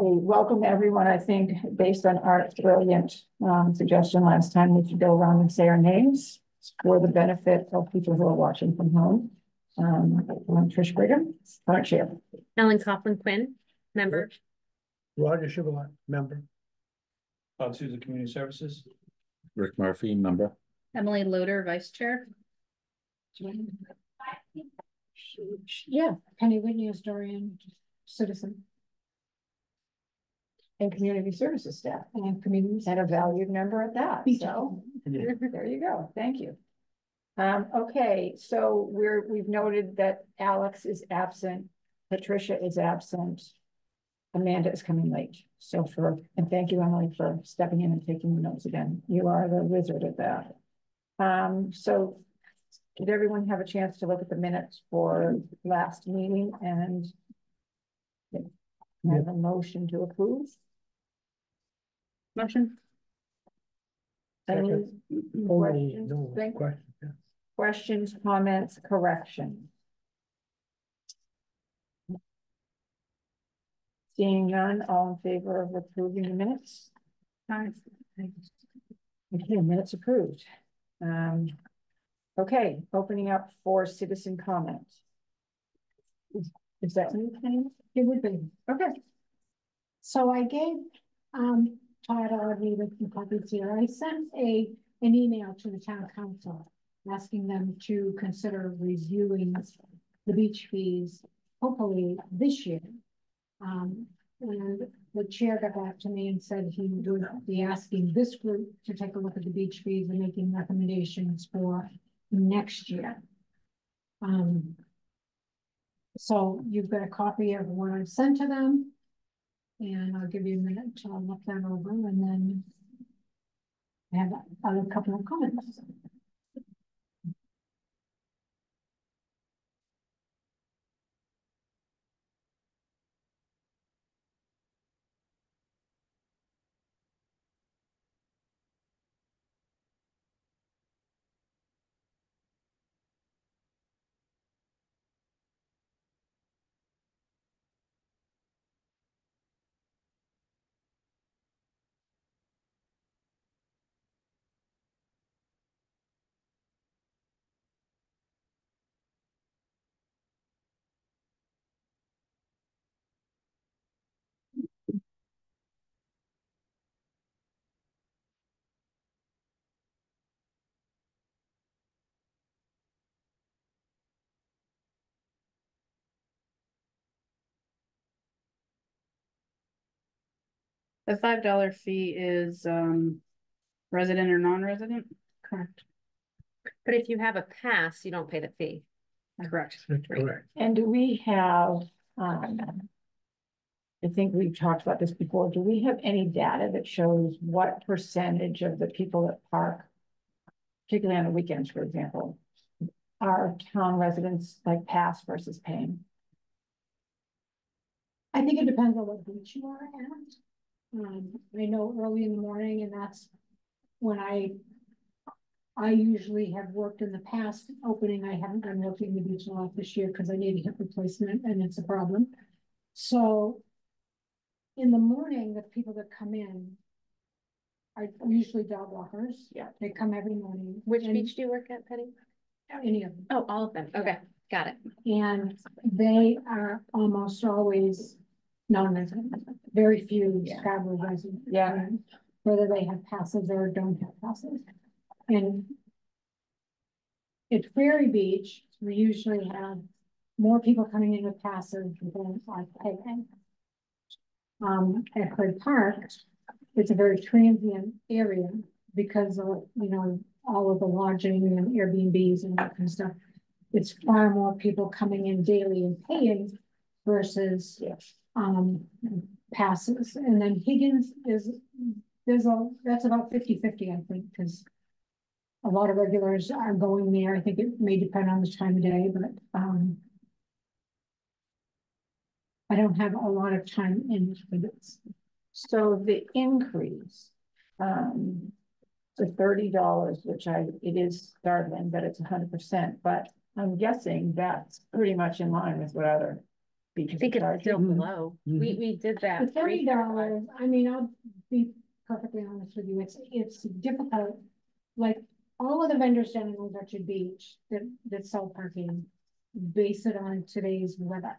welcome everyone. I think based on Art's brilliant um suggestion last time, we should go around and say our names for the benefit of people who are watching from home. Um, I'm Trish Brigham, current chair. Ellen Coughlin Quinn, member. Roger Chevrolet, member. Todd Souza Community Services. Rick Murphy, member. Emily Loader, vice chair. Yeah, Penny Whitney historian, citizen and community services staff and communities. and a valued member at that, so. There you go, thank you. Um, okay, so we're, we've noted that Alex is absent, Patricia is absent. Amanda is coming late, so for, and thank you, Emily, for stepping in and taking the notes again. You are the wizard at that. Um, so did everyone have a chance to look at the minutes for last meeting and have a motion to approve? Motion. Any Oh, questions? no, question, yeah. Questions, comments, corrections? Seeing none, all in favor of approving the minutes? Okay, minutes approved. Um, okay, opening up for citizen comment. Is- Is that Penny? It would be. Okay, So I gave, um, Todd already with the copies here. I sent a, an email to the town council. Asking them to consider reviewing the beach fees, hopefully this year. Um, and the chair got back to me and said he would be asking this group to take a look at the beach fees and making recommendations for next year. Um. So you've got a copy of what I sent to them. And I'll give you a minute to look that over and then. I have a couple of comments. The five dollar fee is um resident or non-resident? Correct. But if you have a pass, you don't pay the fee. Correct. Correct. and do we have, um. I think we've talked about this before. Do we have any data that shows what percentage of the people that park? Particularly on the weekends, for example, are town residents like pass versus paying? I think it depends on what beach you are at. Um, I know early in the morning and that's when I. I usually have worked in the past opening. I haven't been working the beach a lot this year because I need a hip replacement and it's a problem. So. In the morning, the people that come in. Are usually dog walkers. Yeah. They come every morning. Which and beach do you work at, Penny? Any of them. Oh, all of them. Okay, got it. And they are almost always non-resident, very few Yeah. Residents. Yeah. Whether they have passes or don't have passes. And at Ferry Beach, we usually have more people coming in with passes than are paying. Um, at Hood Park, it's a very transient area because of, you know, all of the lodging and Airbnbs and that kind of stuff. It's far more people coming in daily and paying versus, Yes. Um, passes. And then Higgins is, there's a, that's about 50-50, I think, because a lot of regulars are going there. I think it may depend on the time of day, but, um, I don't have a lot of time in for this. So the increase, um, to thirty dollars, which I, it is startling that it's hundred percent, but I'm guessing that's pretty much in line with what other beaches I think it's charging. still Mhm. below. We, we did that. The thirty three- dollars, I mean, I'll be perfectly honest with you, it's, it's difficult. Like, all of the vendors down in Old Orchard Beach that, that sell parking, base it on today's weather.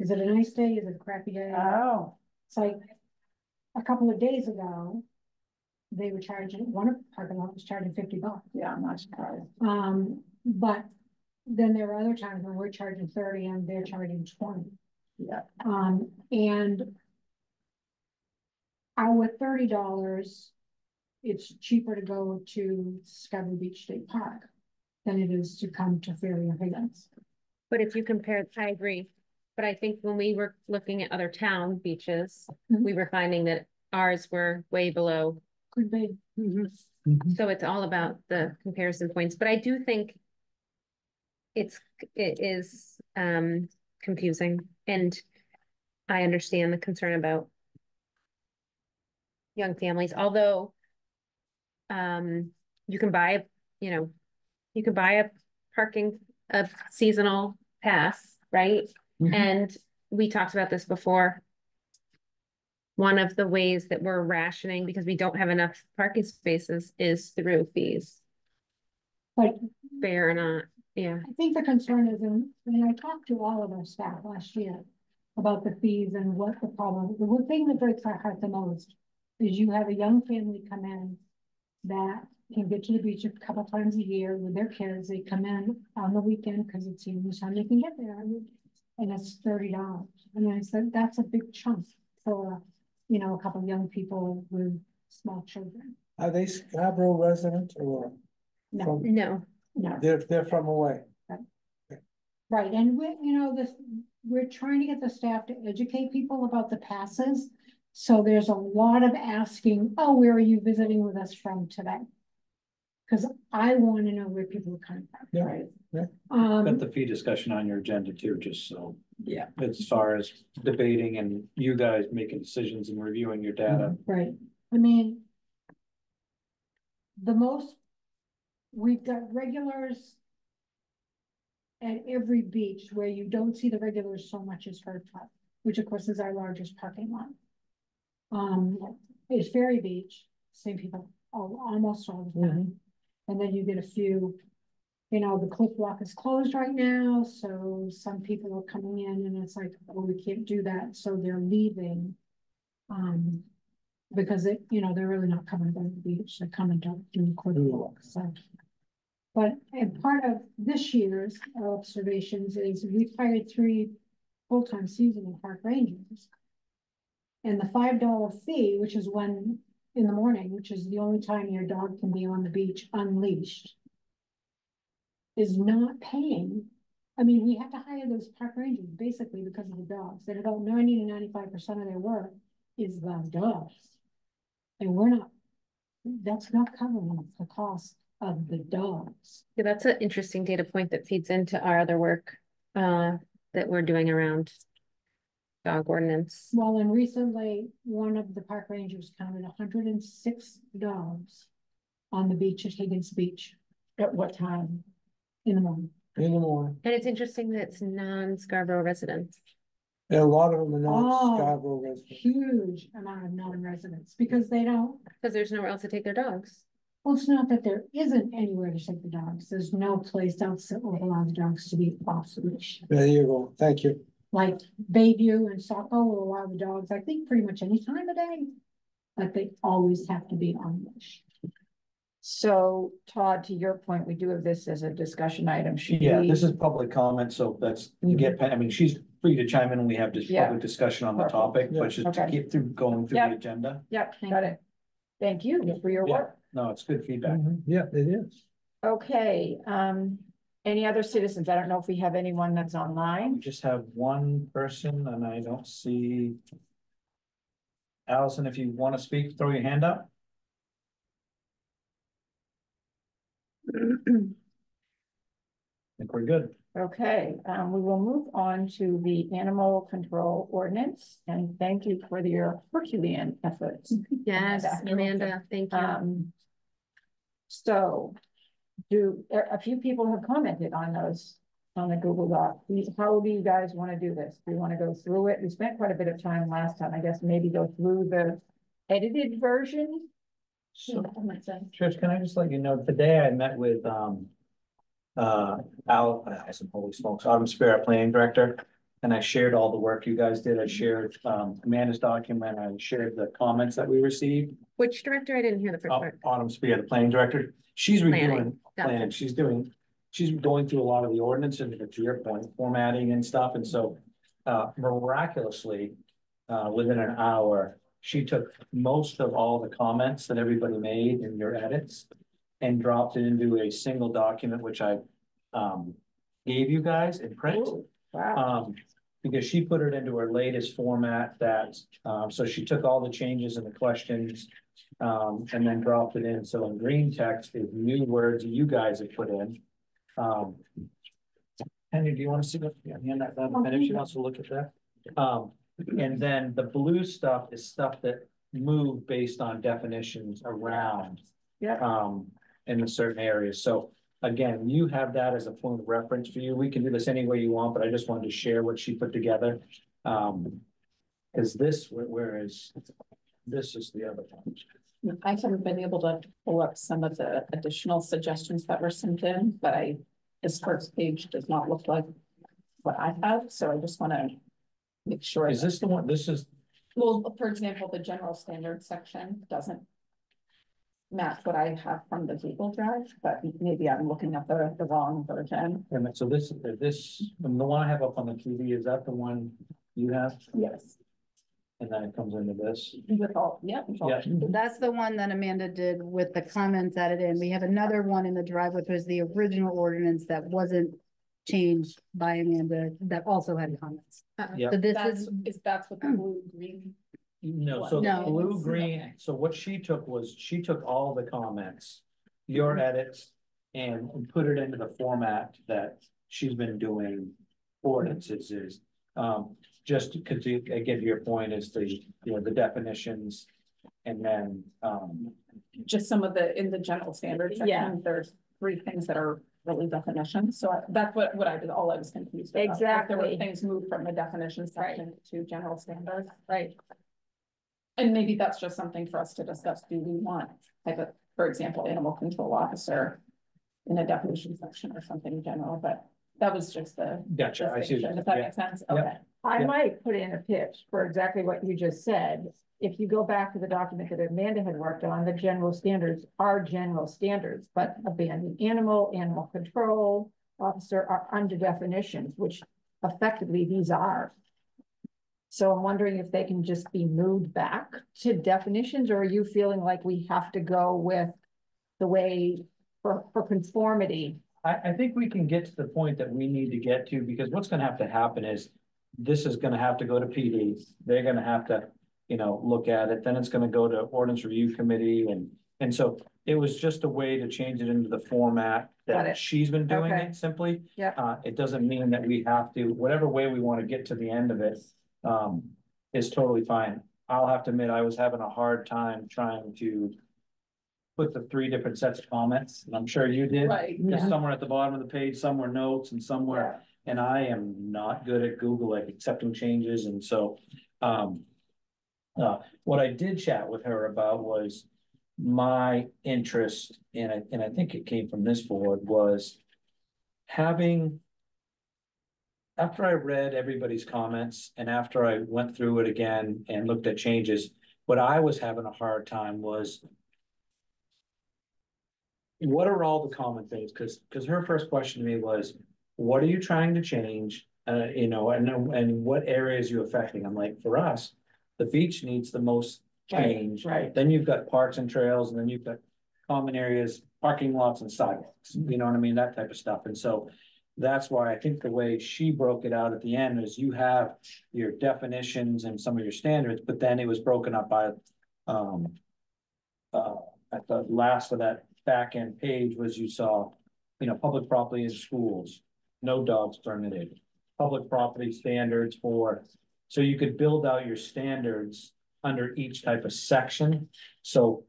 Is it a nice day? Is it a crappy day? Oh, It's like, a couple of days ago, they were charging, one of the parking lot was charging fifty bucks. yeah, I'm not surprised. Um, but then there are other times when we're charging thirty and they're charging twenty. Yeah. Um, and our thirty dollars, it's cheaper to go to Scarborough Beach State Park than it is to come to Ferry or Higgins. But if you compare, I agree, but I think when we were looking at other town beaches, Mhm. we were finding that ours were way below. Could be. So it's all about the comparison points, but I do think. It's, it is, um, confusing and I understand the concern about. Young families, although. Um, you can buy, you know, you can buy a parking, a seasonal pass, right? Mhm. And we talked about this before. One of the ways that we're rationing because we don't have enough parking spaces is through fees. But Fair or not, yeah. I think the concern is, and, and I talked to all of our staff last year about the fees and what the problem, the one thing that breaks our heart the most is you have a young family come in that can get to the beach a couple times a year with their kids. They come in on the weekend because it's the only time they can get there. And it's thirty dollars. And I said, that's a big chunk for, you know, a couple of young people with small children. Are they Scarborough residents or No, from, No, no. they're, they're from away? Right, and we, you know, this, we're trying to get the staff to educate people about the passes. So there's a lot of asking, oh, where are you visiting with us from today? Cause I wanna know where people are coming from. Yeah. Right, Got Um, the fee discussion on your agenda too, just so. Yeah. As far as debating and you guys making decisions and reviewing your data. right, I mean. The most, we've got regulars. At every beach where you don't see the regulars so much as Herd Club, which of course is our largest parking lot. Um, it's Ferry Beach, same people, al- almost all the time. And then you get a few, you know, the cliff walk is closed right now, so some people are coming in and it's like, oh, we can't do that, so they're leaving. Um, because it, you know, they're really not coming to the beach, they're coming to do the cliff mm. walk, so. But, and part of this year's observations is we've hired three full-time seasonal park rangers. And the five dollar fee, which is when, in the morning, which is the only time your dog can be on the beach unleashed. Is not paying, I mean, we have to hire those park rangers basically because of the dogs, and about ninety to ninety-five percent of their work is the dogs. And we're not, that's not covering the cost of the dogs. Yeah, that's an interesting data point that feeds into our other work, uh, that we're doing around. Dog ordinance. Well, and recently, one of the park rangers counted hundred and six dogs on the beach at Higgins Beach at what time? in the morning. In the morning. And it's interesting that it's non-Scarborough residents. And a lot of them are Oh. not Scarborough residents. Huge amount of non-residents, because they don't, Because there's nowhere else to take their dogs. well, it's not that there isn't anywhere to take the dogs, there's no place else that will allow the dogs to be off the leash. There you go. Thank you. Like Bayview and Saco will allow the dogs, I think, pretty much any time of day. But they always have to be on leash. So Todd, to your point, we do have this as a discussion item. Should Yeah, we- this is public comment, so that's, you get, I mean, she's free to chime in when we have this Yeah. public discussion on the Perfect. topic, Yeah. but just to Okay. keep through, going through Yeah. the agenda. Yep, Thank got it. Thank you for your Yeah. work. No, it's good feedback. Mhm. Yeah, it is. Okay, um, any other citizens? I don't know if we have anyone that's We online. just have one person and I don't see. Allison, if you want to speak, throw your hand up. I think we're good. Okay, um, we will move on to the animal control ordinance and thank you for your Herculean efforts. Yes, Amanda. Amanda, thank you. Um. So, do, a a few people have commented on those on the Google Doc. How do you guys want to do this? Do you want to go through it? We spent quite a bit of time last time, I guess maybe go through the edited version? So, That. Trish, can I just let you know, today I met with, um. Uh, Al, I said, holy smokes, Autumn Spirit Planning Director. And I shared all the work you guys did. I shared, um, Amanda's document. I shared the comments that we received. Which director? I didn't hear the first Au- part. Autumn Speer, the planning director, she's reviewing, gotcha. planning, she's doing, she's going through a lot of the ordinance and to your point, formatting and stuff, and so. Uh, miraculously, uh, within an hour, she took most of all the comments that everybody made in your edits. And dropped it into a single document, which I, um, gave you guys in print. Ooh, Wow, Um, because she put it into her latest format that, um, so she took all the changes and the questions. Um, and then dropped it in, so in green text is new words you guys have put in. Um. Henry, do you wanna see what, yeah, hand that, down, and if she wants to look at that? Um, and then the blue stuff is stuff that moved based on definitions around. Yeah. Um, in certain areas, so again, you have that as a point of reference for you, we can do this any way you want, but I just wanted to share what she put together. Um, is this, where, is, this is the other one. I haven't been able to pull up some of the additional suggestions that were sent in, but I, this first page does not look like what I have, so I just wanna make sure. Is this the one, this is, Well, for example, the general standard section doesn't match what I have from the Google Drive, but maybe I'm looking at the, the wrong version. wait a minute, so this, uh, this, um, the one I have up on the TV, is that the one you have? Yes. And then it comes into this? With all, yeah. Yeah. That's the one that Amanda did with the comments added in. We have another one in the drive, which was the original ordinance that wasn't changed by Amanda, that also had comments. Uh-huh. Yeah. So this That's, is, is that's what the blue green, No, so the No. blue, Okay. green, so what she took was, she took all the comments, your edits. And put it into the format that she's been doing ordinances is, um, just because you, again, to your point is the, you know, the definitions. And then, um, just some of the, in the general standard Yeah. there's three things that are really definitions, so I- that's what, what I did, all I was confused about. if There Exactly. were things moved from the definition section to general standards. right, And maybe that's just something for us to discuss, do we want, like, a, for example, animal control officer. In a definition section or something general, but that was just the. gotcha, I see. what distinction. you're Does that saying. make sense? Yeah. Okay. I Yeah. might put in a pitch for exactly what you just said. If you go back to the document that Amanda had worked on, the general standards are general standards, but abandoned animal, animal control. Officer are under definitions, which effectively these are. So I'm wondering if they can just be moved back to definitions, or are you feeling like we have to go with? The way for, for conformity, I, I think we can get to the point that we need to get to, because what's gonna have to happen is. This is gonna have to go to PD, they're gonna have to, you know, look at it, then it's gonna go to ordinance review committee and. And so it was just a way to change it into the format that she's been doing Okay. it simply. Yep. Uh, it doesn't mean that we have to, whatever way we wanna get to the end of it, um, is totally fine. I'll have to admit, I was having a hard time trying to. Put the three different sets of comments, and I'm sure you did. Right, yeah. somewhere at the bottom of the page, somewhere notes and somewhere, and I am not good at Google at accepting changes and so, um. Uh, what I did chat with her about was my interest, and I, and I think it came from this board, was having. After I read everybody's comments and after I went through it again and looked at changes, what I was having a hard time was what are all the common things? Cause, cause her first question to me was, what are you trying to change? Uh, you know, and, and what areas you affecting? I'm like, for us, the beach needs the most Right, change. right. Then you've got parks and trails, and then you've got common areas, parking lots and sidewalks, you know what I mean? That type of stuff. And so that's why I think the way she broke it out at the end is you have your definitions and some of your standards, but then it was broken up by, um, uh, at the last of that back end page was you saw, you know, public property in schools, no dogs permitted. Public property standards for, so you could build out your standards under each type of section, so.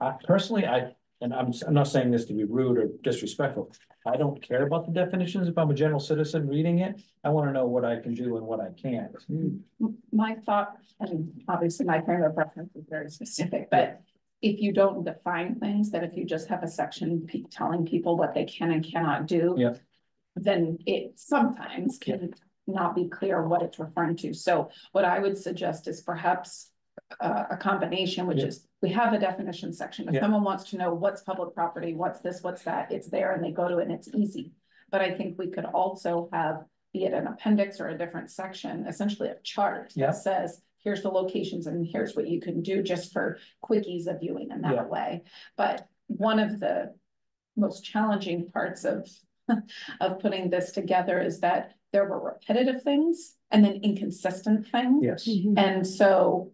I personally, I, and I'm, I'm not saying this to be rude or disrespectful. I don't care about the definitions. If I'm a general citizen reading it, I wanna know what I can do and what I can't. My thought, and obviously my frame of reference is very specific, but if you don't define things, that if you just have a section telling people what they can and cannot do. Yeah. Then it sometimes can not be clear what it's referring to. So what I would suggest is perhaps uh, a combination, which Yeah. is, we have a definition section. If Yeah. someone wants to know what's public property, what's this, what's that, it's there and they go to it and it's easy. But I think we could also have, be it an appendix or a different section, essentially a chart Yeah. that says, here's the locations and here's what you can do just for quick ease of viewing in Yeah. that way. But one of the most challenging parts of, of putting this together is that there were repetitive things and then inconsistent things. Yes, mm-hmm. And so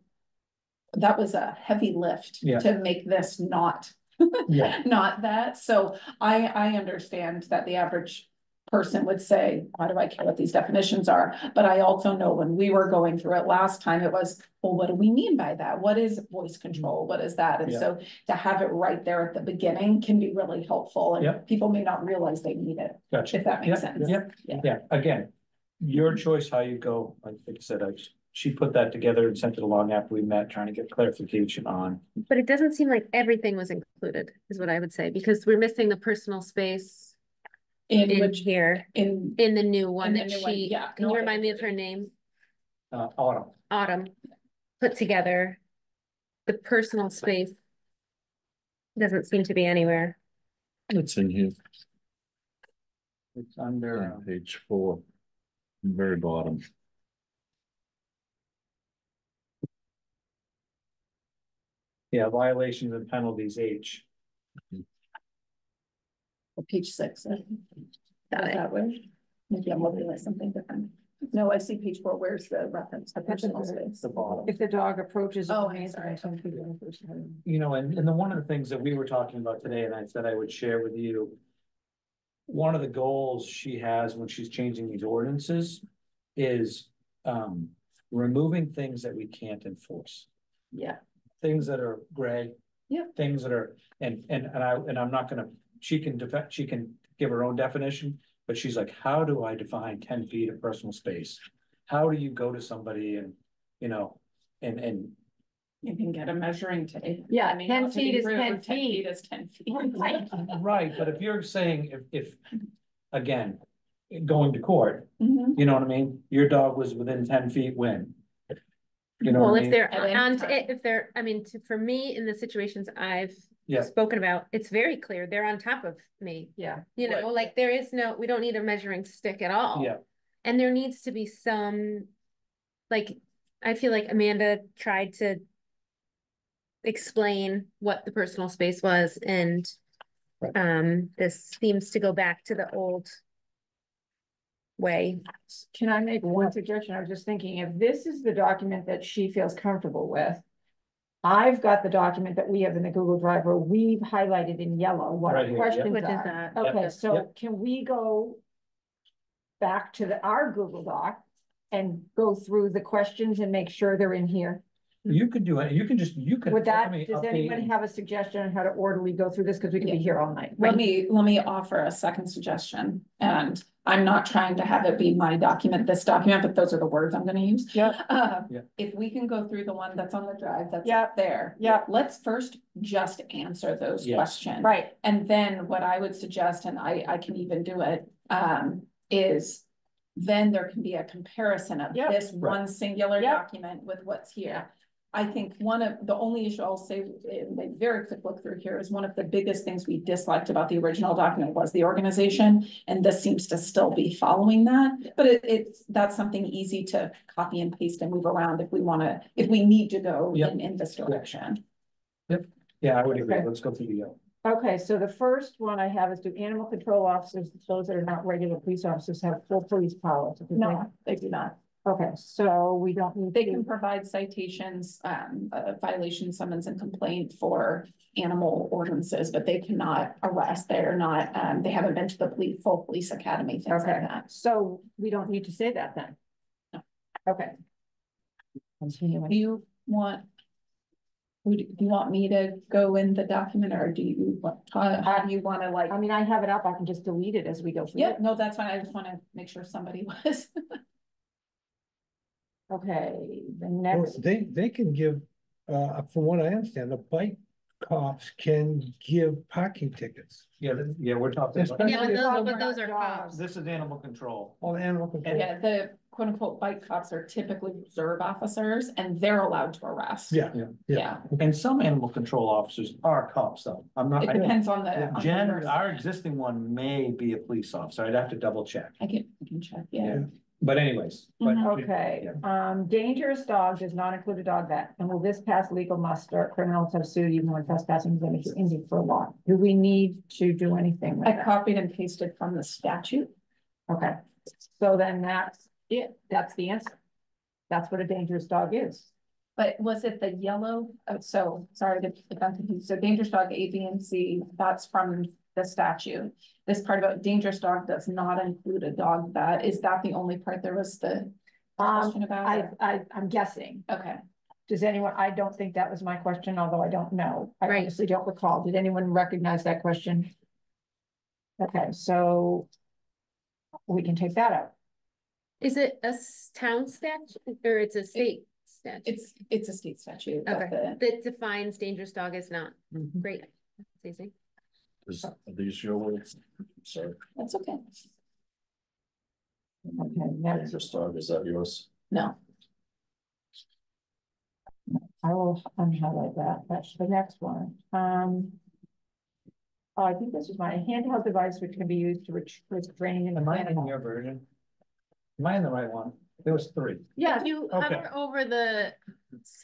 that was a heavy lift Yeah. to make this not, yeah, not that. So I, I understand that the average person would say, why do I care what these definitions are? But I also know when we were going through it last time, it was, well, what do we mean by that? What is voice control? What is that? And Yeah. so to have it right there at the beginning can be really helpful and people may not realize they need it, gotcha. if that makes sense. Yeah, Yeah. yeah, again, your choice how you go, like I said, I, she put that together and sent it along after we met, trying to get clarification on. But it doesn't seem like everything was included, is what I would say, because we're missing the personal space In in which, here, in, in the new one that new one, she, yeah, can no, you remind me of her name? Uh, Autumn, Autumn, put together. The personal space. Doesn't seem to be anywhere. It's in here, it's under, on page four, very bottom. Yeah, violations and penalties H. page six. I. Got it. that way? Maybe I'm looking at something different. No, I see page four. Where's the reference to personal space? The bottom. If the dog approaches. Oh, a man, sorry. some people are first having- You know, and, and the, one of the things that we were talking about today, and I said I would share with you. One of the goals she has when she's changing these ordinances is, um, removing things that we can't enforce. Yeah, Things that are gray. Yeah. Things that are, and, and, and I, and I'm not gonna, she can defect, she can give her own definition. But she's like, how do I define ten feet of personal space? How do you go to somebody and, you know, and, and you can get a measuring tape. Yeah, I mean, 10 not to be feet is rude, 10 feet. Is ten feet. Right, but if you're saying if, if, again, going to court, Mhm. you know what I mean? Your dog was within ten feet when? You know Well, what I if mean? they're At any on, time. if they're, I mean, to- for me, in the situations I've Yeah. spoken about, it's very clear, they're on top of me. Yeah, You know, Right. like there is no, we don't need a measuring stick at all. Yeah, And there needs to be some, like, I feel like Amanda tried to explain what the personal space was and Right. um, this seems to go back to the old way. can I make one suggestion? I was just thinking, if this is the document that she feels comfortable with. I've got the document that we have in the Google Drive where we've highlighted in yellow what Right our here, yep. questions Which is are. that? Okay, Yep, so yep. can we go back to the, our Google Doc and go through the questions and make sure they're in here? You could do it, you can just, you could. Would that, I does update anyone have a suggestion on how to orderly go through this? Cause we could be here all night. Let me, let me offer a second suggestion, and I'm not trying to have it be my document, this document, but those are the words I'm gonna use. Yeah. Uh, Yeah. if we can go through the one that's on the drive, that's Yeah. up there. Yeah. Let's first just answer those Yes. questions. Right, And then what I would suggest, and I, I can even do it, um, is then there can be a comparison of Yep. this one singular Yep. document with what's here. I think one of, the only issue I'll say, in a very quick look through here is one of the biggest things we disliked about the original document was the organization. And this seems to still be following that, but it, it's, that's something easy to copy and paste and move around if we wanna, if we need to go Yep. in, in this direction. Yep. Yeah, I would agree, Okay. let's go through the, uh, okay, so the first one I have is do animal control officers, those that are not regular police officers have full police powers? No, they do not. Okay, so we don't need. They to- can provide citations, um, uh, violation summons and complaint for animal ordinances, but they cannot arrest. They're not, um, they haven't been to the police, full police academy, things like that. so we don't need to say that then? No. Okay. Do you want? Would, do you want me to go in the document or do you, want- how, how do you wanna like? I mean, I have it up, I can just delete it as we go through. Yeah, it. no, that's fine. I just wanna make sure somebody was. Okay, the Well, next, They, they can give, uh, from what I understand, the bike cops can give parking tickets. Yeah, th- yeah, we're talking. Yes, about- Yeah, but those, but those are cops. This is animal control. All animal control. Yeah, the quote unquote bike cops are typically reserve officers and they're allowed to arrest. Yeah. Yeah. Yeah, And some animal control officers are cops though. I'm not, it I- depends on the. on the Jen, person. our existing one may be a police officer. I'd have to double check. I can, I can check, yeah. Yeah. But anyways. but- Mhm. okay, um, dangerous dog does not include a dog vet, and will this pass legal muster? Criminals have sued even when trespassing is limited to for a law. Do we need to do anything with I that? copied and pasted from the statute. Okay, so then that's it, that's the answer. That's what a dangerous dog is. But was it the yellow? Oh, so, sorry to, if I'm confused. So dangerous dog A, B, and C, that's from the statute. This part about dangerous dog does not include a dog vet. Is that the only part there was the Um, question about? I, or- I, I'm guessing. Okay, Does anyone, I don't think that was my question, although I don't know. I Right. honestly don't recall. Did anyone recognize that question? Okay, so we can take that out. Is it a town statute or it's a state statute it's, it's a state statute. Okay. the- that defines dangerous dog as not? Mm-hmm. Great. That's easy. Is, are these your words? Sorry, That's okay. Okay, that's, dangerous dog, is that yours? No, I will unhighlight that. That's the next one. Um. Oh, I think this is my handheld device which can be used to retrieve training in the. mind. In your version? Am I in the right one? There was three. Yeah, If you okay. hover over the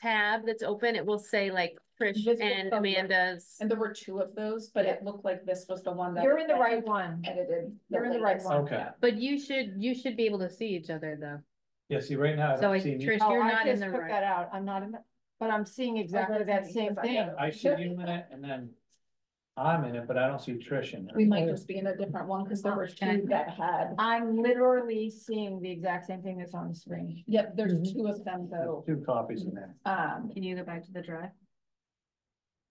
tab that's open, it will say like Trish This and from the- Amanda's. and there were two of those, but it looked like this was the one that. you're in the right one. Edited. You're in the right one. Okay. But you should, you should be able to see each other though. Yeah, see, right now, I So don't like see. Trish, Oh, you're I not in just the took right. that out. I'm not in the, but I'm seeing exactly that's that same because I thing. have- I see you in it and then I'm in it, but I don't see Trish in We might just be in a different one, because there were two that had, I'm literally seeing the exact same thing that's on the screen. yep, there's two of them though. Two copies in there. Um, Can you go back to the drive?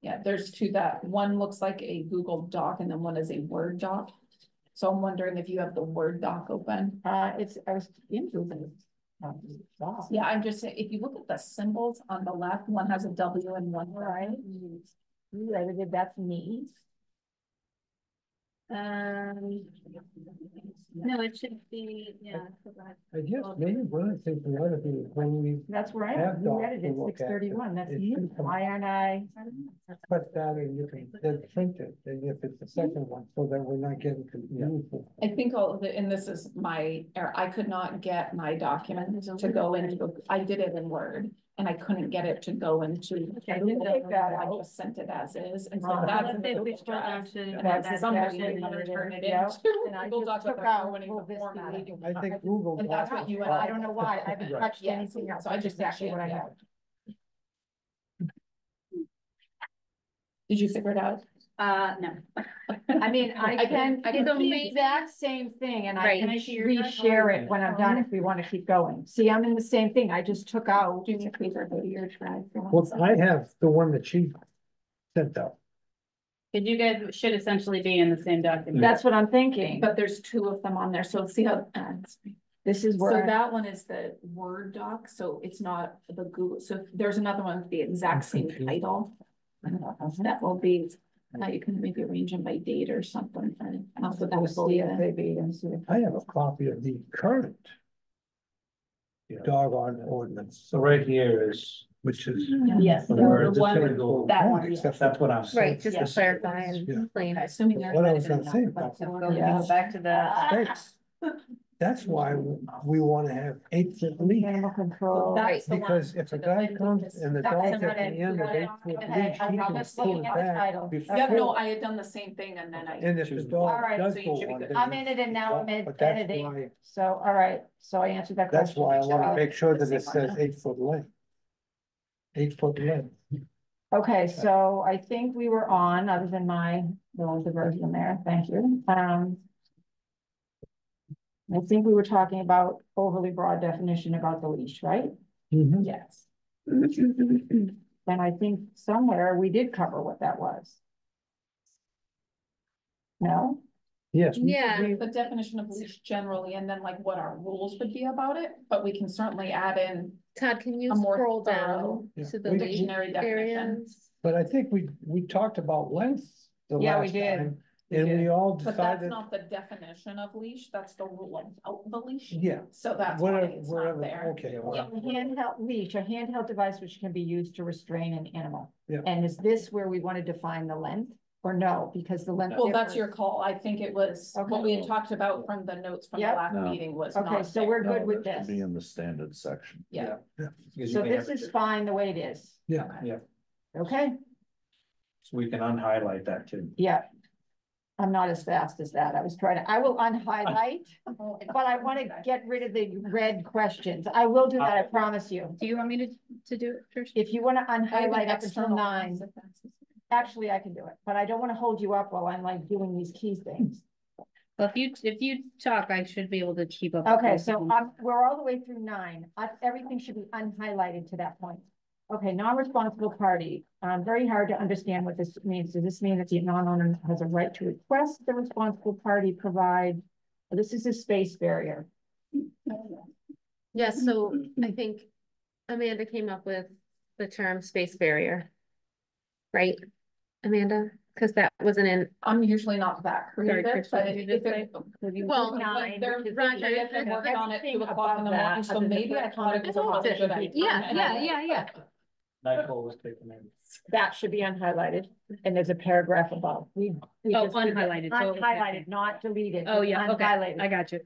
Yeah, there's two that, one looks like a Google Doc and then one is a Word doc. So I'm wondering if you have the Word doc open. Uh, it's, I was in Google. Yeah, I'm just saying, if you look at the symbols on the left, one has a W and one Right. right. You edited, that's me. Um, no, it should be, yeah. I guess maybe one of the things we ought to do is when we That's right. Have You dogs edited to look at, thirty-one, that's it me. should come Why aren't I? cut that and you can then print it, and if it's the second one, so that we're not getting confused. I think all of it, and this is my error, I could not get my document to go into, I did it in Word. And I couldn't get it to go into. Okay, we'll take that I out. just sent it as is, and so Uh, that's. Let's say the we Google scroll down That's that Somebody exactly section. gonna it turn is, it yeah. into And I Google just Doc, took they're out ruining will the this be formatting. legal? I think Google. And that's what you and I don't know why, I haven't Right. touched Yeah, anything else, so I I just just exactly what I yeah. have. Did you figure it out? Uh, no. I mean, I I can, can- I it's can- the exact same thing and I Right. can Can I see your reshare it when I'm done if we want to keep going. See, I'm in the same thing, I just took out. Do me a favor, go to your drive. Well. I have the one that she sent out. Cause you guys should essentially be in the same document. That's what I'm thinking. But there's two of them on there, so see how, uh, This is so where, that one is the Word doc, so it's not the Google, so there's another one with the exact same title. That will be, now you can maybe arrange them by date or something. and we'll alphabetical, yeah. be and see. if- I have a copy of the current Yeah. doggone ordinance, So right here is, which is. Yes, The the word the one, Google. that one, yeah. Except Uh, that's what I'm. saying. Right, just Yeah. to clarify and Yeah. explain. Assuming there's. What I was gonna say, But to about go, Yeah. back to the, States. That's why we wanna have eight foot leash, Animal control. That's the one because if a guy comes and the that's dog's at the end of eight foot Okay, leash, he can just pull looking it at the back. title. before- no, I had done the same thing and then I. And if the Choose- dog Alright, does so you go should be on. good. then I'm in it and now I'm ed- But that's editing. why, So, all right, so I answered that question. that's why I wanna Uh, make sure that it says eight foot length. Eight foot length. Okay, so I think we were on, other than my little diversion there, thank you, um. I think we were talking about overly broad definition about the leash, right? Mhm. Yes. and I think somewhere we did cover what that was. No? Yes. Yeah. we- The definition of leash generally, and then like what our rules would be about it, but we can certainly add in Todd, can you A more scroll down Yeah. to the We- dictionary definition. But I think we, we talked about length the Yeah, we did. time, We and we did. all But that's decided, not the definition of leash, that's the rule about oh, the leash. yeah, So that's why whatever, it's not wherever, there. okay. A well, handheld leash, a handheld device which can be used to restrain an animal. Yeah. And is this where we want to define the length or no? Because the length. Well, that's differs. your call. I think it was, what we had talked about from the notes from the Yep. last No. meeting was Okay, not so we're good No, with that should this. Be in the standard section. Yeah. Because you So may this have is to- fine the way it is. Yeah. Yeah, Okay, So we can unhighlight that too. yeah. I'm not as fast as that. I was trying to, I will unhighlight, but I want to get rid of the red questions. I will do that, I promise you. Do you want me to, to do it, Trish? If you want to I have an unhighlight up until nine, lens if that's- actually I can do it, but I don't want to hold you up while I'm like doing these key things. Well, if you, if you talk, I should be able to keep up. Okay, so one. um, we're all the way through nine. Uh, everything should be unhighlighted to that point. Okay, non-responsible party. Um, very hard to understand what this means. Does this mean that the non-owner has a right to request the responsible party provide? This is a space barrier. Yes, so I think Amanda came up with the term space barrier. Right, Amanda? Cause that wasn't in, I'm usually not that creative, Chris, but what did if you just it. well, Like, nine, They're, which is Roger, the- they had worked on it everything two o'clock in the morning, so maybe I thought it was a I really thought good it yeah, yeah, yeah, yeah. Nightfall was taken in. That should be unhighlighted and there's a paragraph above. We. we Oh, just did that. unhighlighted, so, okay. Unhighlighted, not deleted. Oh, yeah, okay, unhighlighted. I got you.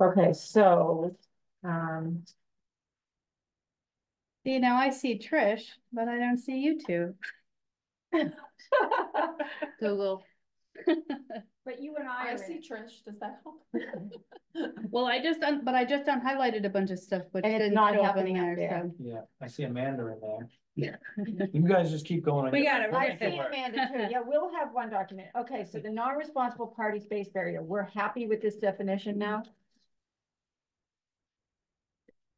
Okay, so, um, See, now I see Trish, but I don't see you two. Google. but you and I I are see in. Trish, does that help? Well, I just, un- but I just unhighlighted a bunch of stuff, but And it's didn't not show happening there, there. so. Yeah, I see Amanda in there. Yeah. You guys just keep going. We got it, I good. see Amanda too. Yeah, we'll have one document. Okay, so the non-responsible party space barrier, we're happy with this definition now?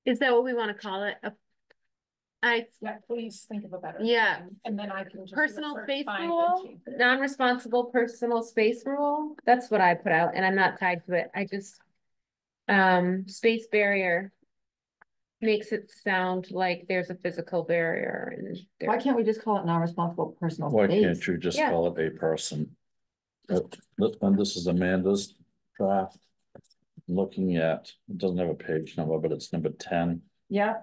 Is that what we wanna call it? A- I, Yeah, please think of a better. Yeah. name, And then I can just. do a Personal search, space find and rule? change non-responsible personal space rule, that's what I put out, and I'm not tied to it, I just. Um, space barrier. Makes it sound like there's a physical barrier and. Why can't we just call it non-responsible personal space? Why space? can't you just Yeah. call it a person? Uh, th- And this is Amanda's draft. Looking at, it doesn't have a page number, but it's number ten. Yeah,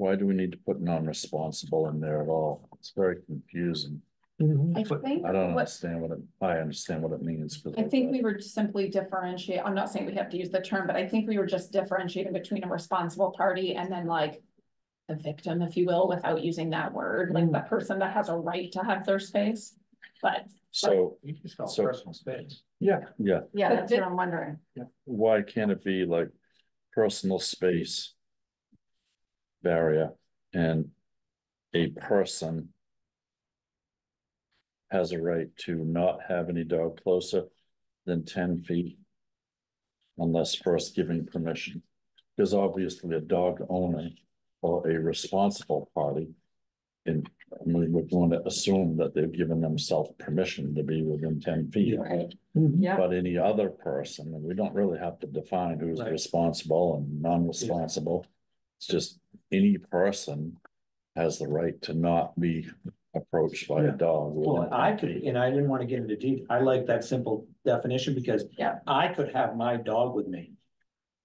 Why do we need to put non-responsible in there at all? It's very confusing. Mhm. I But think I don't what, understand what it, I understand what it means. I I've think read we were simply differentiate, I'm not saying we have to use the term, but I think we were just differentiating between a responsible party and then like. The victim, if you will, without using that word, like the person that has a right to have their space. But So, You can just call So- personal space. Yeah, yeah, yeah, But that's what I'm wondering. why can't it be like personal space? Barrier and a person. Has a right to not have any dog closer than ten feet. Unless first giving permission, because obviously a dog owner or a responsible party. And we would want to assume that they've given themselves permission to be within ten feet. Right. Mhm. Yeah, But any other person, and we don't really have to define who's Right. responsible and non-responsible. It's just any person has the right to not be approached by Yeah. a dog. Well, within I could, feet. and I didn't wanna get into detail, I like that simple definition because. Yeah. I could have my dog with me.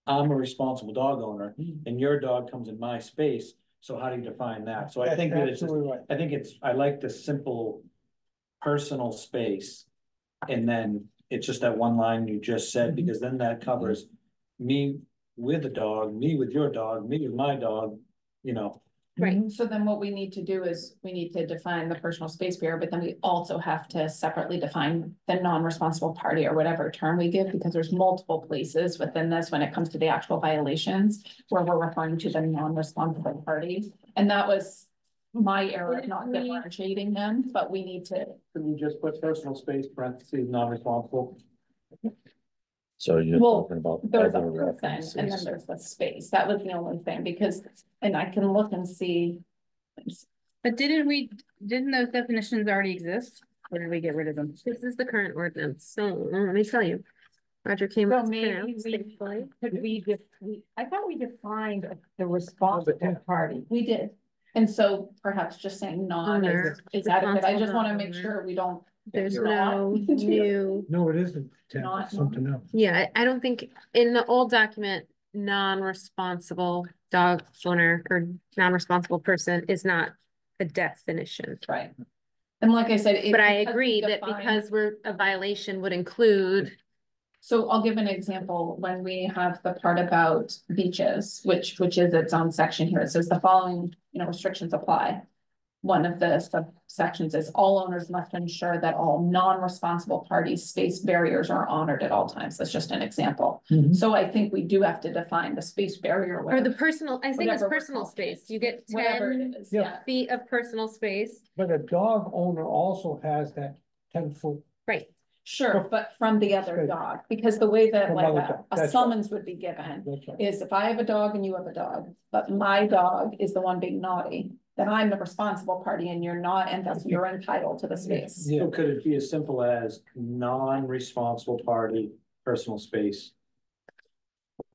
I'm a responsible dog owner and your dog comes in my space, so how do you define that? So I think that it's, just- absolutely right. I think it's, I like the simple. Personal space. And then it's just that one line you just said, Mhm. because then that covers me with a dog, me with your dog, me with my dog, you know. Right, so then what we need to do is we need to define the personal space barrier, but then we also have to separately define. The non-responsible party or whatever term we give, because there's multiple places within this when it comes to the actual violations. Where we're referring to the non-responsible party. and that was my error of not Didn't differentiating them, but we need to, Can you just put personal space parentheses, non-responsible? So you're Well, talking about there's a other person and then references. there's the space. That was the only thing because, and I can look and see. But didn't we, didn't those definitions already exist? Or did we get rid of them? This is the current ordinance, so let me tell you. Roger came. So up with maybe pronouns, we- thankfully. Could we just, we, I thought we defined the responsible party. We did. And so perhaps just saying non is, Owner, is adequate. I just wanna make owner. sure we don't. There's You're not. no new, No, it isn't, Tim, Not- it's something else. yeah, I I don't think, in the old document, non-responsible dog owner or non-responsible person is not a definition. Right. And like I said. it- But I because we agree that define- because we're, a violation would include, So I'll give an example, when we have the part about beaches, which, which is its own section here, it says the following, you know, restrictions apply. One of the subsections is all owners must ensure that all non-responsible parties space barriers are honored at all times, that's just an example. Mhm. So I think we do have to define the space barrier. or the personal, I think it's personal space, you get ten it is, Yeah. yeah, feet of personal space, But a dog owner also has that ten foot, right? sure, but from the other Space. dog, because the way that From like a- a that's right. summons would be given. right. is if I have a dog and you have a dog, but my dog is the one being naughty, then I'm the responsible party and you're not, and thus you're entitled to the space. Yeah, So could it be as simple as non-responsible party, personal space?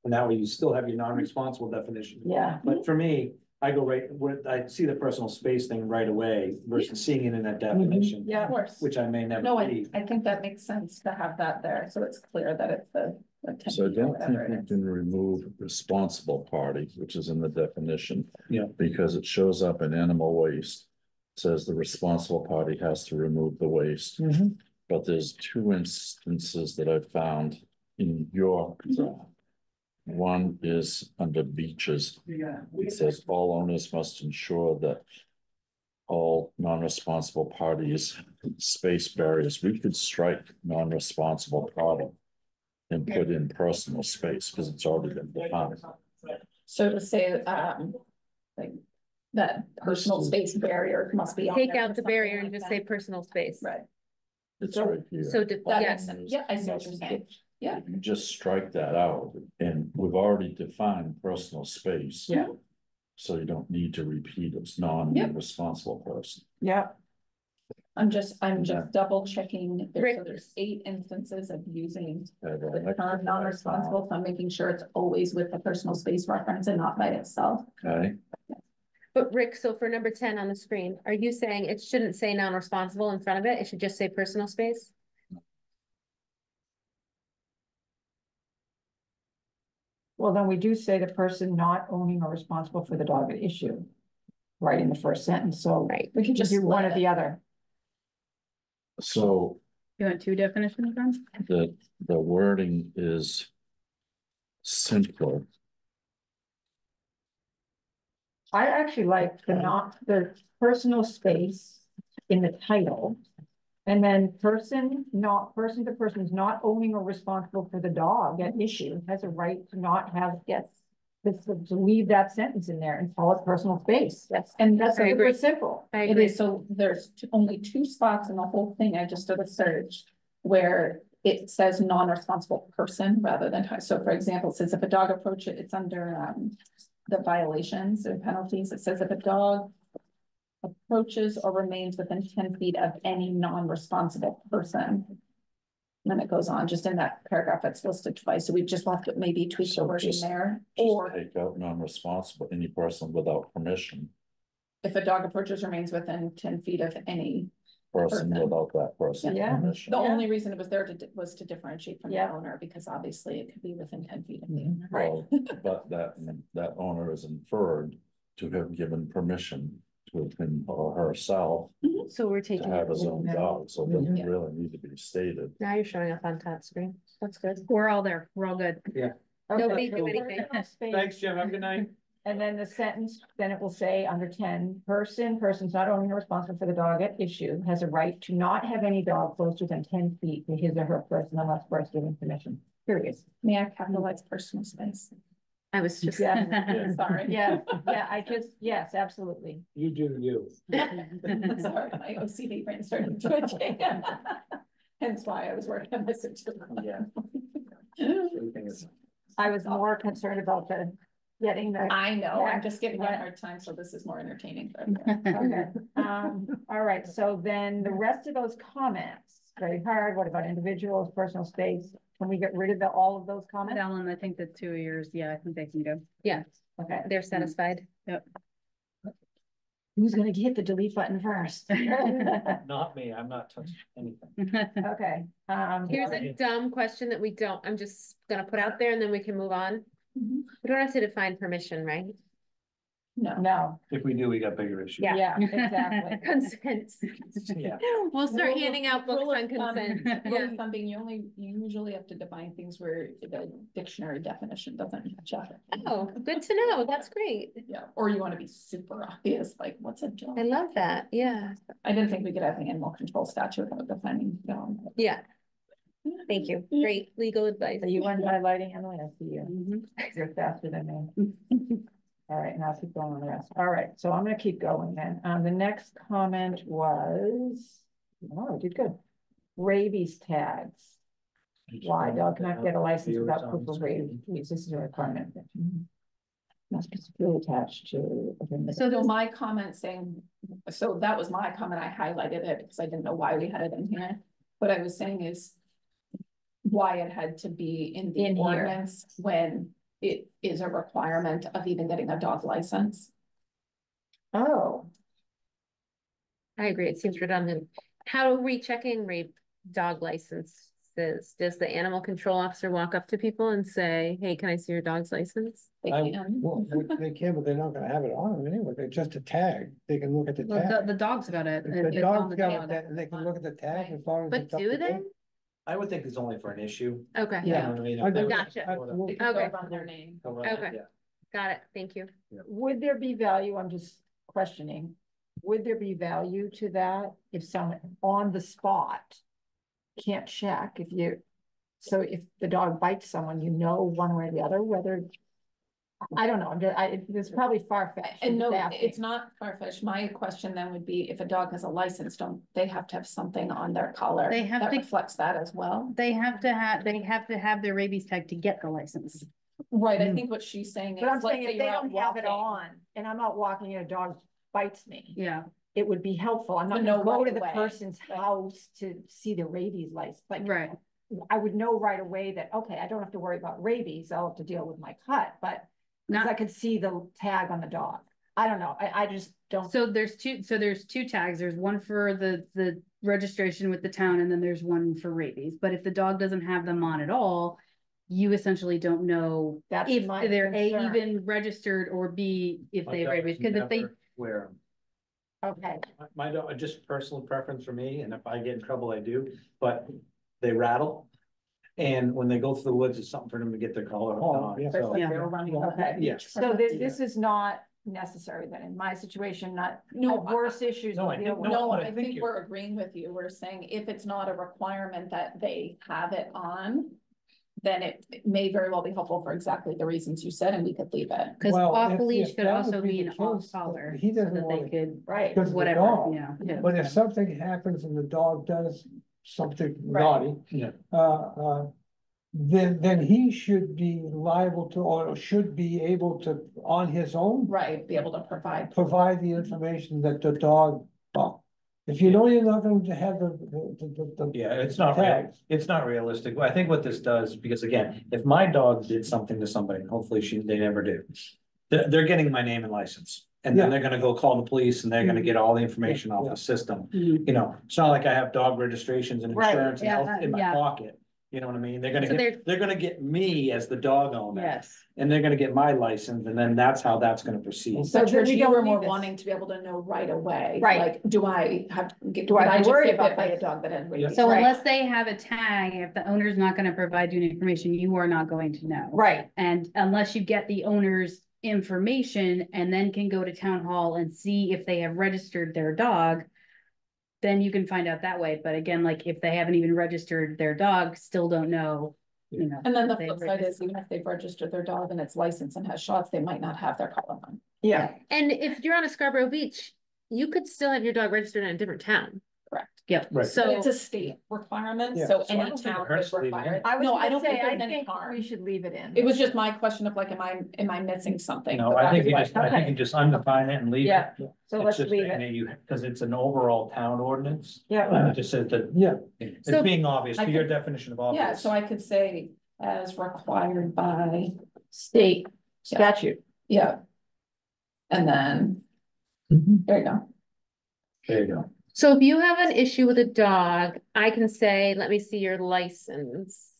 And that way you still have your non-responsible definition. Yeah. But for me, I go right, where, I see the personal space thing right away versus seeing it in that mm-hmm. definition. Yeah, of course. Which I may No, never I, be. I think that makes sense to have that there, so it's clear that it's the. The 10 So I feet don't think it you is. can remove responsible party, which is in the definition. Yeah. Because it shows up in animal waste. Says the responsible party has to remove the waste, Mhm. but there's two instances that I found in your draft. One is under beaches. It says all owners must ensure that. All non-responsible parties, space barriers, we could strike non-responsible party. And put in personal space, because it's already been defined. So to say, um, like, that personal space barrier must be. on Take there out the something barrier like and just that. say personal space. Right, It's So- right here. So, de- that yes, makes sense, yeah, I see what you're saying, yeah. You just strike that out, and we've already defined personal space. Yeah. So you don't need to repeat it's non-responsible person. Yeah, I'm just, I'm just double checking, there- so Rick. there's eight instances of using Uh, the the term non-responsible, so I'm making sure it's always with the personal space reference and not by itself. Okay, but Rick, so for number ten on the screen, are you saying it shouldn't say non-responsible in front of it? It should just say personal space? well, then we do say the person not owning or responsible for the dog at issue. Right in the first sentence, so Right. We could just just. do one split or it. the other. So You want two definitions then? the, the wording is. Simpler, I actually like the not, the personal space in the title. And then person, not, person to person is not owning or responsible for the dog at issue has a right to not have, yes. This, to leave that sentence in there and call it personal space. Yes, And that's I agree. super simple. I it agree. is, so there's t- only two spots in the whole thing, I just did a search. Where it says non-responsible person rather than, so for example, it says if a dog approach it, it's under um. The violations and penalties, it says if a dog. Approaches or remains within ten feet of any non-responsible person. Then it goes on, just in that paragraph, it's listed twice, so we just have to maybe tweak the So wording just- there, just or take out non-responsible, any person without permission, if a dog approaches or remains within ten feet of any. person Person. without that person's Yeah. permission. The Yeah. only reason it was there to, di- was to differentiate from the Yeah. owner, because obviously it could be within ten feet of the mm-hmm. owner. Well, but that, that owner is inferred to have given permission to him or herself mm-hmm. So we're to taking. have his own dog, so it doesn't Yeah. really need to be stated. Now you're showing up on top screen. That's good. We're all there. We're all good. Okay, Nobody do so anything. Thanks, Jim. Have a good night. And then the sentence, then it will say under ten, person, persons not only responsible for the dog at issue has a right to not have any dog closer than ten feet to his or her person unless first given permission, period. May I capitalize personal space? I was just. Yeah. Sorry. Yeah, yeah, I just, yes, absolutely. You do you. Sorry, my OCD brain started twitching. Hence why I was working on this. too. Yeah. I was more concerned about the getting the, I know, I'm just giving you a hard time, so this is more entertaining. for everyone. okay. Um, all right, so then the rest of those comments, very hard, what about individuals, personal space? Can we get rid of the, all of those comments? Ellen, I think the two of yours, yeah, I think they can go. Yeah, Okay, they're satisfied. who's gonna hit the delete button first? Not me, I'm not touching anything. Okay, um. Here's a dumb question that we don't, I'm just gonna put out there and then we can move on. Mhm. We don't have to define permission, right? No, No, If we do, we got bigger issues. Yeah. yeah, exactly. Consent. Yeah. We'll start Rule of- handing out books rule of on thumb- consent. Rule Yeah. of thumb being you only, you usually have to define things where the dictionary definition doesn't match up. Oh, good to know. That's great. Yeah, or you wanna be super obvious, like, what's a dog? I love that. Yeah, I didn't think we could have an animal control statute without defining dog. yeah. Thank you. Great legal advice. So you weren't highlighting, Emily, I see you. Mhm. You're faster than me. All right, now keep going on the rest. All right, so I'm gonna keep going then. Um, the next comment was, oh, I did good. Rabies tags. Why dog cannot get a license without proof of rabies? This is a requirement. Must be securely attached to. So though my comment saying, so that was my comment, I highlighted it because I didn't know why we had it in here. What I was saying is. Why it had to be in the In here. ordinance when it is a requirement of even getting a dog license. Oh, I agree. It seems redundant. How are we checking rape dog licenses? Does the animal control officer walk up to people and say, hey, can I see your dog's license? They I- can. Well, they- they can, but they're not gonna have it on them anyway, they're just a tag, they can look at the Well, the, tag. the dog's got it. If The it's on dog's got dog. it, then they can look at the tag as long as. But do to they? Date. I would think it's only for an issue. Okay, Yeah. You know what I mean? I do. Gotcha. Absolutely. It could go Okay. on their name. Okay. Yeah. got it. Thank you. would there be value, I'm just questioning, would there be value to that if someone on the spot? Can't check if you, so if the dog bites someone, you know one way or the other whether. I don't know, I'm just, I, it's probably far fetched. And no, it's not far-fetched. My question then would be, if a dog has a license, don't they have to have something on their collar? They have that to- Reflects that as well? They have to have, they have to have their rabies tag to get the license. Right, I Mm. think what she's saying is. But I'm let's saying say if they you're out don't have it walking. on and I'm out walking and a dog bites me, Yeah. it would be helpful. I'm not To gonna know go right to the away. person's Right. house to see the rabies license, like. Right. I would know right away that, okay, I don't have to worry about rabies, I'll have to deal with my cut, but. Cause I Not, could see the tag on the dog. I don't know, I, I just don't. so there's two, so there's two tags. There's one for the, the registration with the town and then there's one for rabies. But if the dog doesn't have them on at all, you essentially don't know That's if they're A, even registered or B, if My they have rabies. Cause if they, never Wear 'em. Okay, My- My dog, just personal preference for me, and if I get in trouble, I do, but they rattle. And when they go through the woods, it's something for them to get their collar Oh, on, yeah. so, like Yeah. they were running, okay. yeah. So this, this is not necessary then in my situation, not, No, have worse issues. no, to I deal think- with. No, but I I think think you're- we're agreeing with you. We're saying if it's not a requirement that they have it on. Then it it may very well be helpful for exactly the reasons you said, and we could leave it. cause Well, off if- leash if could that also would be mean the off case, collar. he So doesn't that they want it. could, Right, Because the whatever, dog. yeah. yeah. But if something happens and the dog does something Right. naughty. Yeah. Uh, uh, then, then he should be liable to, or should be able to, on his own, Right, be able to provide. provide the information that the dog, well, if you know you're not going to have the, the, the, the. Yeah, it's not real, tags. it's not realistic. I think what this does, because again, if my dog did something to somebody, and hopefully she, they never do. They're, they're getting my name and license, and then Yeah. they're gonna go call the police and they're gonna Mhm. get all the information off Yeah. the system. Mhm. You know, it's not like I have dog registrations and Right, insurance and yeah, health in my yeah. pocket. You know what I mean? They're gonna So get, they're gonna get me as the dog owner. Yes. And they're gonna get my license, and then that's how that's gonna proceed. So But then Trish, we you don't were need more this. wanting to be able to know right away. Right. Like, do I have, do Do I I to just worry get about bit by a dog that had rabies? So Right. unless they have a tag, if the owner's not gonna provide you any information, you are not going to know. right, And unless you get the owner's information and then can go to town hall and see if they have registered their dog. Then you can find out that way. But again, like if they haven't even registered their dog, still don't know you know. And then the flip side is even if they've registered their dog and it's licensed and has shots, they might not have their collar on. Yeah, And if you're on a Scarborough Beach, you could still have your dog registered in a different town. Correct. Yep. Right. But So, it's a state requirement, Yeah. so So I any don't think town hurts would to leave it require it. I was No, I gonna don't think I there's any think harm. we should leave it in. It was just my question of like, am I, am I missing something? No, I think you why- just, I think you just undefine it and leave it. Yeah, so It's let's just leave saying it. that You, because it's an overall town ordinance, Yeah, it just says that Yeah, it's So- being obvious, I to your definition of Yeah, obvious. so I could say as required by, state statute. yeah. And then, Mhm. there you go. There you go. So if you have an issue with a dog, I can say, let me see your license.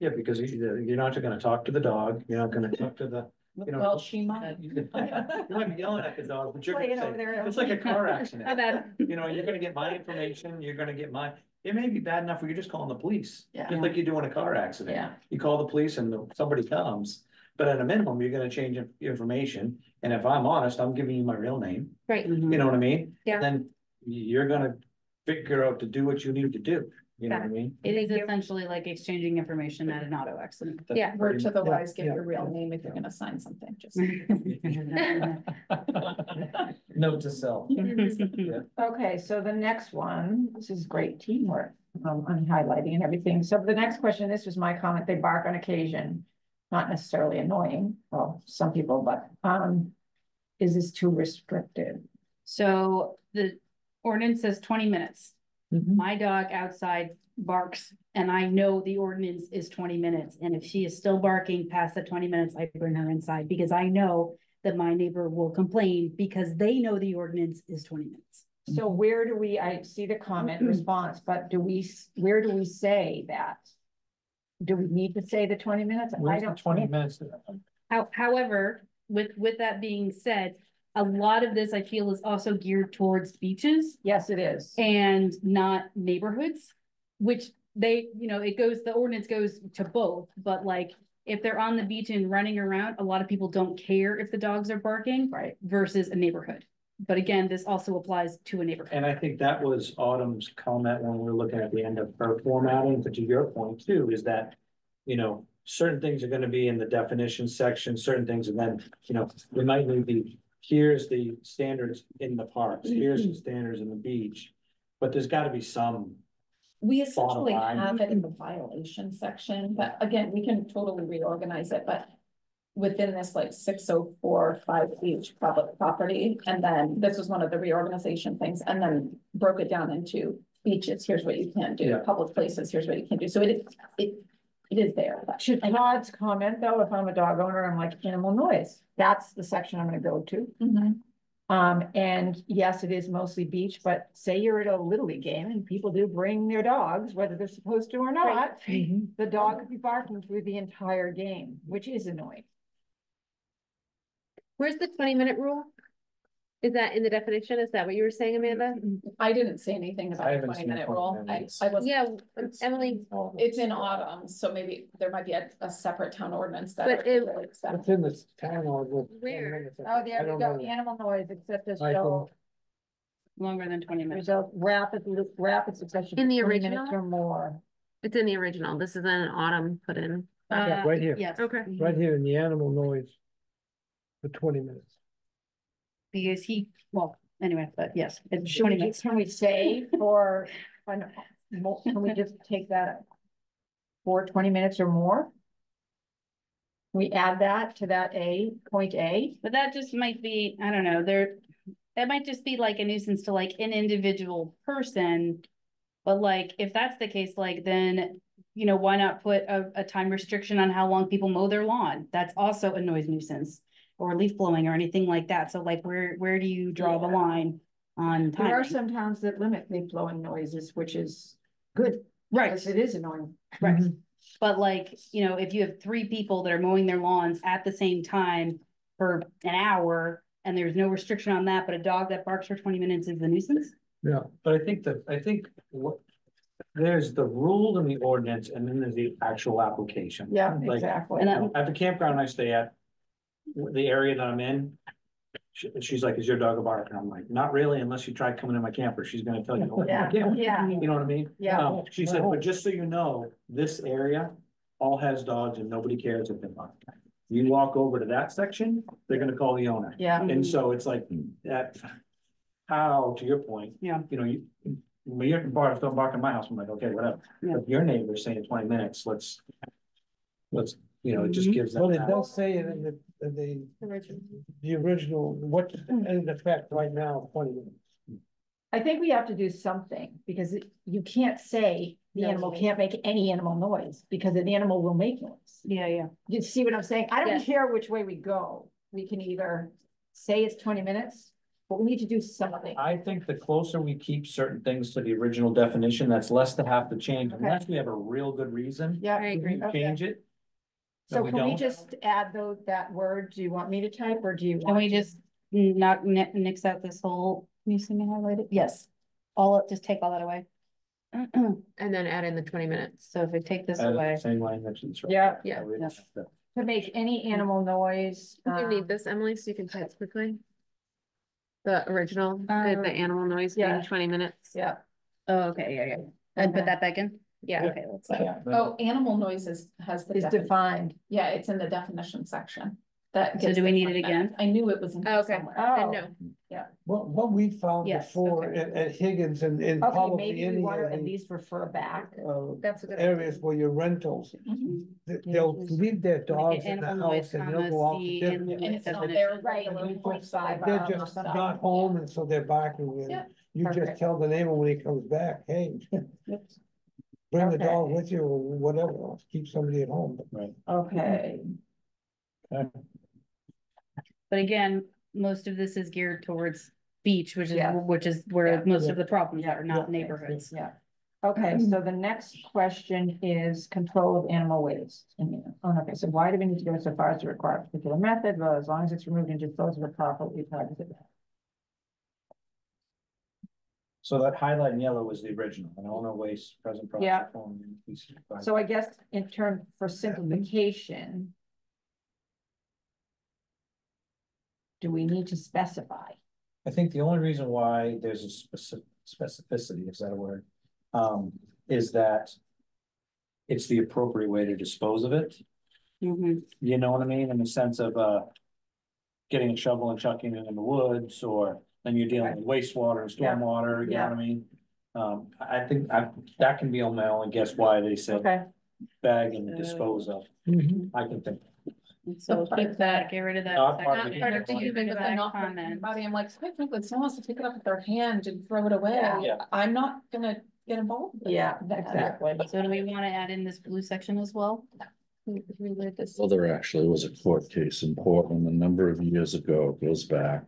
Yeah, because you, you're not gonna talk to the dog, you're not gonna talk to the, you know. Well, she might. You might be yelling at the dog, but you're Playing gonna over say, there. it's like a car How accident. bad? You know, you're gonna get my information, you're gonna get my, it may be bad enough where you're just calling the police. Yeah. Just like you do in a car accident. Yeah. You call the police and somebody comes, but at a minimum, you're gonna change in- information. And if I'm honest, I'm giving you my real name, Right, you know what I mean? Yeah. Then you're gonna figure out to do what you need to do, you know what I mean? It is essentially like exchanging information at an auto accident. That's Yeah. Word pretty to the Yeah, wise, give yeah, your real yeah. name if you're gonna sign something, just. Note to self. Okay, so the next one, this is great teamwork, um, on highlighting and everything. So the next question, this was my comment, they bark on occasion. Not necessarily annoying, well, some people, but, um, is this too restrictive? So the ordinance says twenty minutes. Mhm. My dog outside barks and I know the ordinance is twenty minutes. And if she is still barking past the twenty minutes, I bring her inside because I know that my neighbor will complain because they know the ordinance is twenty minutes. So where do we, I see the comment response, but do we, where do we say that? Do we need to say the twenty minutes? Where's the don't. twenty minutes? How, however, with, with that being said, a lot of this I feel is also geared towards beaches. Yes, it is. and not neighborhoods. Which they, you know, it goes, the ordinance goes to both, but like, if they're on the beach and running around, a lot of people don't care if the dogs are barking Right. versus a neighborhood. But again, this also applies to a neighborhood. And I think that was Autumn's comment when we were looking at the end of her formatting, but to your point too, is that. You know, certain things are gonna be in the definition section, certain things, and then, you know, we might need the, here's the standards in the parks, mm-hmm. here's the standards in the beach. But there's gotta be some, We essentially line. have it in the violation section, but again, we can totally reorganize it, but. Within this like six oh four five H public property, and then this was one of the reorganization things, and then broke it down into. Beaches, here's what you can do, Yeah. public places, here's what you can do, so it, it, it is there, but. To Todd's comment, though, if I'm a dog owner, I'm like animal noise. That's the section I'm gonna go to. Mhm. Um, and yes, it is mostly beach, but say you're at a Little League game and people do bring their dogs, whether they're supposed to or not. The dog could be barking through the entire game, which is annoying. where's the twenty minute rule? Is that in the definition? Is that what you were saying, Amanda? I didn't say anything I about the haven't twenty seen minute 20 rule, I, minutes. I was. Yeah, um, Emily, It's in autumn, so maybe there might be a, a separate town ordinance that. But it- regulates that. it's in the town or. Where? Oh, there we go, animal noise, except as I Longer than twenty minutes. there's a rapid, rapid succession. In the 20 minutes original? Or more. it's in the original. This is an autumn put in. Yeah, Uh, right here. Yes. Okay. Right here in the animal noise. For twenty minutes. Because he, well, anyway, but yes, it's Should twenty we, minutes. just- can we say for, an- mo- can we just take that? For twenty minutes or more? We add that to that A, point A, But that just might be, I don't know, there, that might just be like a nuisance to like an individual person. But like, if that's the case, like then, you know, why not put a, a time restriction on how long people mow their lawn? That's also a noise nuisance. Or leaf blowing or anything like that. So like, where, where do you draw the line on there are some towns that limit leaf blowing noises, which is good, Right, because it is annoying. right. Mm-hmm. But like, you know, if you have three people that are mowing their lawns at the same time for an hour. And there's no restriction on that, but a dog that barks for twenty minutes is a nuisance? Yeah, but I think that, I think what. There's the rule and the ordinance, and then there's the actual application. Yeah, Like, exactly. And that- At the campground I stay at, the area that I'm in. she- she's like, is your dog a bark? And I'm like, not really, unless you try coming in my camper, she's gonna tell you. "Oh, Yeah, yeah." yeah, You know what I mean? Yeah. Um, She said, but just so you know, this area all has dogs and nobody cares if they're barking. You walk over to that section, they're gonna call the owner. Yeah, And so it's like that. How, to your point. Yeah. You know, you, when you're barking, don't bark in my house, I'm like, okay, whatever. Yeah. If your neighbor's saying twenty minutes, let's. Let's, you know, it just Mhm. gives them. Well, it that- does say it in the, in the, the original, what, in effect right now, twenty minutes. I think we have to do something, because it- you can't say the No animal noise. can't make any animal noise, because the animal will make noise. Yeah, yeah. You see what I'm saying? I don't Yeah. care which way we go. We can either say it's twenty minutes, but we need to do something. I think the closer we keep certain things to the original definition, that's less to have to change, Okay. unless we have a real good reason. Yeah. I agree. Okay. Change it. So we can we don't. just add those, that word? Do you want me to type or do you? Can want we just not ni- nix out this whole, can you see me highlight it? Yes. All, of- just take all that away. And then add in the twenty minutes. So if we take this away, Same language. that's right. Yeah. Yeah. we- Yeah. To make any animal noise. Do you um, need this, Emily, so you can type quickly? The original, the, Um, the animal noise yeah. being twenty minutes? Yeah, oh, okay, yeah, yeah. And Okay. put that back in? Yeah, Okay, let's. yeah, Oh, animal noises has the. is definition. defined. Yeah, it's in the definition section. That. So gives do we the need it context. again? I knew it was in Oh, here okay. somewhere. Oh, then no, What, what we found Yes, before okay. at, at Higgins and, and okay, probably maybe we any want to of at the, least refer back. uh, that's a good. areas where your rentals, Mhm. th- they'll leave their dogs in the animal noise, house and comma, they'll go out C for in dinner. the And it's not definition. their Right, regular point five. They're hour just stuff. not home and so they're barking and Yeah. you just tell the neighbor when he comes back, hey. Bring the dog with you or whatever, or keep somebody at home. Right. Okay, But again, most of this is geared towards beach, which is, Yeah. which is where Yeah. most of the problems Yeah, are, not yeah, neighborhoods. yeah. Okay, so the next question is control of animal waste. And, you know, oh, okay, so why do we need to go so far as to require a particular method? Well, as long as it's removed and disposed of properly, appropriately, targeted. So that highlight in yellow was the original, and owner waste, present. process, Yeah. form, and piece of- So I guess in term for simplification. Do we need to specify? I think the only reason why there's a specific specificity, is that a word? Um, is that. It's the appropriate way to dispose of it, Mhm. you know what I mean, in the sense of, uh. Getting a shovel and chucking it in the woods, or then you're dealing with wastewater and Yeah. stormwater, you know what I mean? Um, I I think, I, that can be on my own, guess why they said Okay, bag and dispose of, I can think. So keep that, that. get rid of that. Not part of the part of the human rid of But that they're comment. thinking. I'm like, quite frankly, if someone wants to pick it up with their hand and throw it away, Yeah. I'm not gonna get involved. with yeah, that. exactly. So do we wanna add in this blue section as well? We we this. Well, there actually was a court case in Portland a number of years ago, it goes back.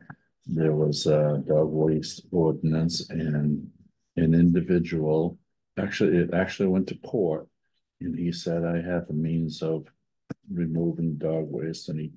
There was a dog waste ordinance and an individual, actually, it actually went to court. And he said, I have the means of removing dog waste and he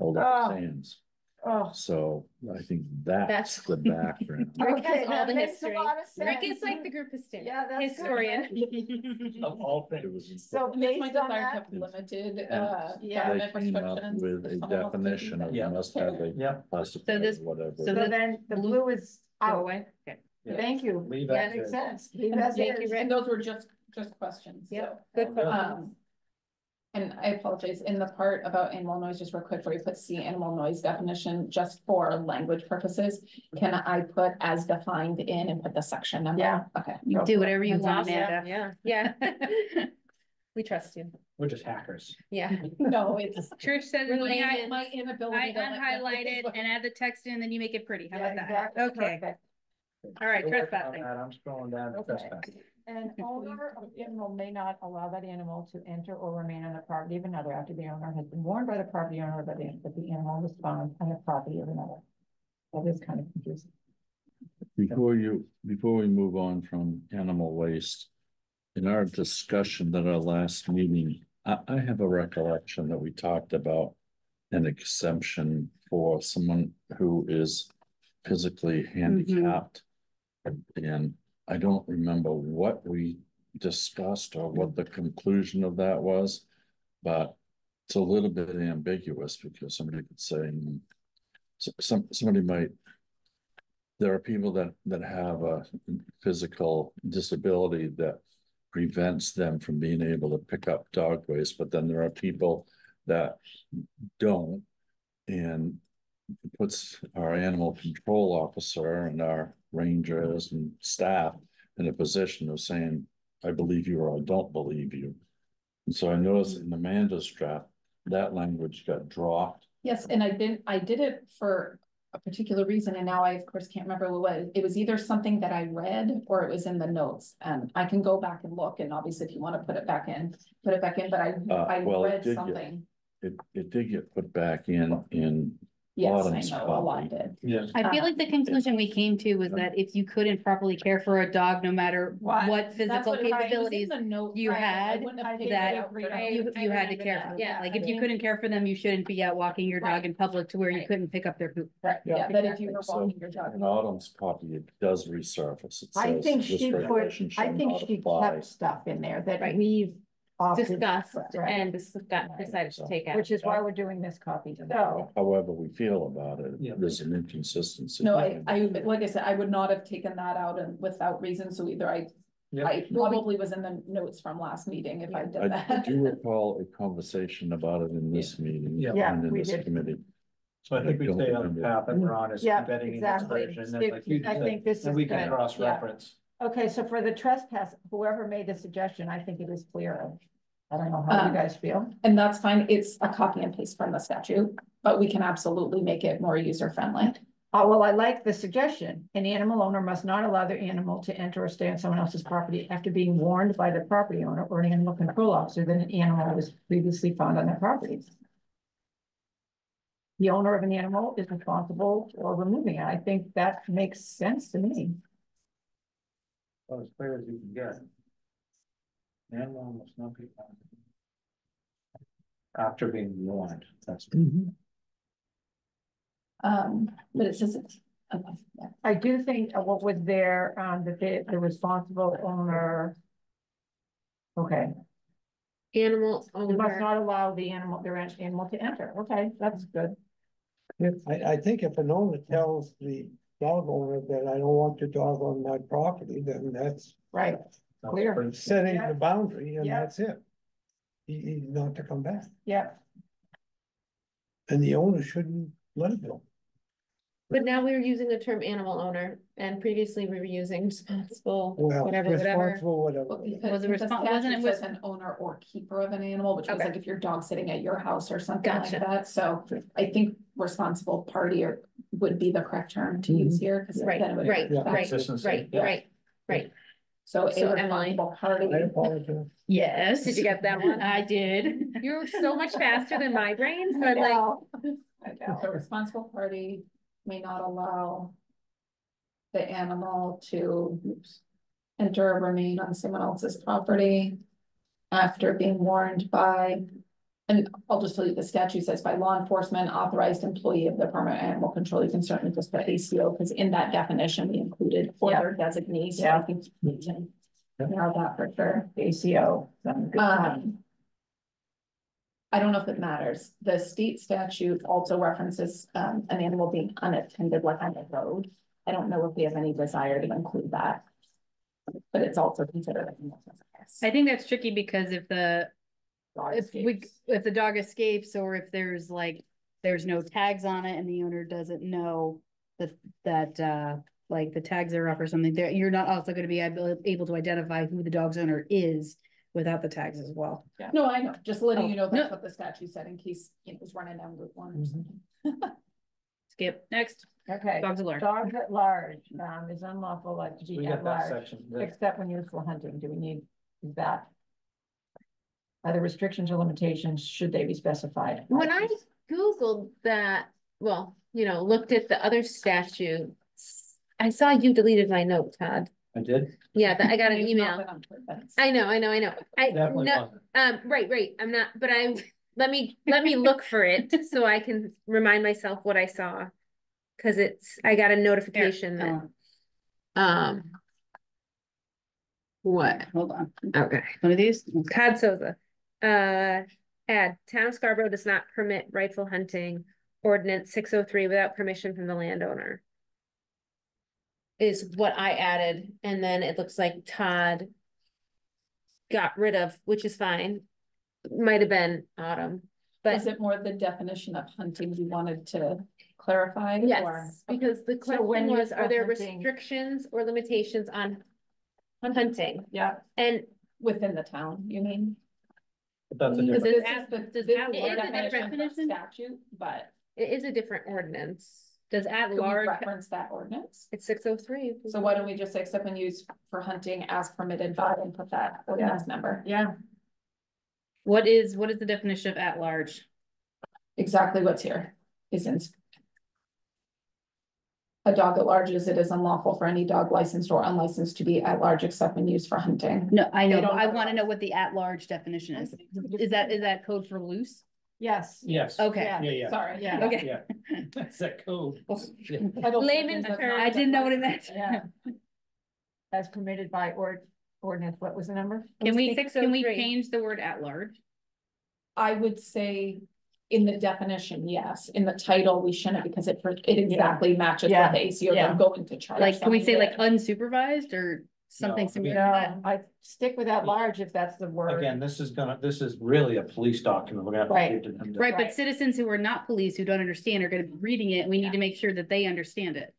held up Oh. his hands. Oh. So I think that's That's- the background. Rick Okay, has all that the makes a history. lot of Rick is like the group historian. Yeah, that's. good. Historian. Of all It things. was- So And it's my based on desire that, have limited, And uh, Yeah. government They came up restrictions. with a someone wants to do definition of that. Yeah. must have a Yeah. classified this- whatever. so so then the blue- blue is Go out. away. Okay. Yeah. Thank you. Leave That that makes sense. Leave as Thank you, is. Rick. And those were just, just questions. Yep, so. good question. Um, and I apologize, in the part about animal noise, just real quick, where you put C animal noise definition, just for language purposes. Can I put as defined in and put the section number? Yeah. Okay. You do whatever you That's want, awesome. Amanda. Yeah, yeah. We trust you. We're just hackers. Yeah. No, it's. Trish says, My, I, my inability. I to unhighlight it and add the text in, then you make it pretty. How Yeah, about that? exactly. Okay, Perfect. all right, We're working on trespassing. I'm scrolling down to Okay. trespassing. An owner of animal may not allow that animal to enter or remain on the property of another after the owner has been warned by the property owner that the, that the animal was found on the property of another. That is kind of confusing. Before you, before we move on from animal waste. In our discussion at our last meeting, I, I have a recollection that we talked about. An exemption for someone who is physically handicapped. And I don't remember what we discussed or what the conclusion of that was. But it's a little bit ambiguous because somebody could say. some, somebody might there are people that, that have a physical disability that prevents them from being able to pick up dog waste, but then there are people that don't. And puts our animal control officer and our rangers and staff in a position of saying, I believe you or I don't believe you. And so I noticed in Amanda's draft, that language got dropped. Yes, and I didn't, I did it for a particular reason, and now I, of course, can't remember what it was. It was either something that I read or it was in the notes. And I can go back and look, and obviously if you wanna put it back in, put it back in, but I, Uh, I well, read did get- something. It, it did get put back in, in Yes, I Autumn's know, a lot did. Yeah. I feel like the conclusion we came to was that if you couldn't properly care for a dog, no matter What? what physical what it- it was in capabilities you had, wouldn't have taken that it out for that. you, you had to care for them. Yeah, Like, if you couldn't care for them, you shouldn't be out walking your dog Right. in public to where you Right. couldn't pick up their poop. Right, yeah, that if you were So, walking your dog. in Autumn's copy, it does resurface. It I says think this she put, regulation I shall think not she apply. kept stuff in there that Right. we've. Opted- Discussed Right. and dis- got decided to take out. Which is why we're doing this copy, so. However we feel about it, Yeah. there's an inconsistency. No, I, I, like I said, I would not have taken that out and without reason, so either I, Yeah. I probably was in the notes from last meeting if I did that. I that. do recall a conversation about it in this meeting. Yeah. Yeah, And in we this did. committee. So I think we stay on the path that we're on is Yeah, embedding in this exactly. version, and like you I said, think this is and we can good. cross-reference. Okay, so for the trespass, whoever made the suggestion, I think it is clear. I don't know how you Um, guys feel. And that's fine, it's a copy and paste from the statute, but we can absolutely make it more user friendly. Oh, well, I like the suggestion. An animal owner must not allow their animal to enter or stay on someone else's property after being warned by the property owner or an animal control officer that an animal was previously found on their property. The owner of an animal is responsible for removing it. I think that makes sense to me. About As clear as you can get. Animal must not be. found. After being warned, that's. Um, but it says it's, okay, yeah. I do think uh, what was there, um, that the, the responsible owner. Okay, Animal you must not allow the animal, their an- animal to enter. Okay, that's good. I, I think if an owner tells the dog owner that I don't want your dog on my property, then that's Right, Clear. setting Yeah. the boundary and Yeah. that's it. He, he's not to come back, yeah. and the owner shouldn't let it go. but now we're using the term animal owner and previously we were using responsible, Well, whatever, whatever. responsible, whatever. Well, because Was it the respon- wasn't it statute with- An owner or keeper of an animal, which was Okay. like if your dog's sitting at your house or something like Gotcha. that, so I think responsible party or would be the correct term to mm-hmm. use here, because Right, then it would. right, Yeah. right, Consistency. right, Yeah. right, right. So a So Emily- responsible party. I apologize. Yes. Did you get that one? I did. You're so much faster than my brain, so I'm like, I know, a responsible party may not allow. The animal to oops, enter or remain on someone else's property. After being warned by. And I'll just tell you, the statute says by law enforcement, authorized employee of the Department of Animal Control, you can certainly just put ACO, because in that definition, we included or Yeah. their designee, so Yeah. I think. we can Narrow that for sure. ACO. um, good. Um. I don't know if it matters. The state statute also references um an animal being unattended like on the road. I don't know if we have any desire to include that. But it's also considered. I think that's tricky because if the, Dog if we, if the dog escapes or if there's like, there's no tags on it and the owner doesn't know that, that, uh, like the tags are up or something, there, you're not also gonna be able, able to identify who the dog's owner is without the tags as well. yeah. No, I know, just letting you know Oh, that's no. what the statute said in case it was running down Route one or Mhm. something. Skip, next, Okay, dogs alert. dogs at large, um, is unlawful like to be at large, section. that- except when used for hunting. Do we need that? Other restrictions or limitations, should they be specified? when I Googled that, well, you know, looked at the other statutes. I saw you deleted my note, Todd. I did. Yeah, that I got an email. not been on purpose. I know, I know, I know. I, Definitely. no, um, right, right, I'm not, but I'm. let me, let me look for it so I can remind myself what I saw. Cause it's, I got a notification that, Uh, um. What? Hold on, Okay. one of these? Cod Souza. Uh, add, town of Scarborough does not permit rifle hunting ordinance six oh three without permission from the landowner. Is what I added, and then it looks like Todd. got rid of, which is fine. Might have been autumn, but Is it more the definition of hunting you wanted to clarify? or- yes, because the So when question was, are there hunting- restrictions or limitations on on hunting? Yeah. And Within the town, you mean? But that's a Because different, this at- is the- does this at is large have a definition of definition? Statute, but it is a different ordinance. Does at could we large, reference that ordinance? It's six oh three. So why don't we just say except when used for hunting as permitted by and put that ordinance number? Yeah, what is, what is the definition of at large? Exactly what's here is in. A dog at large is it is unlawful for any dog licensed or unlicensed to be at large except when used for hunting. No, I know, but don't I wanna know what the at large definition is. Is that, is that code for loose? yes. yes, Okay. Yeah. yeah, yeah, Sorry. Yeah. Okay. yeah, that's that code. Yeah. Title Layman's seven does term. I didn't know what it meant. Yeah. As permitted by ord- ordinance, what was the number? Can we, Six oh can oh we change the word at large? I would say in the definition, yes, in the title, we shouldn't because it, it exactly matches Yeah. what the ACO Yeah. they're going to charge. Like, can we say someone like unsupervised or something No, I similar mean- to that? No, I stick with that large if that's the word. Again, this is gonna, this is really a police document, we're gonna have to Right. give to them. to- Right, but Right. citizens who are not police, who don't understand, are gonna be reading it, we need to make sure that they understand it.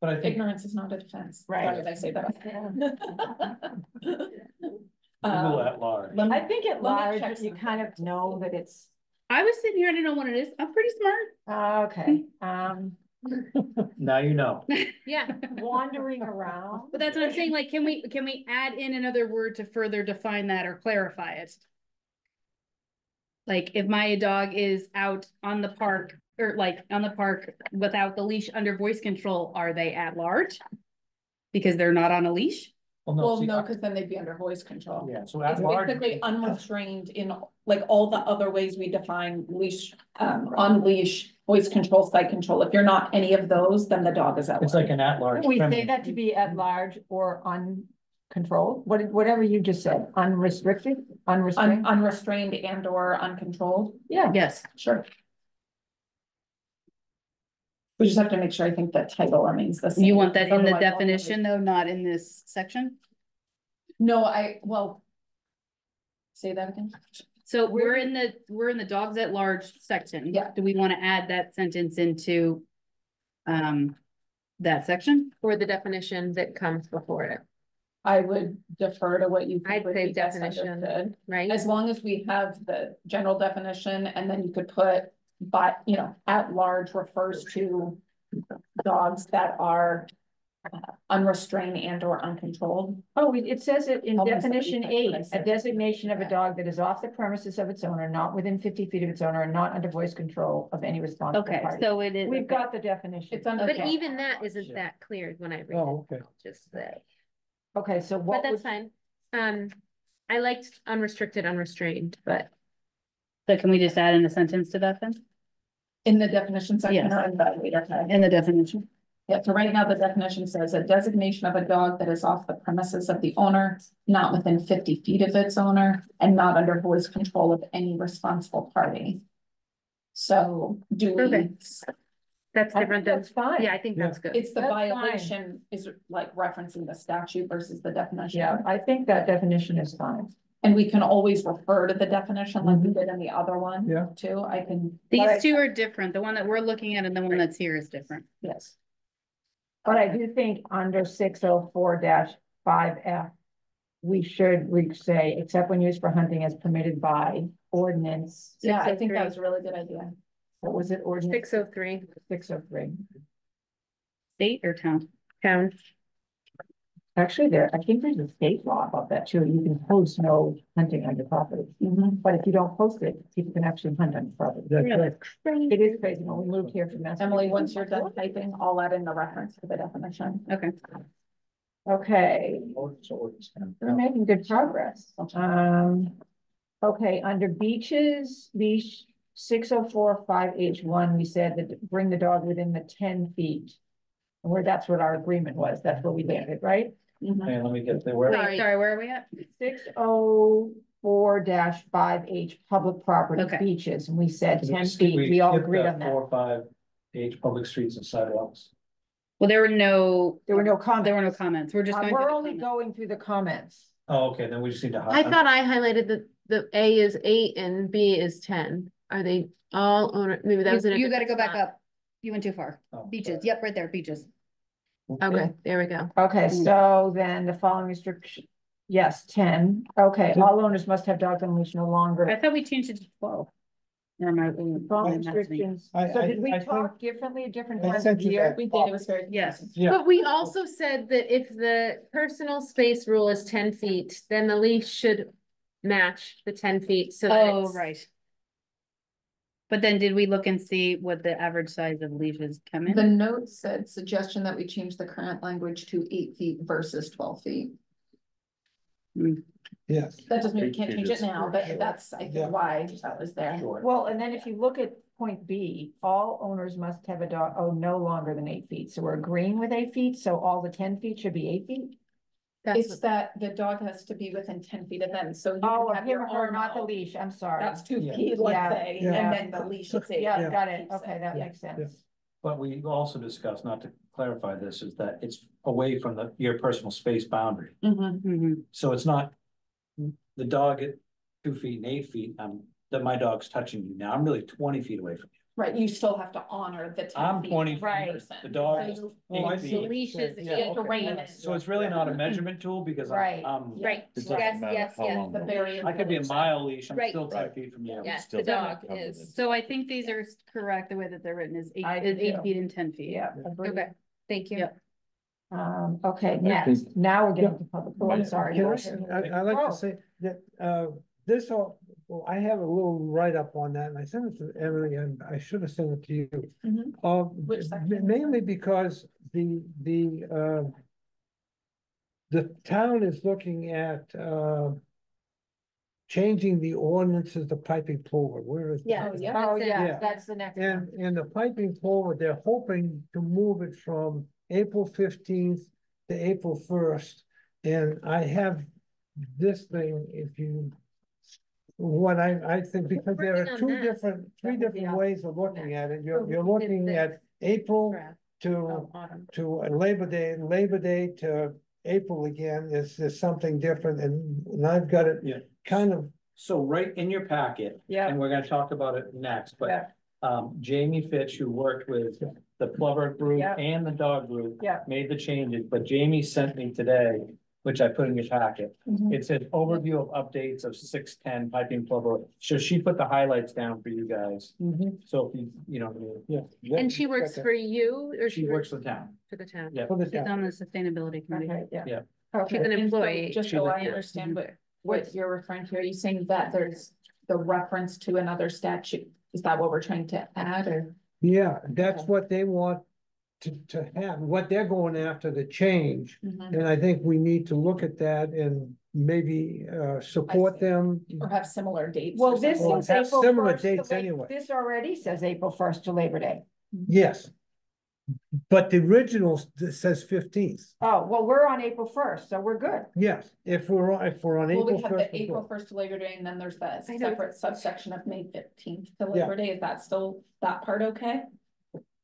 But I think, Ignorance is not a defense. Right. Why did I say that? Google Um, at large. let me- I think at Let me large, check you something. kind of know that it's, I was sitting here, I didn't know what it is, I'm pretty smart. okay, um, Now you know. Yeah, wandering around. But that's what I'm saying, like, can we, can we add in another word to further define that or clarify it? Like, if my dog is out on the park, or like, on the park without the leash under voice control, are they at large? Because they're not on a leash? Well, see, no, I- because then they'd be under voice control. Yeah, so It's at large. basically unrestrained in like all the other ways we define leash, um, unleash, voice control, sight control. If you're not any of those, then the dog is at. It's like an at-large. We say that to be at large or uncontrolled, what, whatever you just said, unrestricted, Un- unrestrained, unrestrained and or uncontrolled, yeah. Yes. sure. We just have to make sure, I think that title remains the same. You want that in the Otherwise, I'll- definition, though, not in this section? No, I, well. Say that again. So we're in the, we're in the dogs at large section. Yeah. Do we want to add that sentence into um, that section? or the definition that comes before it, I would defer to what you. think I'd would say be best definition. understood. right? As long as we have the general definition and then you could put, but, you know, at large refers to dogs that are unrestrained and or uncontrolled. Oh, it- it says it in Hold on a definition that's I eight, a designation of a dog that is off the premises of its owner, not within fifty feet of its owner, and not under voice control of any responsible Okay, party. so it is. We've okay. got the definition. It's under. But Okay. even that isn't that clear when I read it, Oh, okay. just that, Okay, so but what that's would, fine. Um, I liked unrestricted, unrestrained, but So can we just add in a sentence to that then? In the definition section Yes. or in the later tag? In the definition? Yeah, so right now the definition says a designation of a dog that is off the premises of the owner, not within fifty feet of its owner, and not under voice control of any responsible party. So do we, Perfect. that's I different than, that's fine. yeah, I think that's good. it's the That's fine. violation is like referencing the statute versus the definition. Yeah, I think that definition is fine. And we can always refer to the definition like we mm-hmm. did in the other one. Yeah. Too, I can, These Right. two are different. The one that we're looking at and the one that's here is different. yes. But I do think under six oh four five F, we should re- say, except when used for hunting as permitted by ordinance. Yeah, I think that oh was a really good idea. What was it, ordinance? six oh three. Six oh three. State or town? town, Actually, there, I think there's a state law about that too. You can post no hunting on your property. But if you don't post it, people can actually hunt on your property. That's Really? right. It is crazy. When we moved here from Massachusetts. Emily, once you're done typing, I'll add in the reference to the definition. Okay. Okay, we're making good progress. Um, okay, under beaches, beach six oh four five H one, we said that bring the dog within the ten feet. And Where that's what our agreement was. That's where we landed, right? Hey, let me get the where. Wait, sorry, where are we at? Six oh four five H, public property Okay. beaches, and we said ten sk- feet. We all skipped agreed that on that. Four, or five, H, public streets and sidewalks. Well, there were no. There were no comments. There were no comments. We're just Uh, going. We're through the only comments. going through the comments. Oh, okay, then we just need to. I thought I highlighted that the A is eight and B is ten. Are they all owner, maybe that was in a You gotta different go back spot. up. You went too far. Oh, Beaches, sorry. yep, right there, beaches. Okay, there we go. Okay, Mm. so then the following restriction, yes, ten, okay, all owners must have dogs on leash no longer. I longer. thought we changed it to twelve. Or am I- am I Following imagining? restrictions, I- so I- did we I think- talk differently at different I times sent of you year? that. We did, it was very. Yes. Yeah. But we also said that if the personal space rule is ten feet, then the leash should match the ten feet, so that Oh, it's- right. But then did we look and see what the average size of leashes come in? The note said suggestion that we change the current language to eight feet versus twelve feet. Hmm. Yes. That doesn't mean we can't change it now, but that's, I Yeah. think, why that was there. Sure. Well, and then if you look at point B, all owners must have a dog, oh, no longer than eight feet, so we're agreeing with eight feet, so all the ten feet should be eight feet? That's It's what- that the dog has to be within ten feet of them, so you Oh, can of have him your or her, arm not the out. leash, I'm sorry. That's two Yeah. feet, Yeah. let's say, Yeah. and then the leash is eight. Yeah, Yeah. got it, okay, that Yeah. makes sense. But we also discussed, not to clarify this, is that it's away from the, your personal space boundary. Mhm. Mhm. So it's not the dog at two feet and eight feet, um, that my dog's touching you now. I'm really twenty feet away from you. Right, you still have to honor the ten I'm feet. 20 feet. Right. The dog is So Oh, I eight. The feet. leash is. Yeah, eight okay. feet. So it's really not a measurement tool because Right. I'm, um, Right, It yes, doesn't matter yes, how yes. long The the barrier. I could be a mile leash, I'm Right. still ten Right. feet from you. Yes, still the dog covered in- is, So I think these are correct, the way that they're written is eight, I is eight do. feet and ten feet. Yeah, agreed. okay, thank you. Yep. Um, okay, next, think- now we're getting to public, oh, I'm sorry. I. I, I like Oh. to say that, uh, this all, well, I have a little write-up on that, and I sent it to Emily, and I should have sent it to you. Mhm. Uh, Which section mainly because the, the, uh. The town is looking at, uh. Changing the ordinances to piping plover, where is? Yeah. Oh, yeah. Oh, That's it. yeah, Yeah. that's the next And, one. and the piping plover, they're hoping to move it from April fifteenth to April first. And I have this thing, if you. What I, I think, because there are two that. different, three That would be different ways of looking at it. You're, you're we did looking at April Crap. to, Oh, to Labor Day, Labor Day to April again is, is something different, and, and I've got it Yeah. kind of, So right in your packet, Yeah, and we're gonna talk about it next, but yeah, um, Jamie Fitch, who worked with the Plover group Yeah. and the dog group. Yeah. Made the changes, but Jamie sent me today, which I put in your packet. Mhm. It said overview of updates of six ten piping Plover. So she put the highlights down for you guys. So if you, you know, yeah. And she works for you or she works for the town. For the town? Yeah. For the She's town. on the sustainability committee. okay, yeah. Yeah. Okay. She's an And so, employee. Just She's so a- I yeah. understand what, what you're referring to, are you saying that there's the reference to another statute? Is that what we're trying to add or? Yeah, that's Okay. what they want to, to have, what they're going after the change. Mhm. And I think we need to look at that and maybe, uh, support them. Or have similar dates? Well, this something? Well, April similar first dates La- anyway. This already says April first to Labor Day. Yes. But the original s- says fifteenth. Oh, well, we're on April first, so we're good. Yes, if we're, on if we're on Well, we April have the. April first to Labor Day and then there's the separate subsection of May fifteenth to Yeah. Labor Day. Is that still, that part okay?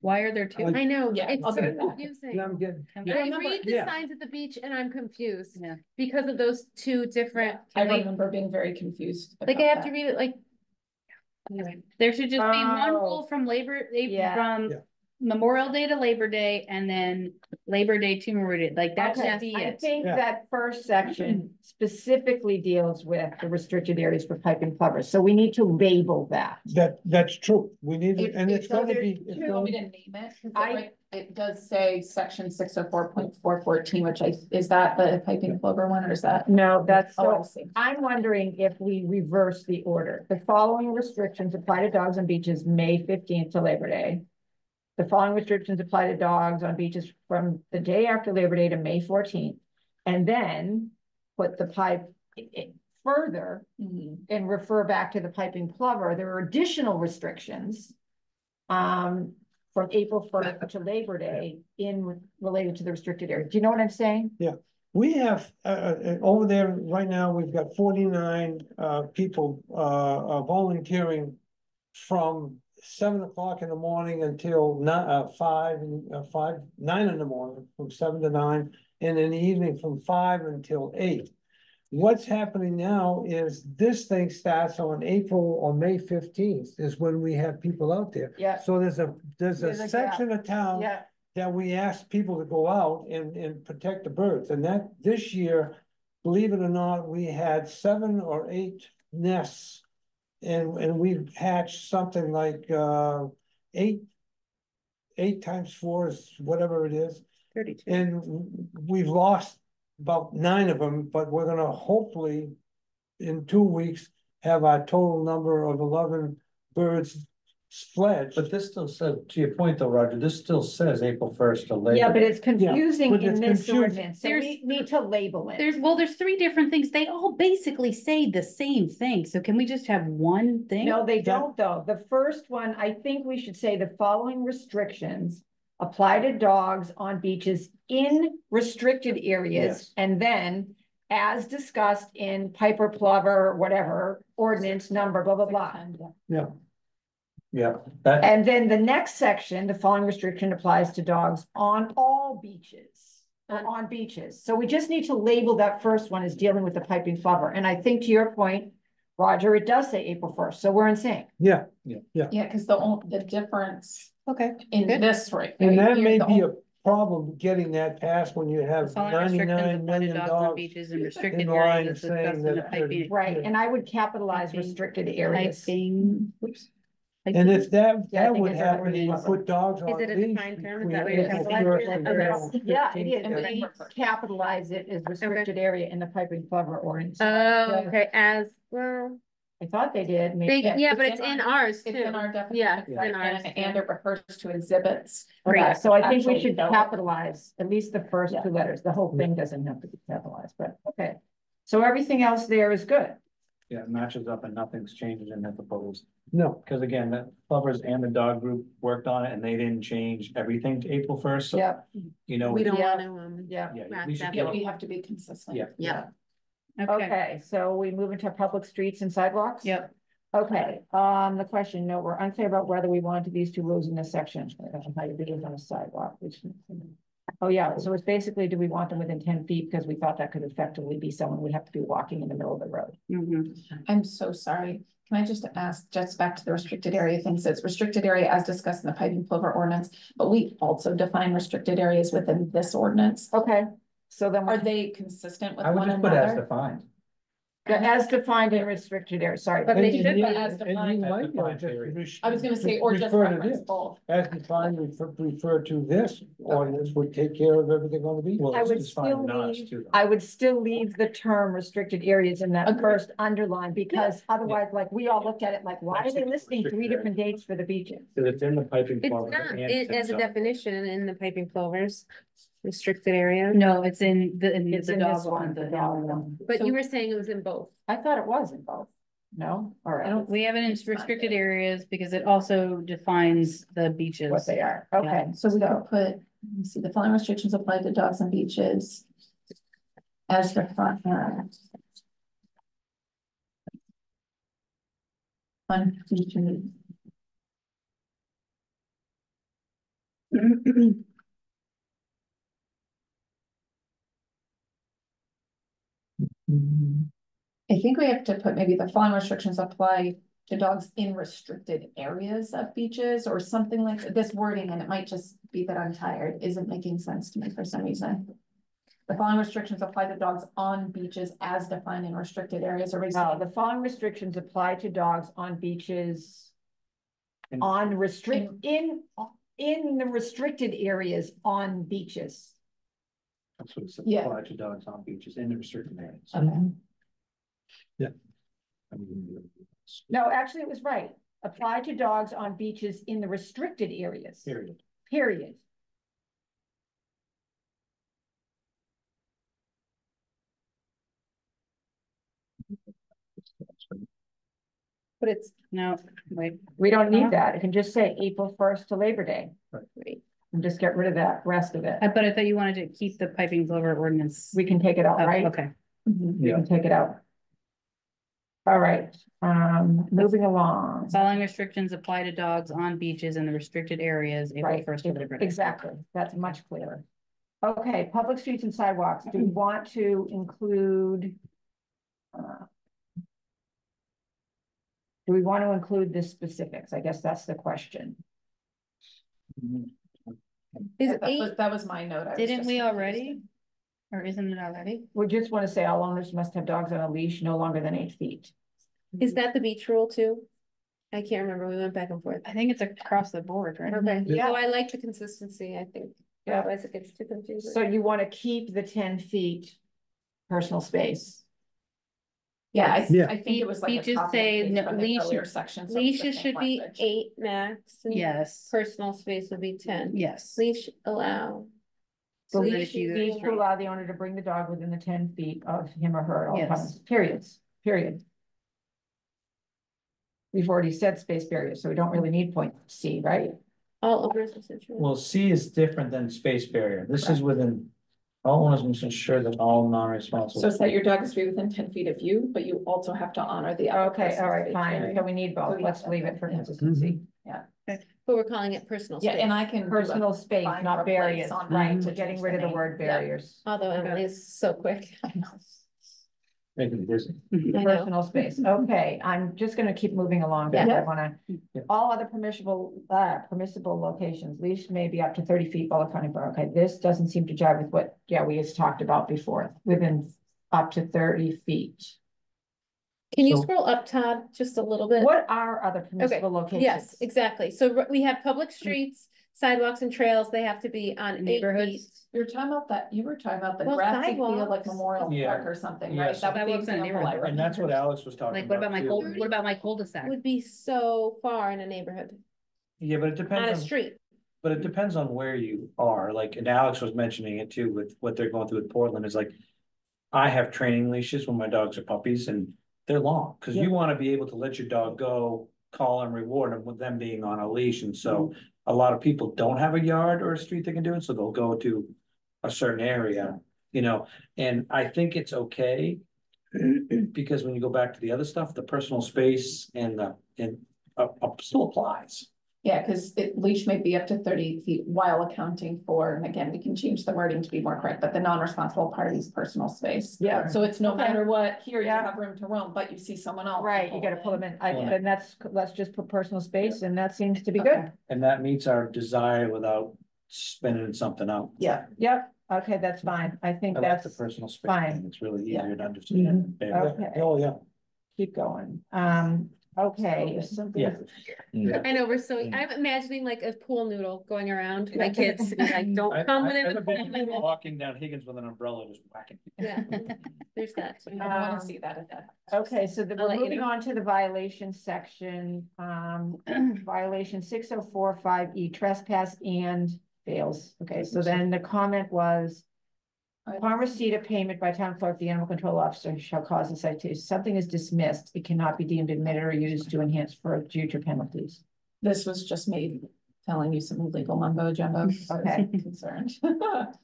Why are there two? I- I know, Yeah, it's I'll so do that. confusing. I'm getting, Can I remember- read the yeah. signs at the beach and I'm confused Yeah. because of those two different, I like, remember being very confused. like I about have to that. read it like. Anyway, There should just be one Oh. rule from Labor, Yeah. from Yeah. Memorial Day to Labor Day and then Labor Day to Memorial Day, like that Okay, should be I it. think Yeah. that first section specifically deals with the restricted areas for piping plover, so we need to label that. that, that's true. We need, It- it, and it it's gonna does- be. Do it's you want me gonna- to name it? 'Cause it I- might- It does say section six oh four point four fourteen, which I, is that the piping plover one or is that? No, that's Oh, I so, see. I'm wondering if we reverse the order. The following restrictions apply to dogs on beaches, May fifteenth to Labor Day. The following restrictions apply to dogs on beaches from the day after Labor Day to May fourteenth. And then put the pipe further Mhm. and refer back to the piping plover, there are additional restrictions. Um, from April first to Labor Day in related to the restricted area. Do you know what I'm saying? Yeah. We have, uh, uh, over there, right now, we've got forty-nine, uh, people, uh, uh, volunteering. From seven o'clock in the morning until nine, uh, five, and, uh, five, nine in the morning, from seven to nine. And in the evening from five until eight. what's happening now is this thing starts on April or May fifteenth is when we have people out there. Yeah, So there's a, there's a There's a section of town yeah, that we ask people to go out and, and protect the birds, and that, this year, believe it or not, we had seven or eight nests. And, and we've hatched something like, uh, eight. Eight times four is whatever it is, Thirty-two. and we've lost about nine of them, but we're gonna hopefully. In two weeks, have our total number of eleven birds fledged. But this still says, to your point though, Roger, this still says April first to Labor. yeah, but it's confusing but in it's this confusing. ordinance, so There's- we need to label it. There's, well, there's three different things. They all basically say the same thing. So can we just have one thing? No, they don't though. The first one, I think we should say the following restrictions apply to dogs on beaches in restricted areas Yes. and then as discussed in Piping Plover, whatever, ordinance number, blah, blah, blah. Yeah, Yeah, that, And then the next section, the following restriction applies to dogs on all beaches. Or on beaches. So we just need to label that first one as dealing with the piping plover. And I think to your point, Roger, it does say April first, so we're in sync. yeah, Yeah, yeah. Yeah, because the, on- the difference Okay. in Good. this right. and right that may be on- a problem getting that passed when you have Following restrictions ninety-nine apply to million dogs on dogs. beaches and in restricted line areas saying discussed in the that they're- piping. Right, and I would capitalize Piping- restricted areas. Piping, whoops. And if that, Yeah, I that think would it's a happen, you ordinance. put dogs on Is it a leash defined term? Is between that what you're April saying? first and Okay. April Yeah, it 15th. is, we capitalize it as restricted area in the piping plover ordinance. Oh, okay, as, well, I thought they did, they, maybe, Yeah, yeah, but it's it's in in our- ours It's in too. our definition. Yeah, it's in ours, And, too. and it refers to exhibits. right, so I think we should capitalize at least the first two letters, the whole thing doesn't have to be capitalized, but, okay. So everything else there is good, yeah, it matches up and nothing's changed in the proposed. No, Because again, the plovers and the dog group worked on it and they didn't change everything to April first, so, yeah, you know. We don't Yeah. wanna, um. yeah. Yeah, wrap we should that Yeah, we have to be consistent. Yeah. Yeah. Okay, Okay, so we move into public streets and sidewalks? yep. Okay, um, the question, no, we're unclear about whether we wanted these two rules in this section, I don't know how you do it on a sidewalk, which. Oh, yeah, so it's basically, do we want them within ten feet, because we thought that could effectively be someone would have to be walking in the middle of the road. Mhm. I'm so sorry. Can I just ask, just back to the restricted area thing, so it's restricted area as discussed in the piping plover ordinance, but we also define restricted areas within this ordinance. Okay, so then. Are we're- they consistent with I would one just put as another? defined. As defined in restricted area, sorry. But they you- should be and as you defined. might As want defined, to period. I was gonna say, or just refer to reference this. both. As defined, refer, refer to this ordinance would take care of everything on the beach. Well, I it's would just fine still with us leave- too, though. I would still leave the term restricted areas in that Agreed. first underline, because otherwise, like, we all looked at it like, why are they listing three Restricted different dates for the beaches? Cause it's in the piping. It's not, it, as a definition in the piping plovers, restricted area. No, it's in the, in It's the in dog this one, one, the the dog dog one. one. But So- you were saying it was in both. I thought it was in both. No, all I right, don't, we have it in restricted areas because it also defines the beaches. what they are, okay, So we could put, let me see, the following restrictions apply to dogs on beaches. As defined. uh, On beaches. Mm-hmm. I think we have to put maybe the following restrictions apply to dogs in restricted areas of beaches or something like this wording, and it might just be that I'm tired, isn't making sense to me for some reason. The following restrictions apply to dogs on beaches as defined in restricted areas or. no, the following restrictions apply to dogs on beaches. In- On restrict, in, in the restricted areas on beaches. That's what it says, Yeah. apply to dogs on beaches in the restricted areas. Okay. I mean, No, actually, it was right, apply to dogs on beaches in the restricted areas, Period. period. But it's, No, wait, We don't need that, it can just say April first to Labor Day. Right. And just get rid of that rest of it, I- but I thought you wanted to keep the piping plover ordinance. we can take it out, Oh, right? Okay, We Yeah. can take it out. All right, um, moving along. following restrictions apply to dogs on beaches in the restricted areas, April Right, first. exactly, that's much clearer. Okay, public streets and sidewalks, do we want to include Uh, Do we want to include the specifics? I guess that's the question. Is That was, that was my note. I was Didn't just we confused. already? Or isn't it already? We just want to say all owners must have dogs on a leash no longer than eight feet. is that the beach rule too? I can't remember, we went back and forth. I think it's across the board, right? Okay, Yeah. so I like the consistency, I think, Yeah. otherwise it gets too confusing. So you want to keep the ten feet personal space? Yeah, I, Yeah. I think it was like. a Beaches copy say and paste no- from the leash- earlier section, so the Leashes same should be language. eight max. and Yes, Personal space would be ten. yes. Leash allow. So that leash if you- to allow the owner to bring the dog within the ten feet of him or her at all Yes. times, periods, period. We've already said space barrier, so we don't really need point C, right? All owners of such. Well, C is different than space barrier. This is within. All owners must ensure that all non-responsible. So set your dog is to be within ten feet of you, but you also have to honor the. other Okay, all person's right, fine, area. so we need both, So, let's leave it for consistency. Mm-hmm. yeah. But we're calling it personal space. Yeah, space. and I can. do a Personal space, find not replace barriers, on right, mine to we're getting rid of the name. word Yeah. barriers. Although Emily is so quick. I know. Making it busy. I know. Personal space, okay, I'm just gonna keep moving along, because I Yeah. wanna, Yeah. all other permissible, uh, permissible locations, leash may be up to thirty feet while accounting for, okay, this doesn't seem to jive with what, yeah, we just talked about before, within up to thirty feet. Can you So- scroll up, Todd, just a little bit? What are other permissible locations? Yes, exactly. So r- we have public streets, sidewalks and trails. They have to be on eight Neighborhoods. You're talking about that, you were talking about the Well, grassy field like sidewalks. Memorial Yeah. Park or something, Yeah, right? so- That was the Sidewalks and example I neighborhood. And that's what. Alex was talking Like, about. what about my too. cul, what about my cul-de-sac? Would be so far in a neighborhood, Yeah, but it on a depends on, street. but it depends on where you are, like, and Alex was mentioning it too, with what they're going through with Portland is like. I have training leashes when my dogs are puppies and they're long, cause you wanna be able to let your dog go. Call and reward them with them being on a leash, and so mm-hmm. A lot of people don't have a yard or a street they can do it, so they'll go to. A certain area, you know, and I think it's okay. Because when you go back to the other stuff, the personal space and the, and, uh, uh, still applies. Yeah, cause it leash may be up to thirty feet while accounting for, and again, we can change the wording to be more correct, but the non-responsible party's personal space. Yeah, So it's no matter what, here you Yeah. have room to roam, but you see someone else. right, you gotta pull them in, I, Yeah. and that's, let's just put personal space, and that seems to be Okay. good. And that meets our desire without spinning something out. Yeah, Yep, okay, that's fine, I think I like the that's, personal space, fine. it's really Yeah. easier to understand. Yeah. Okay. Oh, yeah. keep going, um, okay. Yeah. Yeah. I know, we're so, Mm. I'm imagining like a pool noodle going around, my kids, like, don't come I- within I've the pool noodle. Walking down Higgins with an umbrella, just whacking. Yeah, there's that. I wanna Um, see that at that. Okay, so the, we're let you moving know. on to the violation section, um, violation six oh four five E trespass and fails. Okay, so then the comment was. Upon receipt of payment by town clerk, the animal control officer shall cause a citation. Something is dismissed, it cannot be deemed admitted or used to enhance for future penalties. This was just me telling you some legal mumbo jumbo. so I was Okay. Concerned.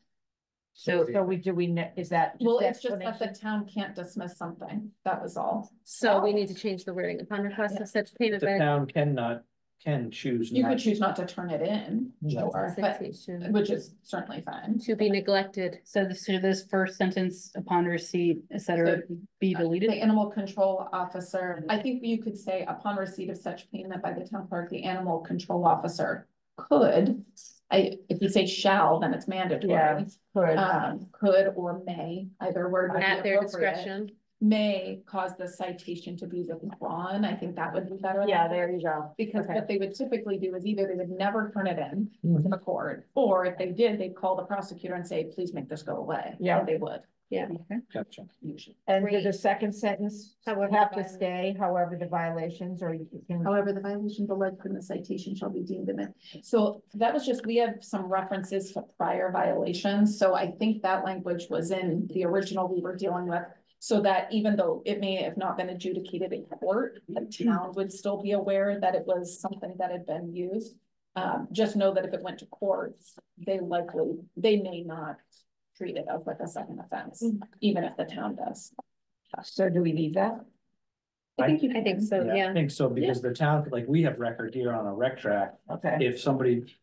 So, so we, do we, kn- is that? Well, it's just that the town can't dismiss something, that was all. So we need to change the wording upon request of such payment The by town cannot, can choose. You not could choose not to turn it in, No. sure, but, citation which is certainly fine. to be neglected. So this, so this first sentence upon receipt, et cetera, be deleted. The deleted? animal control officer, I think you could say upon receipt of such payment by the town clerk, the animal control officer could. I, if you say shall, then it's Yeah, mandatory, could, um, could or may, either word. would be At their appropriate. discretion. May cause the citation to be withdrawn, I think that would be better. yeah, than- there you go. Because Okay. what they would typically do is either they would never turn it in to Mhm. the court, or if they did, they'd call the prosecutor and say, please make this go away. Yeah. And They would, Yeah. Okay. Gotcha. usually. And did the second sentence However, have the to stay, however, the violations, or you can? However, the violation alleged from the citation shall be deemed admitted. So that was just, we have some references to prior violations, so I think that language was in the original we were dealing with. So that even though it may have not been adjudicated in court, the town would still be aware that it was something that had been used. Um, just know that if it went to courts, they likely, they may not treat it as like a second offense, even if the town does. So do we leave that? I think you I think so, I yeah. I think so, because the town, like, we have record here on a rec track, Okay, if somebody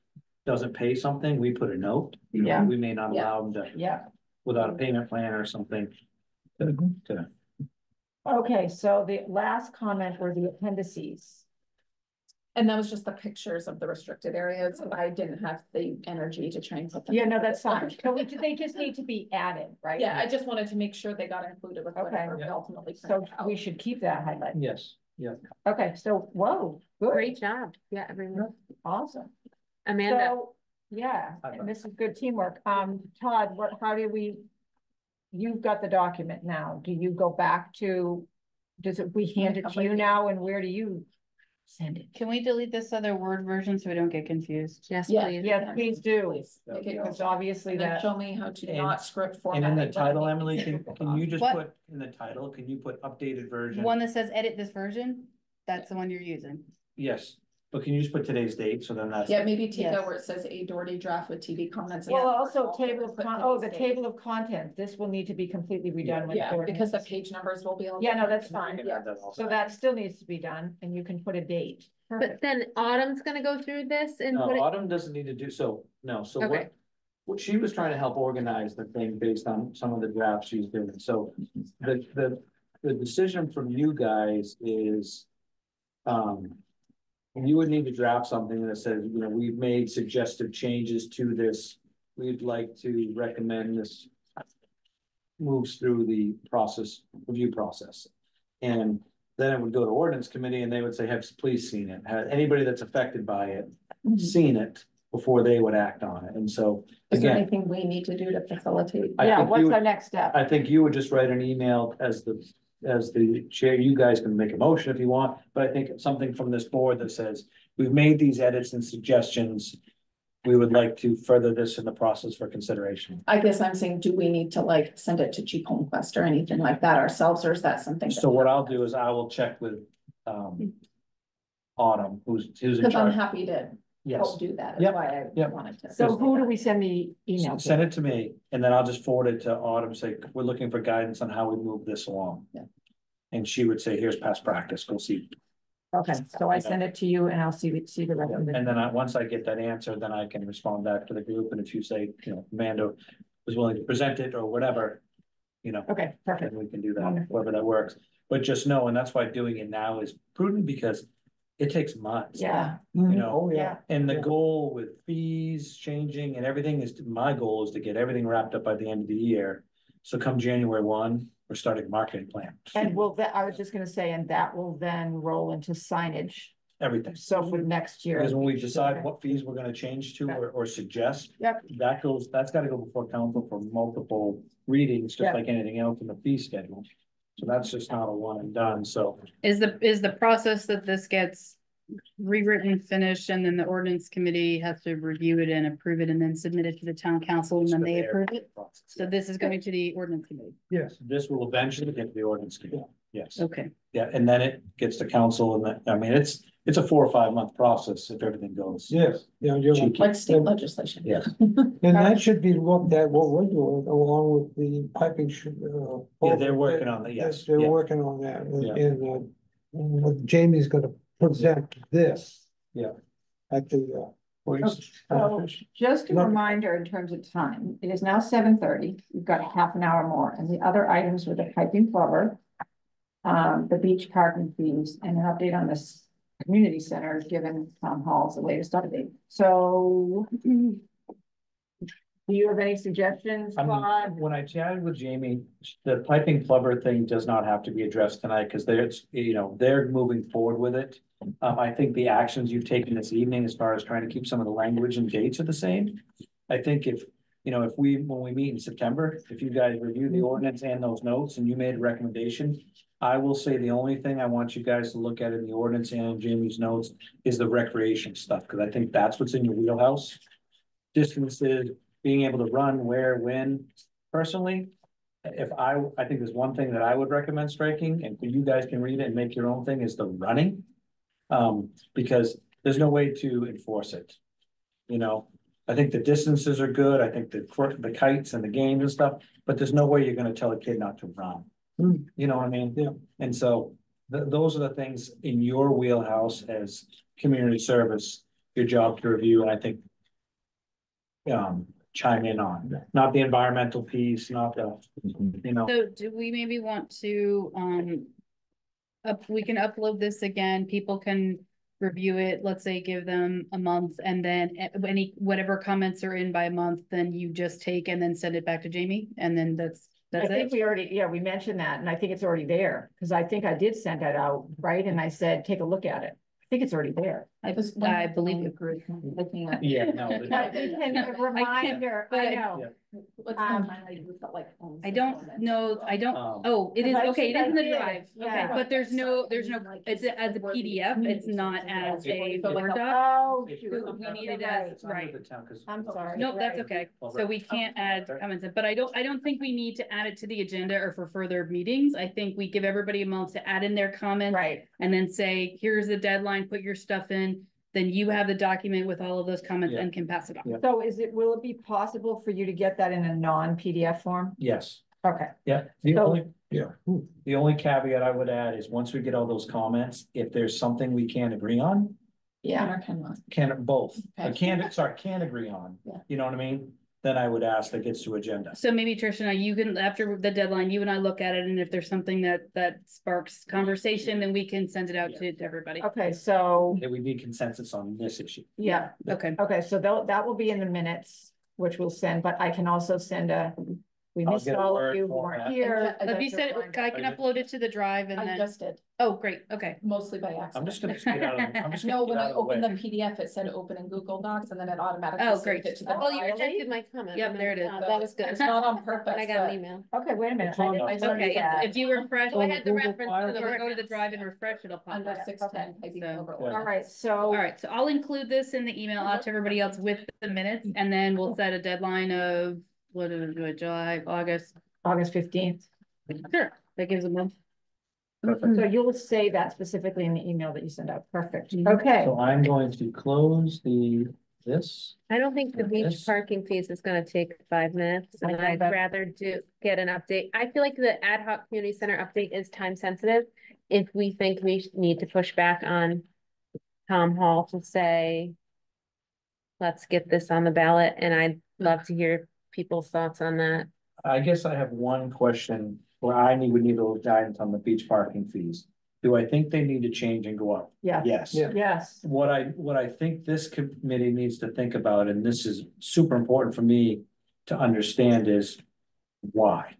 doesn't pay something, we put a note. Yeah. We may not Yeah. allow them to, yeah, without a payment plan or something. To, to Okay, so the last comment were the appendices. And that was just the pictures of the restricted areas, I didn't have the energy to try and put them. Yeah, no, that's fine. So we, they just need to be added, right? Yeah, I just wanted to make sure they got included with Okay. whatever we ultimately. So printed out. we should keep that highlight. Yes, yeah. Okay, so, whoa, good, Great job. Yeah, everyone. awesome. Amanda, So, yeah, and this is good teamwork. Um, Todd, what, how do we? You've got the document now. Do you go back to? Does it, we hand it to you now and where do you send it? Can we delete this other Word version so we don't get confused? yes, Yeah. please. Yeah, please do, Please, make because go. obviously And then that, show me how to And- not script format. And in the it, but title, make it Emily, can, Google can you just What? put, in the title, can you put updated version? One that says edit this version, that's the one you're using. Yes, but can you just put today's date, so then that's. Yeah, maybe take Yes. out where it says a Doherty draft with TV comments. and well, that also part, table of put con, oh, the date. table of contents, this will need to be completely redone with. Yeah, because the ordinance. page numbers will be. a little Yeah, no, that's fine. You can add that also. So that still needs to be done and you can put a date. But Perfect. then Autumn's gonna go through this and No, put it, Autumn doesn't need to do, so, no, so Okay. what, what she was trying to help organize the thing based on some of the drafts she's doing, so. The, the, the decision from you guys is. Um. You would need to draft something that says, you know, we've made suggestive changes to this, we'd like to recommend this. Moves through the process, review process. And then it would go to ordinance committee and they would say, have please seen it, have anybody that's affected by it Mhm. seen it before they would act on it, and so, Is there again, anything we need to do to facilitate? I Yeah, think what's you our would- next step? I think you would just write an email as the, as the chair, you guys can make a motion if you want, but I think something from this board that says, we've made these edits and suggestions. We would like to further this in the process for consideration. I guess I'm saying, do we need to like send it to Chief Homequest or anything like that ourselves, or is that something? that- So what I'll do is I will check with, um. Autumn, who's, who's in Cause I'm charge, happy to yes, help do that. that, is Yep, why I yep. wanted to. So who do we send the email to? send it to me, and then I'll just forward it to Autumn, say, we're looking for guidance on how we move this along. Yeah. And she would say, here's past practice, go see, Okay, so I send it to you and I'll see, see the rest of and then I, once I get that answer, then I can respond back to the group, and if you say, you know, Amanda. Was willing to present it or whatever, you know, Okay, perfect. then we can do that, Wonderful. whoever that works, but just know, and that's why doing it now is prudent, because. It takes months. Yeah, You mm-hmm. know, Oh, yeah. yeah, And the Yeah. goal with fees changing and everything is, my goal is to get everything wrapped up by the end of the year. So come January one, we're starting marketing plan, and will that, I was just gonna say, and that will then roll into signage, everything. so for next year. Because when we decide Okay. what fees we're gonna change to or, or suggest. Yep. That goes, that's gotta go before council for multiple readings, Yep. just like anything else in the fee schedule. So that's just not a one and done, so. Is the, is the process that this gets rewritten, finished, and then the ordinance committee has to review it and approve it and then submit it to the town council and then they approve it? So this is going to the ordinance committee. Yes. This will eventually get to the ordinance committee, yes. Okay. Yeah, and then it gets to council and that, I mean, it's, it's a four or five month process if everything goes. Yes, yeah, you're right. Cheeky. Like state legislation. Yeah. And that should be looked at, what we're doing, along with the piping. sh- uh, Yeah, they're working on that, yes, They're yeah. working on that, and, Yeah. and, uh, and Jamie's gonna present this. Yeah. At the, uh. police So, just a Look. reminder in terms of time, it is now seven thirty, we've got half an hour more, and the other items were the piping plover. Um, the beach parking fees and an update on this community center, given Tom Hall's the latest update, so. Do you have any suggestions, I Claude? mean, when I chatted with Jamie, the piping plover thing does not have to be addressed tonight, because there's, you know, they're moving forward with it. Um, I think the actions you've taken this evening, as far as trying to keep some of the language and dates are the same. I think if, you know, if we, when we meet in September, if you guys review the ordinance and those notes and you made a recommendation. I will say the only thing I want you guys to look at in the ordinance and Jamie's notes is the recreation stuff, because I think that's what's in your wheelhouse. Distances, being able to run where, when, personally. If I, I think there's one thing that I would recommend striking, and you guys can read it and make your own thing, is the running. Um, because there's no way to enforce it. You know, I think the distances are good, I think the, the kites and the games and stuff, but there's no way you're gonna tell a kid not to run. You know what I mean? Yeah. And so, th- those are the things in your wheelhouse as community service, your job to review, and I think. Um, chime in on, not the environmental piece, not the, you know. So do we maybe want to, um. Up, we can upload this again, people can review it, let's say give them a month and then eh, any, whatever comments are in by a month, then you just take and then send it back to Jamie, and then that's, I that's think it. we already, yeah, we mentioned that, and I think it's already there, because I think I did send that out, right? And I said, take a look at it. I think it's already there. I Was I believe you. Agree. Looking at. Yeah, no. But we can I remind her, I but- know. What's Um, the timeline? We've got like. almost I don't know, I don't, Um, oh, it is, Because I okay, it think is in I the did, drive, okay, yeah. but there's no, there's no, Like, it's a- as a PDF, it's not as a So like Word doc. Oh, If shoot, We you're need it as, It's under right. the town, 'cause- I'm sorry. Nope, that's Right. okay. Well, So we can't add comments, but I don't, I don't think we need to add it to the agenda or for further meetings. I think we give everybody a month to add in their comments. Right, And then say, here's the deadline, put your stuff in, then you have the document with all of those comments Yeah. and can pass it on. Yeah. so is it, will it be possible for you to get that in a non-PDF form? Yes, Okay, yeah, the So- only, Yeah. the only caveat I would add is once we get all those comments, if there's something we can't agree on. Yeah. Or can one. Can both, I Okay. can't, sorry, can agree on, Yeah. you know what I mean? Then I would ask that gets to agenda. So maybe Trish and I, you can, after the deadline, you and I look at it, and if there's something that, that sparks conversation, then we can send it out to to everybody. okay, so, That we need consensus on this issue. yeah, Okay. okay, so that, that will be in the minutes, which we'll send, but I can also send a. We I'll missed get a all of Word you who weren't format. here. And If you That's said, fine. I can upload it to the drive and I then, just did, oh, great, okay. mostly by accident. I'm just gonna just get out of, I'm just. gonna No, get when out I of the opened the way. PDF, it said open in Google Docs and then it automatically. Oh, saved great. it to the Well, you file. rejected my comment. Yep, there it is. Uh, That was good. It's not on purpose. I got but- an email. Okay, wait a minute. I didn't- I didn't Okay, do that. if you refresh, So I had the Google reference File. to the go to the drive and refresh, it'll pop Under up. six ten, typing So- over. Yeah. All right, All so, right, so I'll include this in the email out to everybody else with the minutes, and then we'll set a deadline of, what is it, do? July, August? August fifteenth. Sure, that gives a month. Perfect. So you'll say that specifically in the email that you send out. Perfect. Mhm. Okay, So I'm going to close the, this. I don't think the beach Yes. parking fees is gonna take five minutes, I and know I'd that- rather do, get an update. I feel like the ad hoc community center update is time sensitive. If we think we sh- need to push back on Tom Hall to say, let's get this on the ballot, and I'd love to hear people's thoughts on that. I guess I have one question where I need, would need a little guidance on the beach parking fees. Do I think they need to change and go up? yeah. Yes. Yeah. Yes, What I, what I think this committee needs to think about, and this is super important for me to understand is why?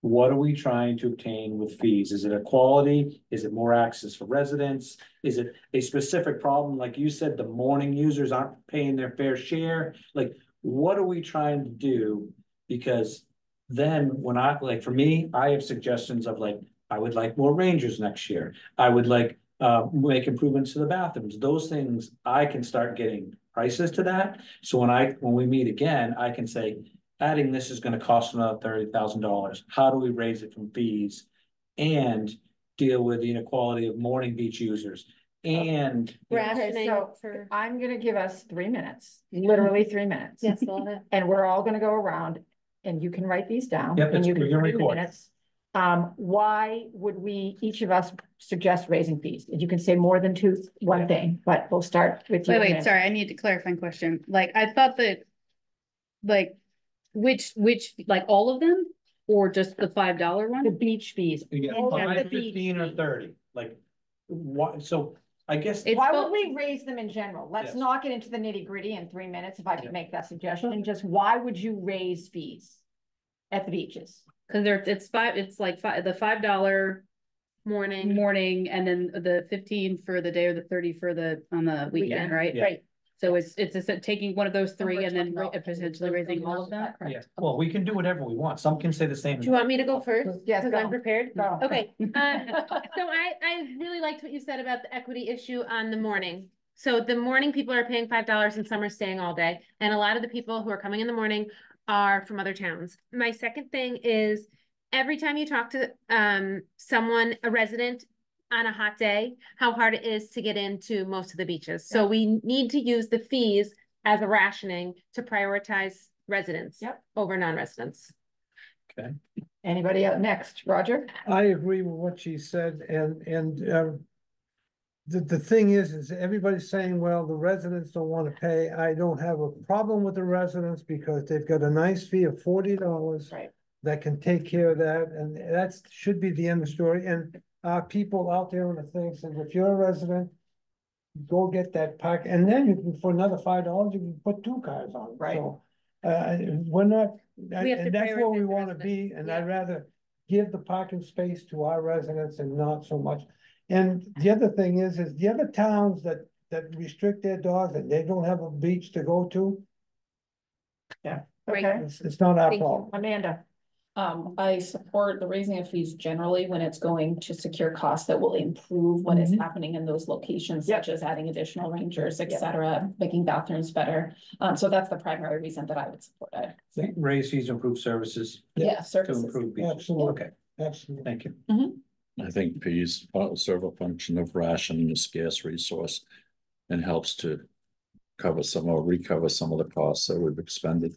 What are we trying to obtain with fees? Is it equality? Is it more access for residents? Is it a specific problem? Like you said, the morning users aren't paying their fair share? Like, what are we trying to do? Because then when I, like, for me, I have suggestions of like, I would like more rangers next year. I would like uh, make improvements to the bathrooms, those things, I can start getting prices to that. So when I, when we meet again, I can say, adding this is gonna cost another thirty thousand dollars. How do we raise it from fees? And deal with the inequality of morning beach users and. you know, Rationing so- for, I'm gonna give us three minutes, literally three minutes. yes, Lana. And we're all gonna go around and you can write these down. Yep, and it's- you can we can put in record. minutes. Um, why would we, each of us suggest raising fees? And You can say more than two, one Yeah. thing, but we'll start with you. Wait, wait, Lynn. sorry, I need to clarify a question. Like, I thought that. Like, which, which, like all of them, or just the five dollar one? The one? beach fees. You get All of five, the beach fifteen or fees. thirty, like, what, so I guess. It's Why both- would we raise them in general? Let's Yes. not get into the nitty gritty in three minutes, if I Yeah. could make that suggestion, just why would you raise fees? At the beaches? Cause there, it's five, it's like five, the five dollar Morning. Mm-hmm. morning and then the fifteen for the day or the thirty for the, on the weekend, Weekend. right? Yeah. Right, So it's, it's just taking one of those three and then talking ra- potentially raising all of them? is that correct? Yeah, well, we can do whatever we want. Some can say the same. Do you want me to go first? Yes, Cause I'm go. prepared. Go. Okay, uh, so I, I really liked what you said about the equity issue on the morning. So the morning people are paying five dollars and some are staying all day. And a lot of the people who are coming in the morning are from other towns. My second thing is every time you talk to um someone, a resident on a hot day, how hard it is to get into most of the beaches. So we need to use the fees as a rationing to prioritize residents Yep. over non-residents. Okay. Anybody up next, Roger? I agree with what she said and, and, um. the, the thing is, is everybody's saying, well, the residents don't wanna pay. I don't have a problem with the residents because they've got a nice fee of forty dollars. Right. That can take care of that, and that's, should be the end of the story, and, uh, people out there on the things, and if you're a resident. Go get that pack, and then you can, for another five dollars, you can put two cars on. Right. So, Uh, we're not, We and that's where we wanna be, and Yeah. I'd rather give the parking space to our residents and not so much. And the other thing is, is the other towns that, that restrict their dogs and they don't have a beach to go to, Yeah. Okay, it's, it's not our Thank you. Amanda, Um, I support the raising of fees generally when it's going to secure costs that will improve what is Mhm. happening in those locations, Yep. such as adding additional rangers, et Yep. cetera, making bathrooms better. Um, so that's the primary reason that I would support it. Raise fees, improve services Yeah, Yeah, to services. improve. beaches. Absolutely. Okay, Absolutely. thank you. I think fees uh, serve a function of rationing a scarce resource. And helps to cover some or recover some of the costs that we've expended.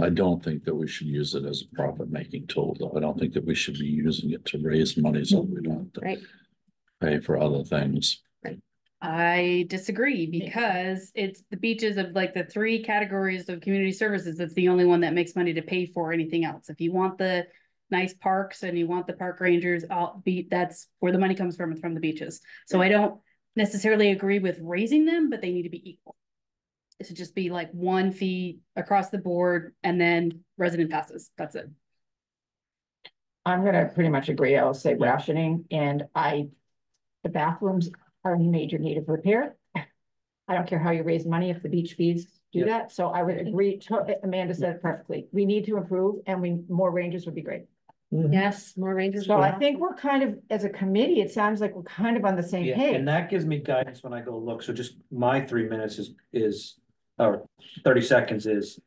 I don't think that we should use it as a profit making tool, though. I don't think that we should be using it to raise money so we don't have to Right. pay for other things. I disagree because it's the beaches of like the three categories of community services. It's the only one that makes money to pay for anything else. If you want the nice parks and you want the park rangers, I'll be, that's where the money comes from, it's from the beaches. So I don't necessarily agree with raising them, but they need to be equal. It should just be like one fee across the board and then resident passes. That's it. I'm gonna pretty much agree. I'll say rationing and I, the bathrooms are in major need of repair. I don't care how you raise money if the beach fees do Yeah. that. So I would agree to, Amanda said it perfectly. We need to improve and we, more rangers would be great. Mhm. Yes, more rangers. So I think we're kind of, as a committee, it sounds like we're kind of on the same Yeah, page. and that gives me guidance when I go look, so just my three minutes is, is, or thirty seconds is.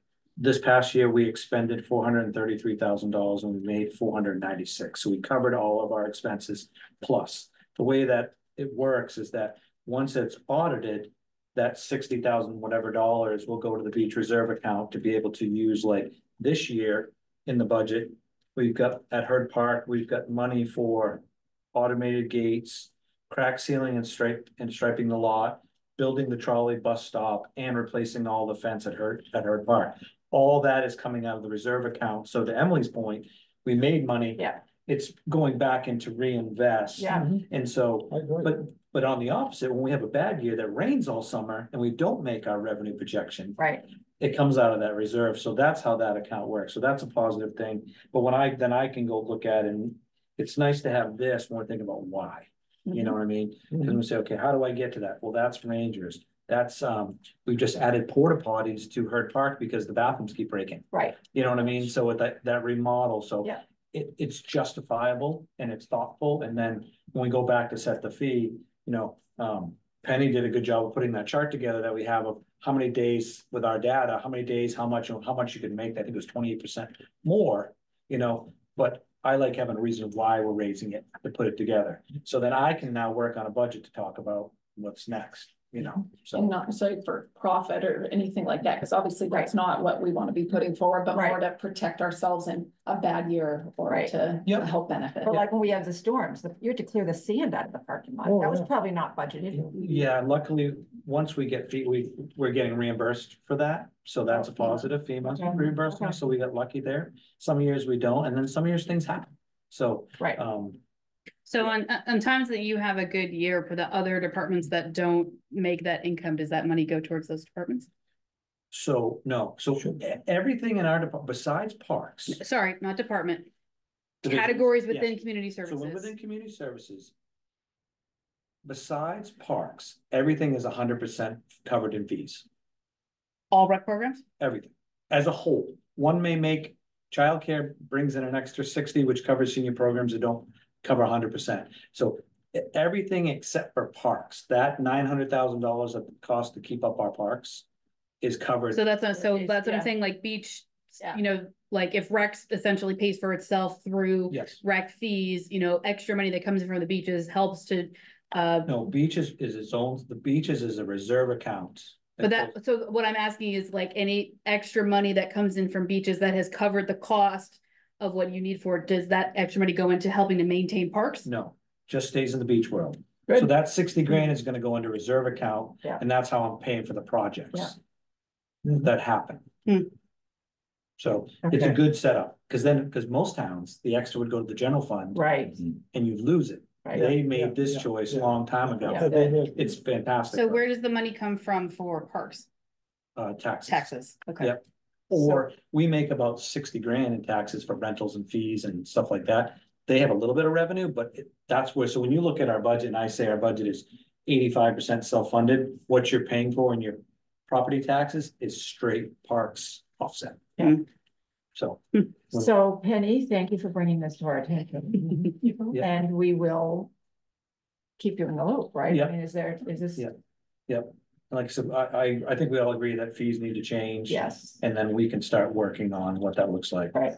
This past year, we expended four hundred and thirty-three thousand dollars and we made four hundred and ninety-six, so we covered all of our expenses plus. The way that it works is that, once it's audited, that sixty thousand whatever dollars will go to the beach reserve account to be able to use like this year in the budget. We've got, at Herd Park, we've got money for automated gates, crack sealing and stripe, and striping the lot, building the trolley bus stop, and replacing all the fence at Herd, at Herd Park. All that is coming out of the reserve account, so to Emily's point, we made money. Yeah. It's going back into reinvest. Yeah. Mm-hmm. And so, I agree. but, but on the opposite, when we have a bad year that rains all summer and we don't make our revenue projection, Right, it comes out of that reserve, so that's how that account works, so that's a positive thing. But when I, then I can go look at it and it's nice to have this when we're thinking about why, you know what I mean? Cause we say, okay, how do I get to that? Well, that's Rangers, that's, um, we've just added porta potties to Herd Park because the bathrooms keep breaking. right. You know what I mean? So with that, that remodel, so. Yeah. It, it's justifiable and it's thoughtful, and then when we go back to set the fee, you know, um, Penny did a good job of putting that chart together that we have of how many days with our data, how many days, how much, how much you could make, I think it was twenty-eight percent more, you know, but I like having a reason why we're raising it, to put it together, so then I can now work on a budget to talk about what's next, you know, so. And not necessarily for profit or anything like that, because obviously that's not what we want to be putting forward, but more to protect ourselves in a bad year or Right. to Yep. to help benefit. But like when we have the storms, the- you had to clear the sand out of the parking lot. Oh, That was yeah. probably not budgeted. Yeah, luckily, once we get fee, we, we're getting reimbursed for that, so that's a Oh, positive, FEMA Okay, reimbursement, okay. so we got lucky there. Some years we don't, and then some years things happen, so, Right, um, So on, on times that you have a good year for the other departments that don't make that income, does that money go towards those departments? so, no, so Sure. e- everything in our department, besides parks. Sorry, not department, divisions, categories yes. within community services. So when within community services. Besides parks, everything is hundred percent covered in fees. All rec programs? everything, as a whole. One may make, childcare brings in an extra sixty, which covers senior programs that don't cover hundred percent. So e- everything except for parks, that nine hundred thousand dollars of cost to keep up our parks is covered. So that's, not- so Is- that's what I'm yeah. saying, like beach, Yeah. you know, like if Rex essentially pays for itself through Yes, rec fees, you know, extra money that comes in from the beaches helps to, uh, no, beaches is its own, the beaches is a reserve account. But that, so what I'm asking is like any extra money that comes in from beaches that has covered the cost of what you need for, it, does that extra money go into helping to maintain parks? No, just stays in the beach world. So Good. that sixty grand is gonna go into reserve account, Yeah. and that's how I'm paying for the projects. Yeah. That happen. Hmm. So it's a Okay. good setup, cause then, because most towns, the extra would go to the general fund Right, and you lose it. Right. They Yeah, made this yeah, choice a yeah. long time ago. Yeah. They. It's fantastic. So where does the money come from for parks, Uh, taxes. taxes? Okay. Yep. Or we make about sixty grand in taxes for rentals and fees and stuff like that. They have a little bit of revenue, but it- that's where, so when you look at our budget and I say our budget is eighty-five percent self-funded, what you're paying for in your property taxes is straight parks offset. Yeah. So, So Penny, thank you for bringing this to our attention. Yeah. And we will keep you in the loop, right? Yeah. I mean, is there, is this? Yeah. Yep. like I said, I, I, I think we all agree that fees need to change. Yes, And then we can start working on what that looks like. right.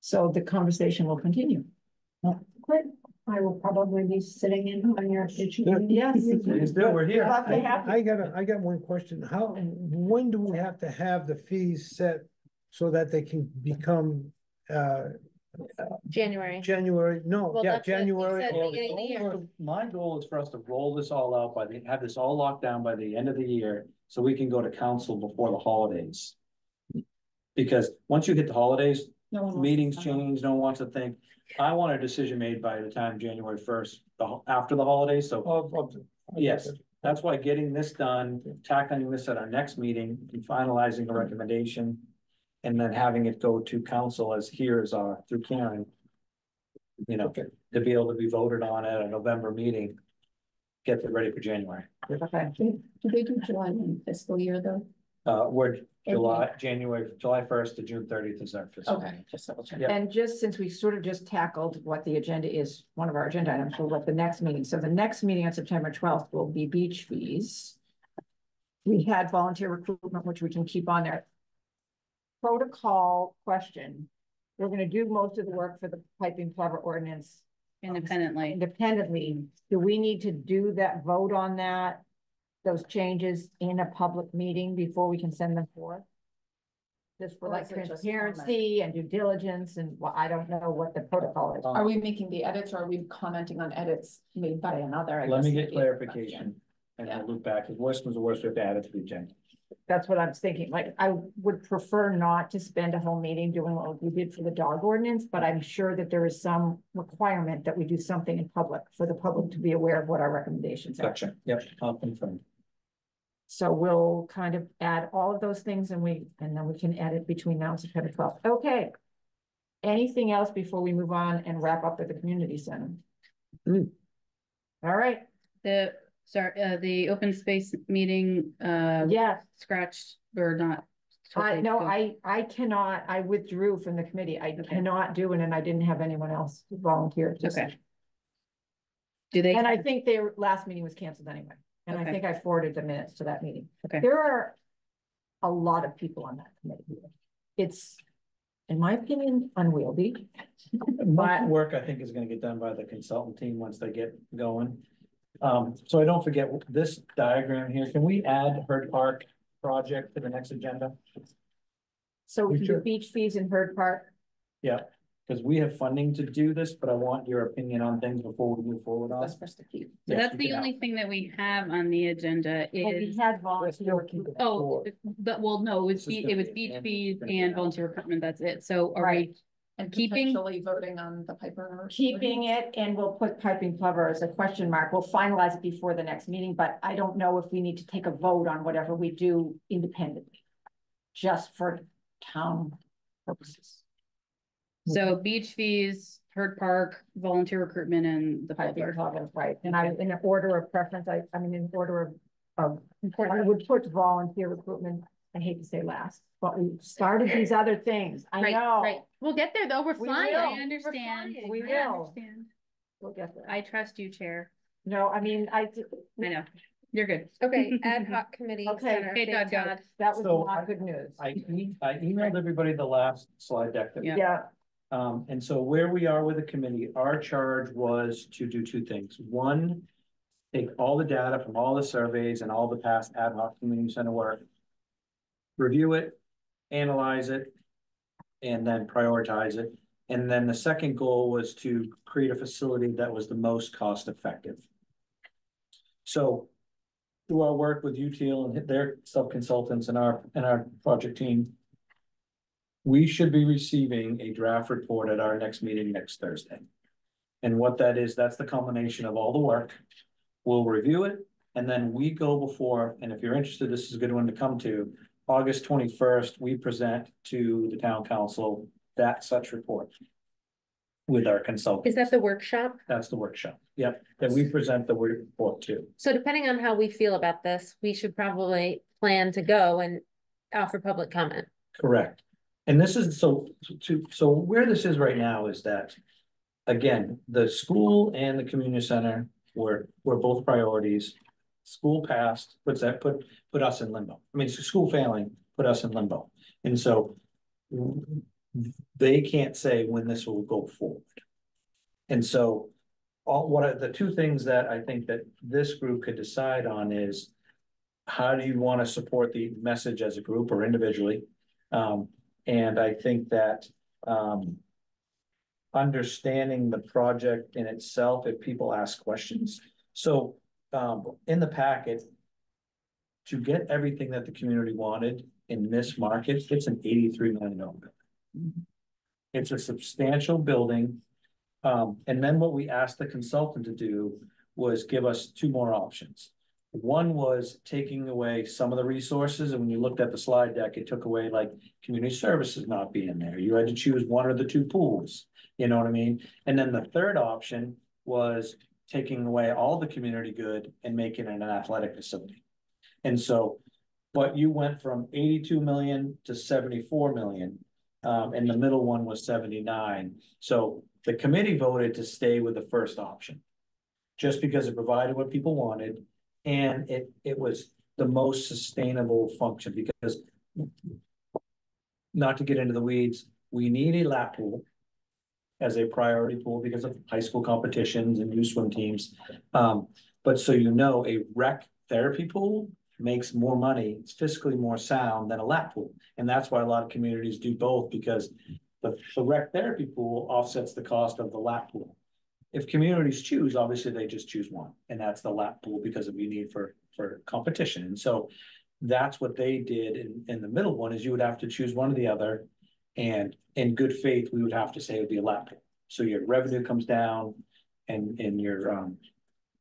So the conversation will continue. Great. I will probably be sitting in on your future. Yes. Please do, we're here. Love to I have you. I got a, I got one question. How, when do we have to have the fees set so that they can become, uh, January. January, no, Well, yeah, that's what he January. said, or- beginning of the year. My goal is for us to roll this all out by the, have this all locked down by the end of the year, so we can go to council before the holidays. Because once you hit the holidays, No one wants meetings sign change, no one wants to think. I want a decision made by the time January first, the, ho- after the holidays, so Of- of- Yes. that's why getting this done, tackling this at our next meeting and finalizing a recommendation. And then having it go to council as here is our, through Karen. You know, to be able to be voted on at a November meeting. Get it ready for January. Okay, Do they do July and fiscal year though? Uh, we're July, January, July first to June thirtieth is our fiscal. Okay, just double check. Yeah. and just since we sort of just tackled what the agenda is, one of our agenda items for what the next meeting, so the next meeting on September twelfth will be beach fees. We had volunteer recruitment, which we can keep on there. Protocol question. We're gonna do most of the work for the piping plover ordinance Independently. independently. Do we need to do that, vote on that? Those changes in a public meeting before we can send them forth? Just for Or like is it just transparency and due diligence and well, I don't know what the protocol is. Are we making the edits or are we commenting on edits made by another? I Let guess me get be the question. clarification and I'll loop back, if worst comes to worst, we have to add it to the agenda. That's what I was thinking. Like, I would prefer not to spend a whole meeting doing what we did for the dog ordinance, but I'm sure that there is some requirement that we do something in public for the public to be aware of what our recommendations are. Gotcha, yep, I'll confirm. So we'll kind of add all of those things and we, and then we can edit between now and September twelfth. Okay. Anything else before we move on and wrap up at the community center? Mm. All right, The, sorry, uh, the open space meeting, uh, yes, scratched or not. I, no. I, I cannot, I withdrew from the committee. I cannot do it and I didn't have anyone else volunteer. Just- Okay. Do they? And I think their last meeting was canceled anyway, and I Okay. think I forwarded the minutes to that meeting. Okay. There are a lot of people on that committee. It's, in my opinion, unwieldy. My work, I think, is gonna get done by the consultant team once they get going. Um, so I don't forget this diagram here, can we add Hurd Park project to the next agenda? So we can do beach fees in Hurd Park. Yeah, because we have funding to do this, but I want your opinion on things before we move forward on. That's for us to keep. So Yes, that's the can only thing that we have on the agenda And we had volunteer oh, but well, no, it was, This be- it was be beach fees gonna and volunteer recruitment, that's it. So are we, Right. And Keeping- potentially voting on the Piper. Keeping it, and we'll put piping plover as a question mark. We'll finalize it before the next meeting, but I don't know if we need to take a vote on whatever we do independently. Just for town purposes. so beach fees, Hurd Park, volunteer recruitment and the Piping Piper. cover, right, and I, in order of preference, I, I mean, in order of, of, I would put volunteer recruitment, I hate to say last, but we started these other things, I Right, know. right. We'll get there though. We're We flying. will. I We're understand. flying. We I will. understand. We'll get there. I trust you, Chair. No, I mean, I. I know. You're good. Okay, ad hoc committee. Okay. center. Hey, Todd, go. that was So not I- good news. I, e- I emailed everybody the last slide deck that we Yeah. Yeah, Um, and so where we are with the committee, our charge was to do two things. One, take all the data from all the surveys and all the past ad hoc community center work. Review it, analyze it, and then prioritize it. And then the second goal was to create a facility that was the most cost effective. So through our work with UTL and their sub-consultants and our, and our project team, we should be receiving a draft report at our next meeting next Thursday. And what that is, that's the culmination of all the work. We'll review it, and then we go before, and if you're interested, this is a good one to come to. August twenty-first, we present to the town council that such report. With our consultant, Is that the workshop? that's the workshop, yep, that we present the report to. So depending on how we feel about this, we should probably plan to go and offer public comment. Correct. And this is, so, to, so where this is right now is that. Again, the school and the community center were, were both priorities. School passed, puts that, put, put us in limbo. I mean, school failing, put us in limbo. And so. They can't say when this will go forward. And so. All, what are the two things that I think that this group could decide on is. How do you want to support the message as a group or individually? Um, and I think that, um. Understanding the project in itself, if people ask questions, so, um, in the packet. To get everything that the community wanted in this market, it's an eighty-three million dollar. building. It's a substantial building. Um, and then what we asked the consultant to do was give us two more options. One was taking away some of the resources, and when you looked at the slide deck, it took away like community services not being there. You had to choose one or the two pools. You know what I mean? And then the third option was taking away all the community good and making it an athletic facility. And so, but you went from eighty-two million to seventy-four million. Um, and the middle one was seventy-nine. So the committee voted to stay with the first option. Just because it provided what people wanted and it, it was the most sustainable function because. Not to get into the weeds, we need a lap pool. As a priority pool because of high school competitions and new swim teams. Um, but so you know, a rec therapy pool makes more money, it's fiscally more sound than a lap pool. And that's why a lot of communities do both because the, the rec therapy pool offsets the cost of the lap pool. If communities choose, obviously they just choose one, and that's the lap pool because of you need for, for competition. And so that's what they did in, in the middle one is you would have to choose one or the other. And in good faith, we would have to say it would be a lap. So your revenue comes down and, and your, um,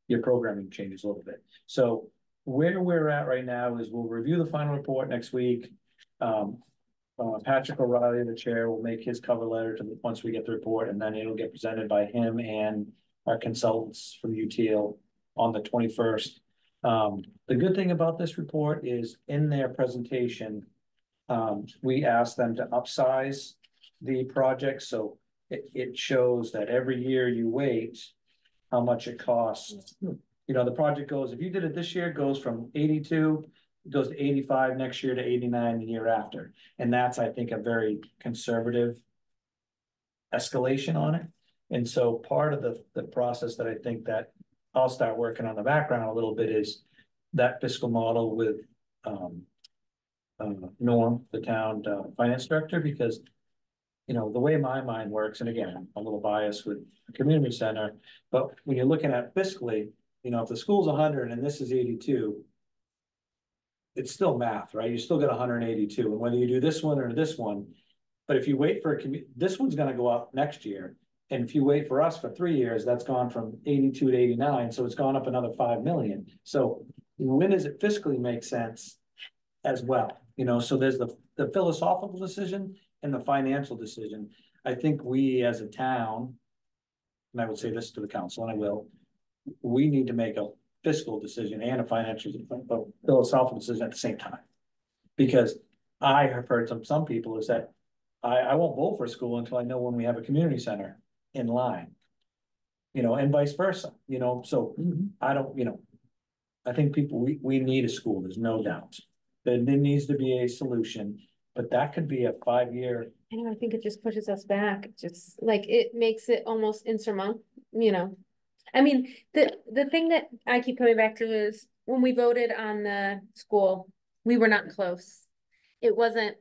your programming changes a little bit. So where we're at right now is we'll review the final report next week. Um, uh, Patrick O'Reilly, the chair, will make his cover letter to, the once we get the report, and then it'll get presented by him and our consultants from UTL on the twenty-first. Um, the good thing about this report is in their presentation, um, we asked them to upsize the project, so it, it shows that every year you wait, how much it costs. You know, the project goes, if you did it this year, it goes from eighty-two, it goes to eighty-five next year to eighty-nine the year after. And that's, I think, a very conservative escalation on it. And so part of the, the process that I think that I'll start working on the background a little bit is that fiscal model with, um, uh, Norm, the town, uh, finance director, because you know, the way my mind works, and again, a little biased with the community center, but when you're looking at fiscally, you know, if the school's hundred and this is eighty-two, it's still math, right? You still get hundred and eighty-two, and whether you do this one or this one, but if you wait for a commu- this one's gonna go up next year. And if you wait for us for three years, that's gone from eighty-two to eighty-nine, so it's gone up another five million. So when does it fiscally make sense as well? You know, so there's the, the philosophical decision and the financial decision. I think we as a town, and I would say this to the council, and I will, we need to make a fiscal decision and a financial, a philosophical decision at the same time. Because I have heard from some people is that I, I won't vote for a school until I know when we have a community center in line. You know, and vice versa, you know, so mm-hmm. I don't, you know. I think people, we, we need a school, there's no doubt. There, there needs to be a solution, but that could be a five-year, I know, I think it just pushes us back, just like it makes it almost insurmountable, you know. I mean, the, the thing that I keep coming back to is when we voted on the school, we were not close. It wasn't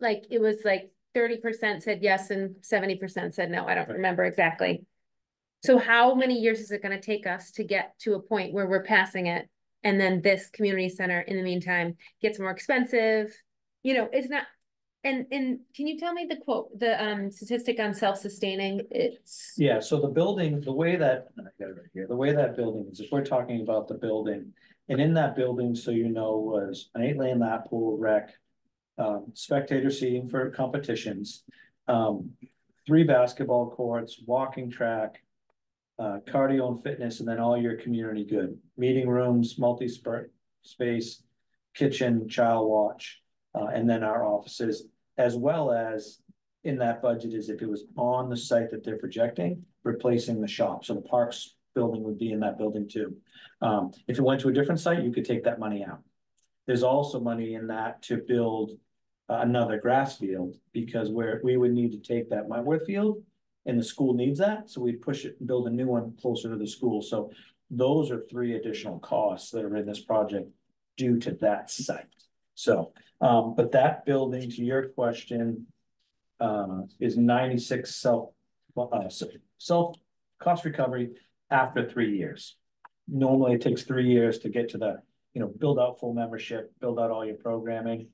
like, it was like thirty percent said yes and seventy percent said no. I don't remember exactly. So how many years is it gonna take us to get to a point where we're passing it? And then this community center in the meantime gets more expensive? You know, it's not, and, and can you tell me the quote, the um statistic on self-sustaining? It's. Yeah, so the building, the way that, I got it right here, the way that building is, if we're talking about the building. And in that building, so you know, was an eight lane lap pool rec. Um, spectator seating for competitions, um, three basketball courts, walking track. Uh, cardio and fitness, and then all your community good, meeting rooms, multi-sport space, kitchen, child watch. Uh, and then our offices, as well as in that budget is if it was on the site that they're projecting, replacing the shop, so the parks building would be in that building too. Um, if it went to a different site, you could take that money out. There's also money in that to build another grass field, because where we would need to take that Wentworth field. And the school needs that, so we'd push it, and build a new one closer to the school, so those are three additional costs that are in this project due to that site. So, um, but that building, to your question, uh, is ninety-six self, uh, self, cost recovery after three years. Normally, it takes three years to get to the, you know, build out full membership, build out all your programming.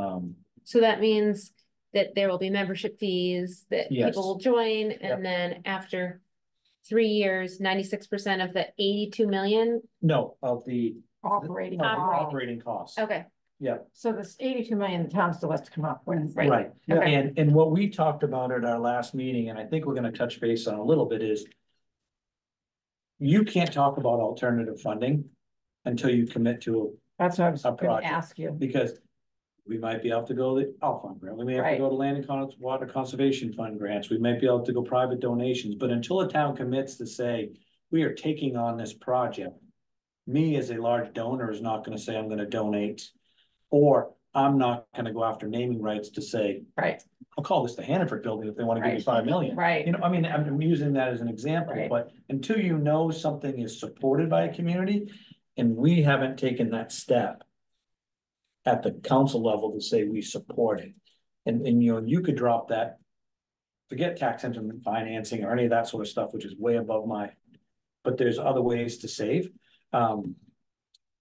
Um, So that means that there will be membership fees, that Yes. people will join, Yep. and then after three years, ninety-six percent of the eighty-two million? no, of the. Operating. of the Operating. Operating costs. Okay, Yeah, So this eighty-two million, the town still has to come up with. right. Okay. And, and what we talked about at our last meeting, and I think we're gonna touch base on a little bit is. You can't talk about alternative funding until you commit to, That's what I was A gonna project. ask you. because. We might be able to go to the Alpha grant, we may have to Right. go to Land and Con- Water Conservation Fund grants, we might be able to go private donations, but until a town commits to say. We are taking on this project. Me as a large donor is not gonna say I'm gonna donate. Or I'm not gonna go after naming rights to say, Right, I'll call this the Hannaford building if they wanna give me Right. five million. right. You know, I mean, I'm I'm using that as an example, Right. but until you know something is supported by a community, and we haven't taken that step. At the council level to say we support it, and, and you know, you could drop that. Forget tax increment financing or any of that sort of stuff, which is way above my, but there's other ways to save, um.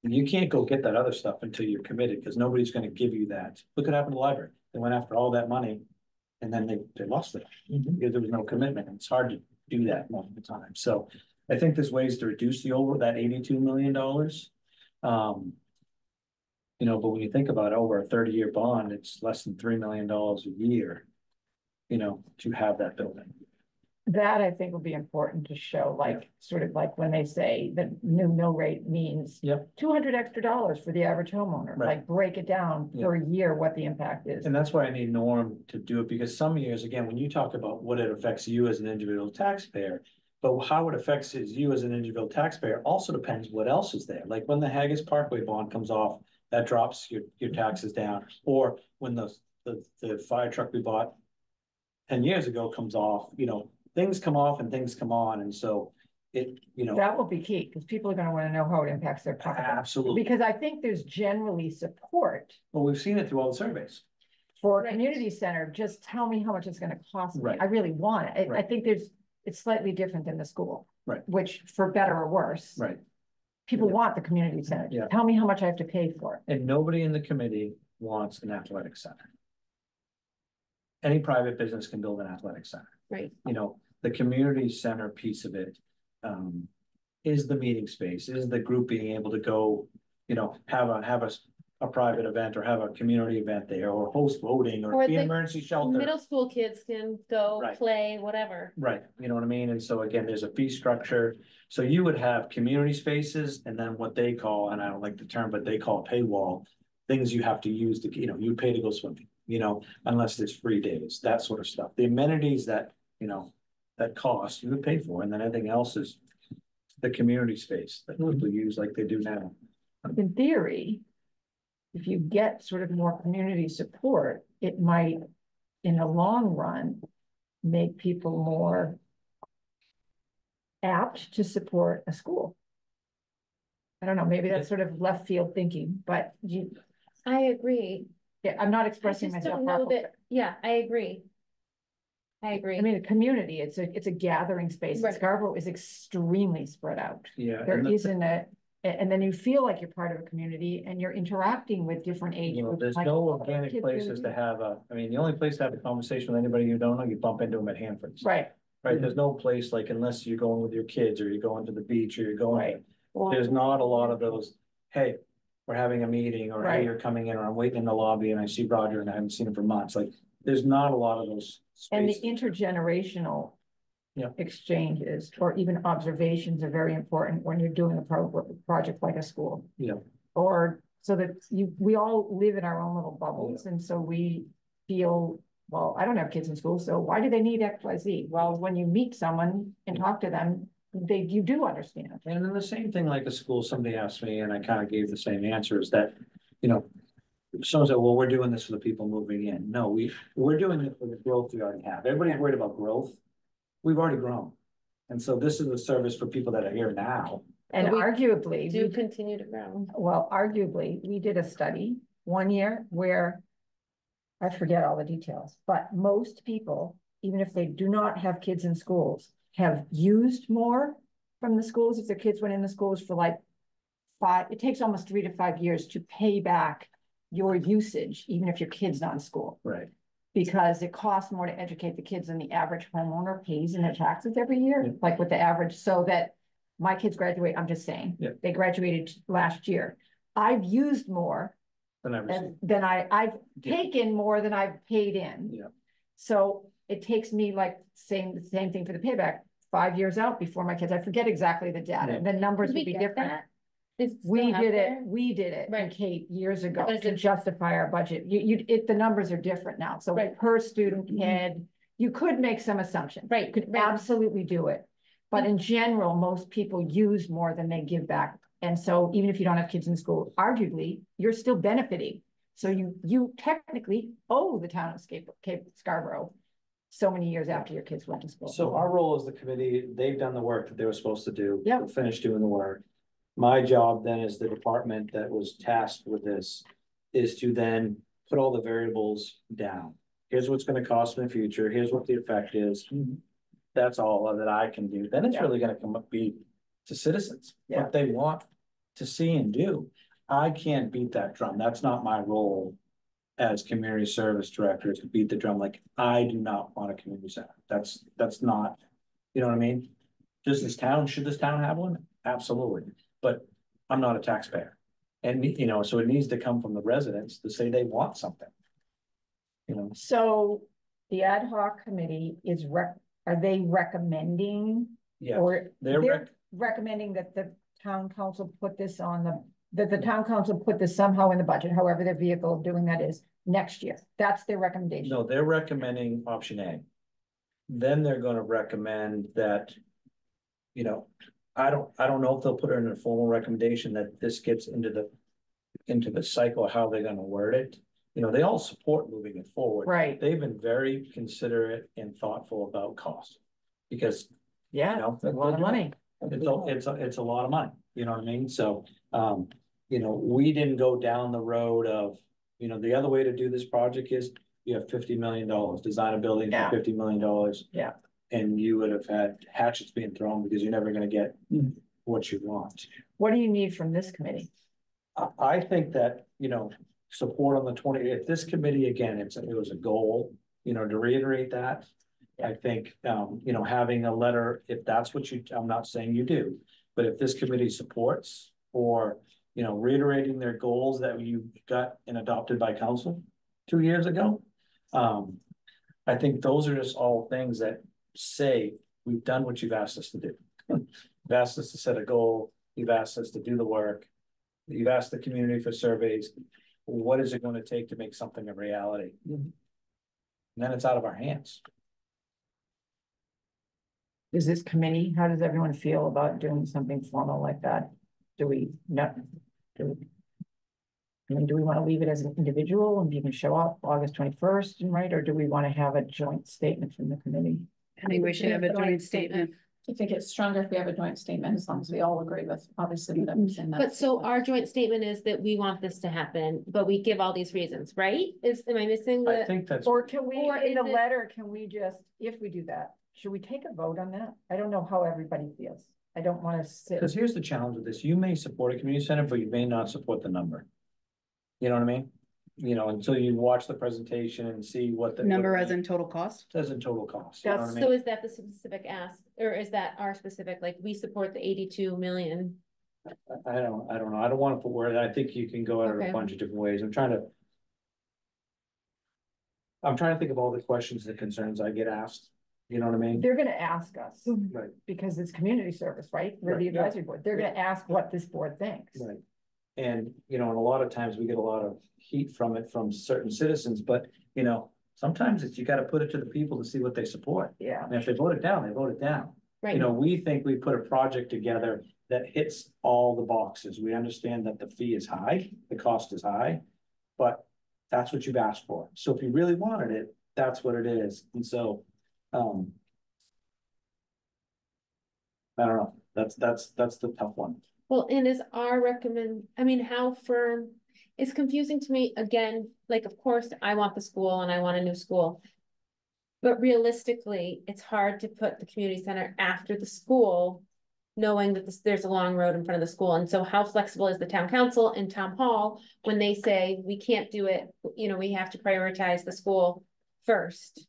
You can't go get that other stuff until you're committed, because nobody's gonna give you that, look what happened to the library, they went after all that money. And then they, they lost it because there was no commitment. And It's hard to do that most of the time. So I think there's ways to reduce the over that eighty-two million dollars. Um. You know, but when you think about over a thirty-year bond, it's less than three million dollars a year. You know, to have that building. That I think will be important to show, like, sort of like when they say the new mill rate means. Yep. Two hundred extra dollars for the average homeowner, Right. like break it down Yeah. per year, what the impact is. And that's why I need Norm to do it, because some years, again, when you talk about what it affects you as an individual taxpayer. But how it affects is you as an individual taxpayer also depends what else is there, like when the Haigis Parkway bond comes off. That drops your, your taxes down, or when the, the, the fire truck we bought. Ten years ago comes off, you know, things come off and things come on, and so it, you know, That will be key, because people are gonna wanna know how it impacts their pocketbook. absolutely. Because I think there's generally support Well, we've seen it through all the surveys. for Right. community center, just tell me how much it's gonna cost me. Right. I really want it. I, I think there's, it's slightly different than the school. Right. Which, for better or worse. Right. People Yeah. want the community center. Yeah. Tell me how much I have to pay for it. And nobody in the committee wants an athletic center. Any private business can build an athletic center. right. You know, the community center piece of it. Um, is the meeting space, is the group being able to go, you know, have a, have a, s- a private event or have a community event there or host voting or Or be an the emergency shelter. Middle school kids can go Right. play, whatever. Right, you know what I mean? And so again, there's a fee structure. So you would have community spaces and then what they call, and I don't like the term, but they call paywall. Things you have to use to, you know, you pay to go swimming, you know, unless there's free days, that sort of stuff. The amenities that, you know. That cost, you would pay for, and then everything else is. The community space that people use like they do now. in theory, if you get sort of more community support, it might, in the long run, make people more apt to support a school. I don't know, maybe that's sort of left field thinking, but you, I agree. Yeah, I'm not I expressing just myself. don't know properly. that, yeah, I agree. I agree. I mean, a community, it's a, it's a gathering space. Right. Scarborough is extremely spread out. Yeah. There and the- isn't a, a- and then you feel like you're part of a community and you're interacting with different age You know, groups. there's like, no organic kids places to have a, I mean, the only place to have a conversation with anybody you don't know, you bump into them at Hannaford's. Right, Right, there's no place like unless you're going with your kids or you're going to the beach or you're going, right. Well, there's not a lot of those. Hey, we're having a meeting or hey, Right. you're coming in or I'm waiting in the lobby and I see Roger and I haven't seen him for months. Like, there's not a lot of those. And the spaces. intergenerational. Yeah. Exchanges or even observations are very important when you're doing a pro- project like a school. Yeah. Or so that you, we all live in our own little bubbles and so we feel, well, I don't have kids in school, so why do they need X, Y, Z? Well, when you meet someone and talk to them, they, you do understand. And then the same thing like a school, somebody asked me and I kind of gave the same answer is that, you know. Someone said, well, we're doing this for the people moving in. No, we, we're doing it for the growth we already have. Everybody's worried about growth. We've already grown. And so this is a service for people that are here now. And we arguably. Do we- continue to grow. Well, arguably, we did a study one year where. I forget all the details, but most people, even if they do not have kids in schools, have used more. From the schools, if their kids went in the schools for like. Five, it takes almost three to five years to pay back your usage, even if your kid's not in school. Right. Because it costs more to educate the kids than the average homeowner pays in their taxes every year, Yeah. like with the average, so that. My kids graduate, I'm just saying. Yeah. They graduated last year. I've used more Then I received. than, than I, I've Yeah. taken more than I've paid in. Yeah. So it takes me like saying the same thing for the payback, five years out before my kids, I forget exactly the data, Yeah. the numbers Did would be different. that? Is it We out did it, there? we did it, in Right. Kate, years ago, But is to it- justify our budget. You, you, it, the numbers are different now, so Right. per student Mhm. you could make some assumptions. Right, You could right. absolutely do it. But in general, most people use more than they give back. And so even if you don't have kids in school, arguably, you're still benefiting. So you, you technically owe the town of Cape, Cape Scarborough so many years after your kids went to school. So our role as the committee, they've done the work that they were supposed to do. Yep. We're Finished doing the work. My job then as the department that was tasked with this is to then put all the variables down. Here's what's gonna cost in the future, here's what the effect is. Mm-hmm. That's all that I can do. Then it's Yeah. really gonna come up be to citizens, Yeah. what they want to see and do. I can't beat that drum. That's not my role as community service director to beat the drum, like, I do not want a community center. That's, that's not, you know what I mean? Does this town, should this town have one? Absolutely, but I'm not a taxpayer. And, you know, so it needs to come from the residents to say they want something. You know, So the ad hoc committee is rec, are they recommending? yeah, Or they're, they're rec- recommending that the town council put this on the, that the town council put this somehow in the budget, however their vehicle of doing that is next year. That's their recommendation. no, they're recommending option A. Then they're gonna recommend that. You know, I don't, I don't know if they'll put it in a formal recommendation that this gets into the. Into the cycle, how they're gonna word it. You know, they all support moving it forward. Right, They've been very considerate and thoughtful about cost. Because, you yeah, know. a lot of money. It's a, it's a, it's a lot of money, you know what I mean? So, um, you know, we didn't go down the road of, you know, the other way to do this project is. You have fifty million dollars, design a building Yeah. for fifty million dollars. Yeah. And you would have had hatchets being thrown because you're never gonna get Mm. what you want. What do you need from this committee? I, I think that, you know, support on the twenty, if this committee, again, it's, it was a goal, you know, to reiterate that. I think, um, you know, having a letter, if that's what you, I'm not saying you do, but if this committee supports or. You know, reiterating their goals that you got and adopted by council two years ago. Um, I think those are just all things that say, we've done what you've asked us to do. You've asked us to set a goal, you've asked us to do the work. You've asked the community for surveys, what is it gonna take to make something a reality? And then it's out of our hands. Is this committee, how does everyone feel about doing something formal like that? Do we not? do we- I mean, do we want to leave it as an individual and you can show up August twenty-first and right, or do we want to have a joint statement from the committee? I think we should have a joint statement. I think it's stronger if we have a joint statement, as long as we all agree with, obviously, what I'm saying. But so our joint statement is that we want this to happen, but we give all these reasons, right? Is, am I missing I the? think that's, Or can we, Or in the it- letter, can we just, if we do that, should we take a vote on that? I don't know how everybody feels. I don't wanna sit. because here's the challenge with this, you may support a community center, but you may not support the number. You know what I mean? You know, until you watch the presentation and see what the. Number what as the- in total cost? Says in total cost, you know what I That's- mean? So is that the specific ask, or is that our specific, like, we support the eighty-two million? I I don't, I don't know, I don't wanna put word, I think you can go at it Okay. a bunch of different ways, I'm trying to. I'm trying to think of all the questions and concerns I get asked, you know what I mean? They're gonna ask us, Right, because it's community service, right? We're Right, the yeah. advisory board. They're gonna ask what this board thinks. right. And, you know, and a lot of times we get a lot of heat from it from certain citizens, but, you know, sometimes it's, you gotta put it to the people to see what they support. Yeah, And if they vote it down, they vote it down. You Right, know, we think we put a project together that hits all the boxes. We understand that the fee is high, the cost is high. But that's what you've asked for. So if you really wanted it, that's what it is. And so, um. I don't know. That's, that's, that's the tough one. Well, and is our recommend, I mean, how firm? It's confusing to me, again, like, of course, I want the school and I want a new school. But realistically, it's hard to put the community center after the school. Knowing that this, there's a long road in front of the school, and so how flexible is the town council and town hall when they say, we can't do it, you know, we have to prioritize the school first?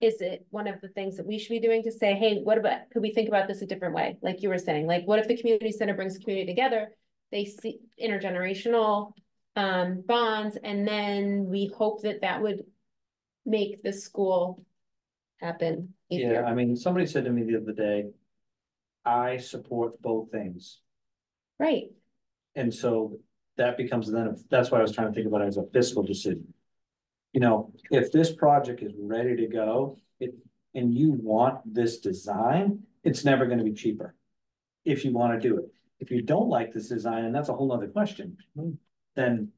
Is it one of the things that we should be doing to say, hey, what about, could we think about this a different way? Like you were saying, like, what if the community center brings the community together? They see intergenerational um bonds, and then we hope that that would make the school happen. Yeah. I mean, somebody said to me the other day. I support both things. Right, And so that becomes then, that's why I was trying to think about it as a fiscal decision. You know, if this project is ready to go, it, and you want this design, it's never gonna be cheaper. If you wanna do it. If you don't like this design, and that's a whole other question, hmm. then,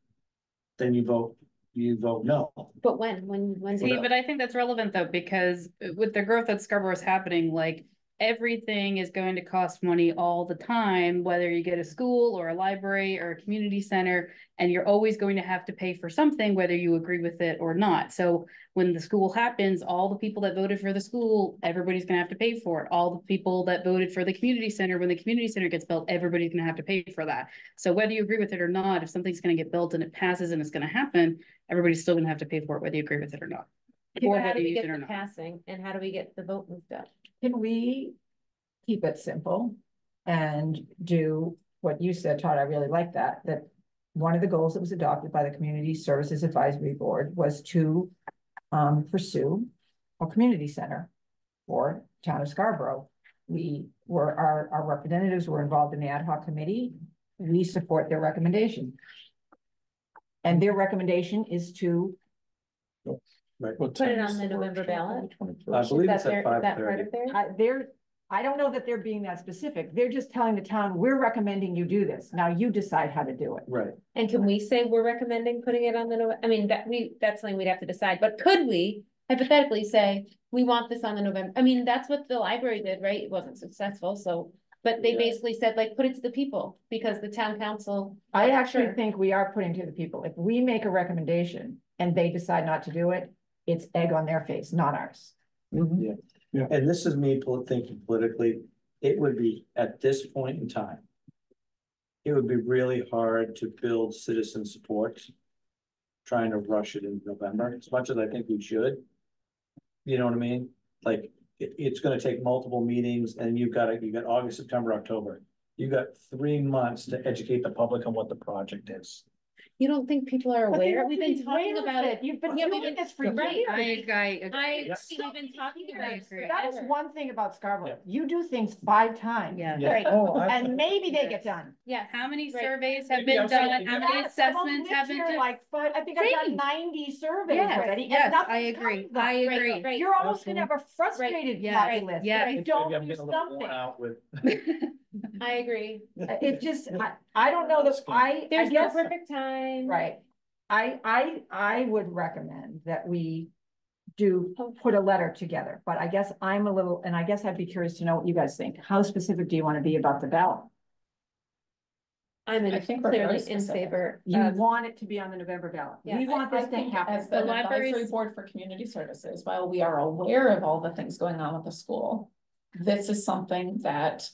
then you vote, you vote no. but when, when, when's See, but I think that's relevant though, because with the growth that Scarborough is happening, like. Everything is going to cost money all the time, whether you get a school or a library or a community center. And you're always going to have to pay for something, whether you agree with it or not. So when the school happens, all the people that voted for the school, everybody's gonna have to pay for it. All the people that voted for the community center, when the community center gets built, everybody's gonna have to pay for that. So whether you agree with it or not, if something's gonna get built and it passes and it's gonna happen, everybody's still gonna have to pay for it, whether you agree with it or not. Or How do you we get it the passing, and how do we get the vote moved up? Can we keep it simple and do what you said, Todd? I really like that, that one of the goals that was adopted by the Community Services Advisory Board was to um, pursue a community center for town of Scarborough. We were, our, our representatives were involved in the ad hoc committee. We support their recommendation. And their recommendation is to, Right. What Put it time on is the November ballot? I believe that it's at is five that part of theirs? I, they're, I don't know that they're being that specific. They're just telling the town, we're recommending you do this. Now you decide how to do it. Right, And can we say we're recommending putting it on the, Nove- I mean, that we, that's something we'd have to decide, but could we hypothetically say, we want this on the November, I mean, that's what the library did, right? It wasn't successful, so. But they Yeah. basically said like, put it to the people, because the town council. I actually Sure. think we are putting to the people, if we make a recommendation and they decide not to do it, it's egg on their face, not ours. Mm-hmm. Yeah, and this is me thinking politically, it would be at this point in time. It would be really hard to build citizen support. Trying to rush it in November, as much as I think we should. You know what I mean? Like, it, it's gonna take multiple meetings and you've got, it. you got August, September, October. You've got three months to educate the public on what the project is. You don't think people are aware? We've been talking about it. You've been Yeah, we've doing been- this for Right, years. I, I, I, Yeah. we've been talking about it agree. That is one thing about Scarborough. You do things five times. yeah. Right, Oh, I- And maybe they get done. yes. How many Right. surveys have Maybe been I'll done? it How many Yes, I've only assessments lived have been here done? Like, but I think I've done Same. ninety surveys Yes, already. and yes, I nothing's agree. coming from I. Right, agree. right. You're almost gonna have a frustrated Yeah, populace yeah. if you Maybe don't I'm do getting a little worn something. out with. I agree. Uh, it just, I, I don't know that, I, I There's no guess, perfect time. right. I, I, I would recommend that we do, put a letter together, but I guess I'm a little, and I guess I'd be curious to know what you guys think. How specific do you want to be about the ballot? I'm in- I think we're very clearly in specific. favor You of, want it to be on the November ballot. Yeah. We want I this to think happen. As the The advisory libraries- board for community services, while we are aware of all the things going on with the school. This is something that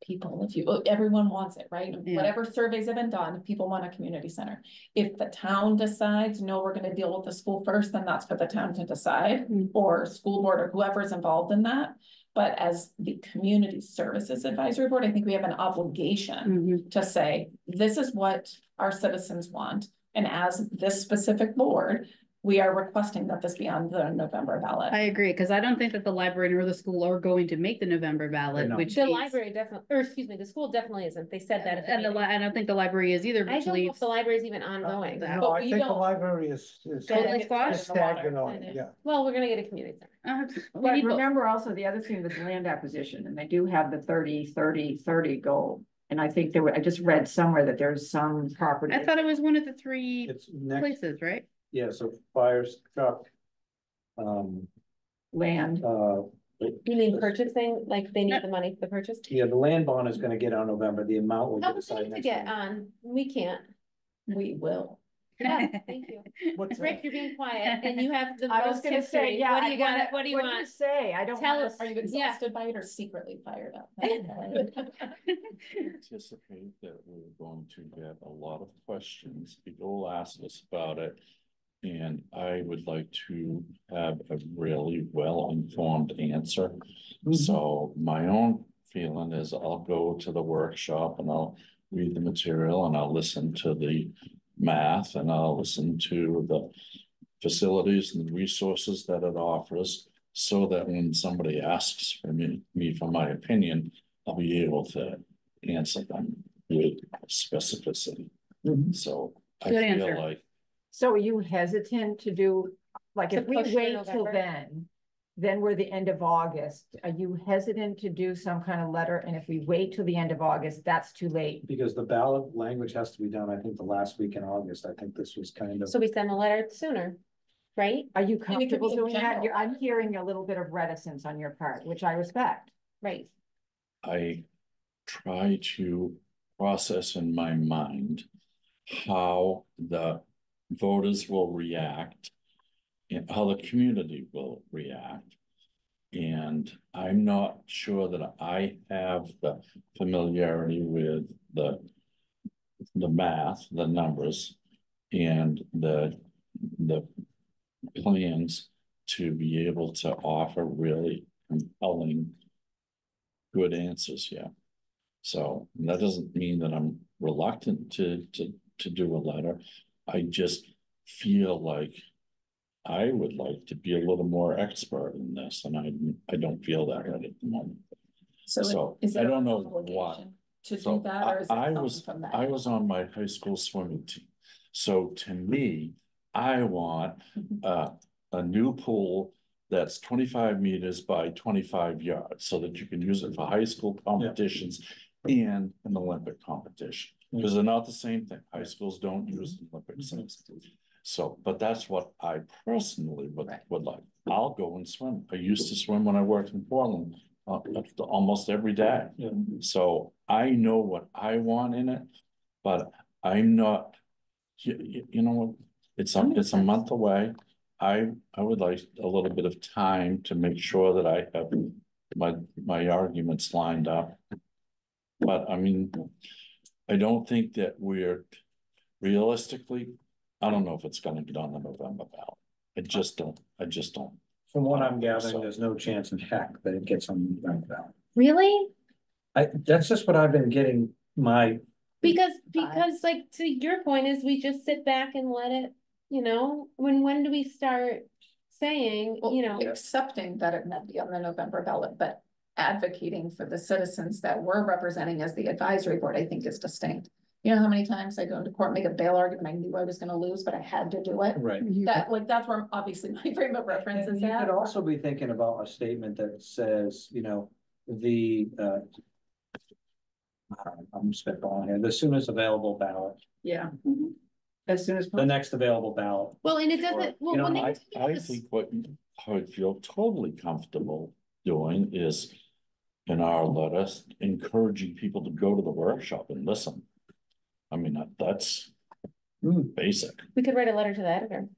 the people, if you, everyone wants it, right? Yeah. Whatever surveys have been done, people want a community center. If the town decides, no, we're gonna deal with the school first, then that's for the town to decide. Mm. Or school board or whoever's involved in that. But as the community services advisory board, I think we have an obligation Mhm. to say, this is what our citizens want. And as this specific board, we are requesting that this be on the November ballot. I agree, because I don't think that the library or the school are going to make the November ballot, not. which. the means- library definitely, or excuse me, the school definitely isn't. They said that at the And the, li- meeting. I don't think the library is either, I which don't know if leaves. the library is even ongoing. that. No, But I we think the don't- library is, is Totally Getting it squashed? is in the water. stagnant on it, yeah. Well, we're gonna get a community center. Uh, we But need both. remember also the other thing with land acquisition, and they do have the 30, 30, 30 goal. And I think there were, I just read somewhere that there's some property. I thought it was one of the three It's next, places, right? Yeah, so fires, truck. Um, Land, uh, You mean purchasing, like they need the money for the purchase? yeah, the land bond is gonna get on November, the amount will How get much decided to next get month. on? We can't. We will. Yeah, thank you. What's that? Rick, you're being quiet and you have the I was most gonna say, history. yeah. What do I you got? wanna- What do you what want? Say, I don't. Tell wanna us. Are you Yeah. exhausted by it or secretly fired up? I anticipate that we're going to get a lot of questions. People will ask us about it. And I would like to have a really well-informed answer. Mm-hmm. So my own feeling is I'll go to the workshop and I'll read the material and I'll listen to the math and I'll listen to the facilities and the resources that it offers. So that when somebody asks for me, me for my opinion, I'll be able to answer them with specificity. Mm-hmm. So I feel answer. like So are you hesitant to do, like, To if we push for wait till November? then? Then we're the end of August. Are you hesitant to do some kind of letter? And if we wait till the end of August, that's too late? Because the ballot language has to be done, I think, the last week in August, I think this was kind of. So we send a letter sooner, right? Are you could comfortable be in doing that? general. You're, I'm hearing a little bit of reticence on your part, which I respect. Right. I try to process in my mind how the voters will react and how the community will react. And I'm not sure that I have the familiarity with the the math, the numbers and the the plans to be able to offer really compelling good answers here. So that doesn't mean that I'm reluctant to, to, to do a letter. I just feel like I would like to be a little more expert in this, and I, I don't feel that right at the moment. So So, is I don't know why. To So do that, or is it I- I was- from that? I was on my high school swimming team. So to me, I want uh, a new pool that's twenty-five meters by twenty-five yards so that you can use it for high school competitions and an Olympic competition. Because they're not the same thing. High schools don't use Olympic sims. So, but that's what I personally would, Right. would like. I'll go and swim. I used to swim when I worked in Portland, uh, almost every day. Yeah. So I know what I want in it, but I'm not. You, you, you know, it's, a- it's a month away. I, I would like a little bit of time to make sure that I have my, my arguments lined up. But I mean, I don't think that we're realistically, I don't know if it's gonna get on the November ballot. I just don't, I just don't. From what I'm So- gathering, there's no chance in heck that it gets on the November ballot. Really? I, that's just what I've been getting my, Because, Bye. because like to your point is we just sit back and let it, you know, when, when do we start saying, Well, you know? Accepting that it might be on the November ballot, but advocating for the citizens that we're representing as the advisory board, I think is distinct. You know how many times I go into court, make a bail argument, I knew I was gonna lose, but I had to do it? right. That, like, that's where obviously my frame of reference And is you at. could also be thinking about a statement that says, you know, the, uh. I don't know, I'm spitballing here, the soonest available ballot, Yeah. As soon as. the next available ballot. Well, and it doesn't, well, you know, when they. I, take I this- think what I would feel totally comfortable doing is. In our letters, encouraging people to go to the workshop and listen. I mean, that- that's Hmm. basic, We could write a letter to the editor.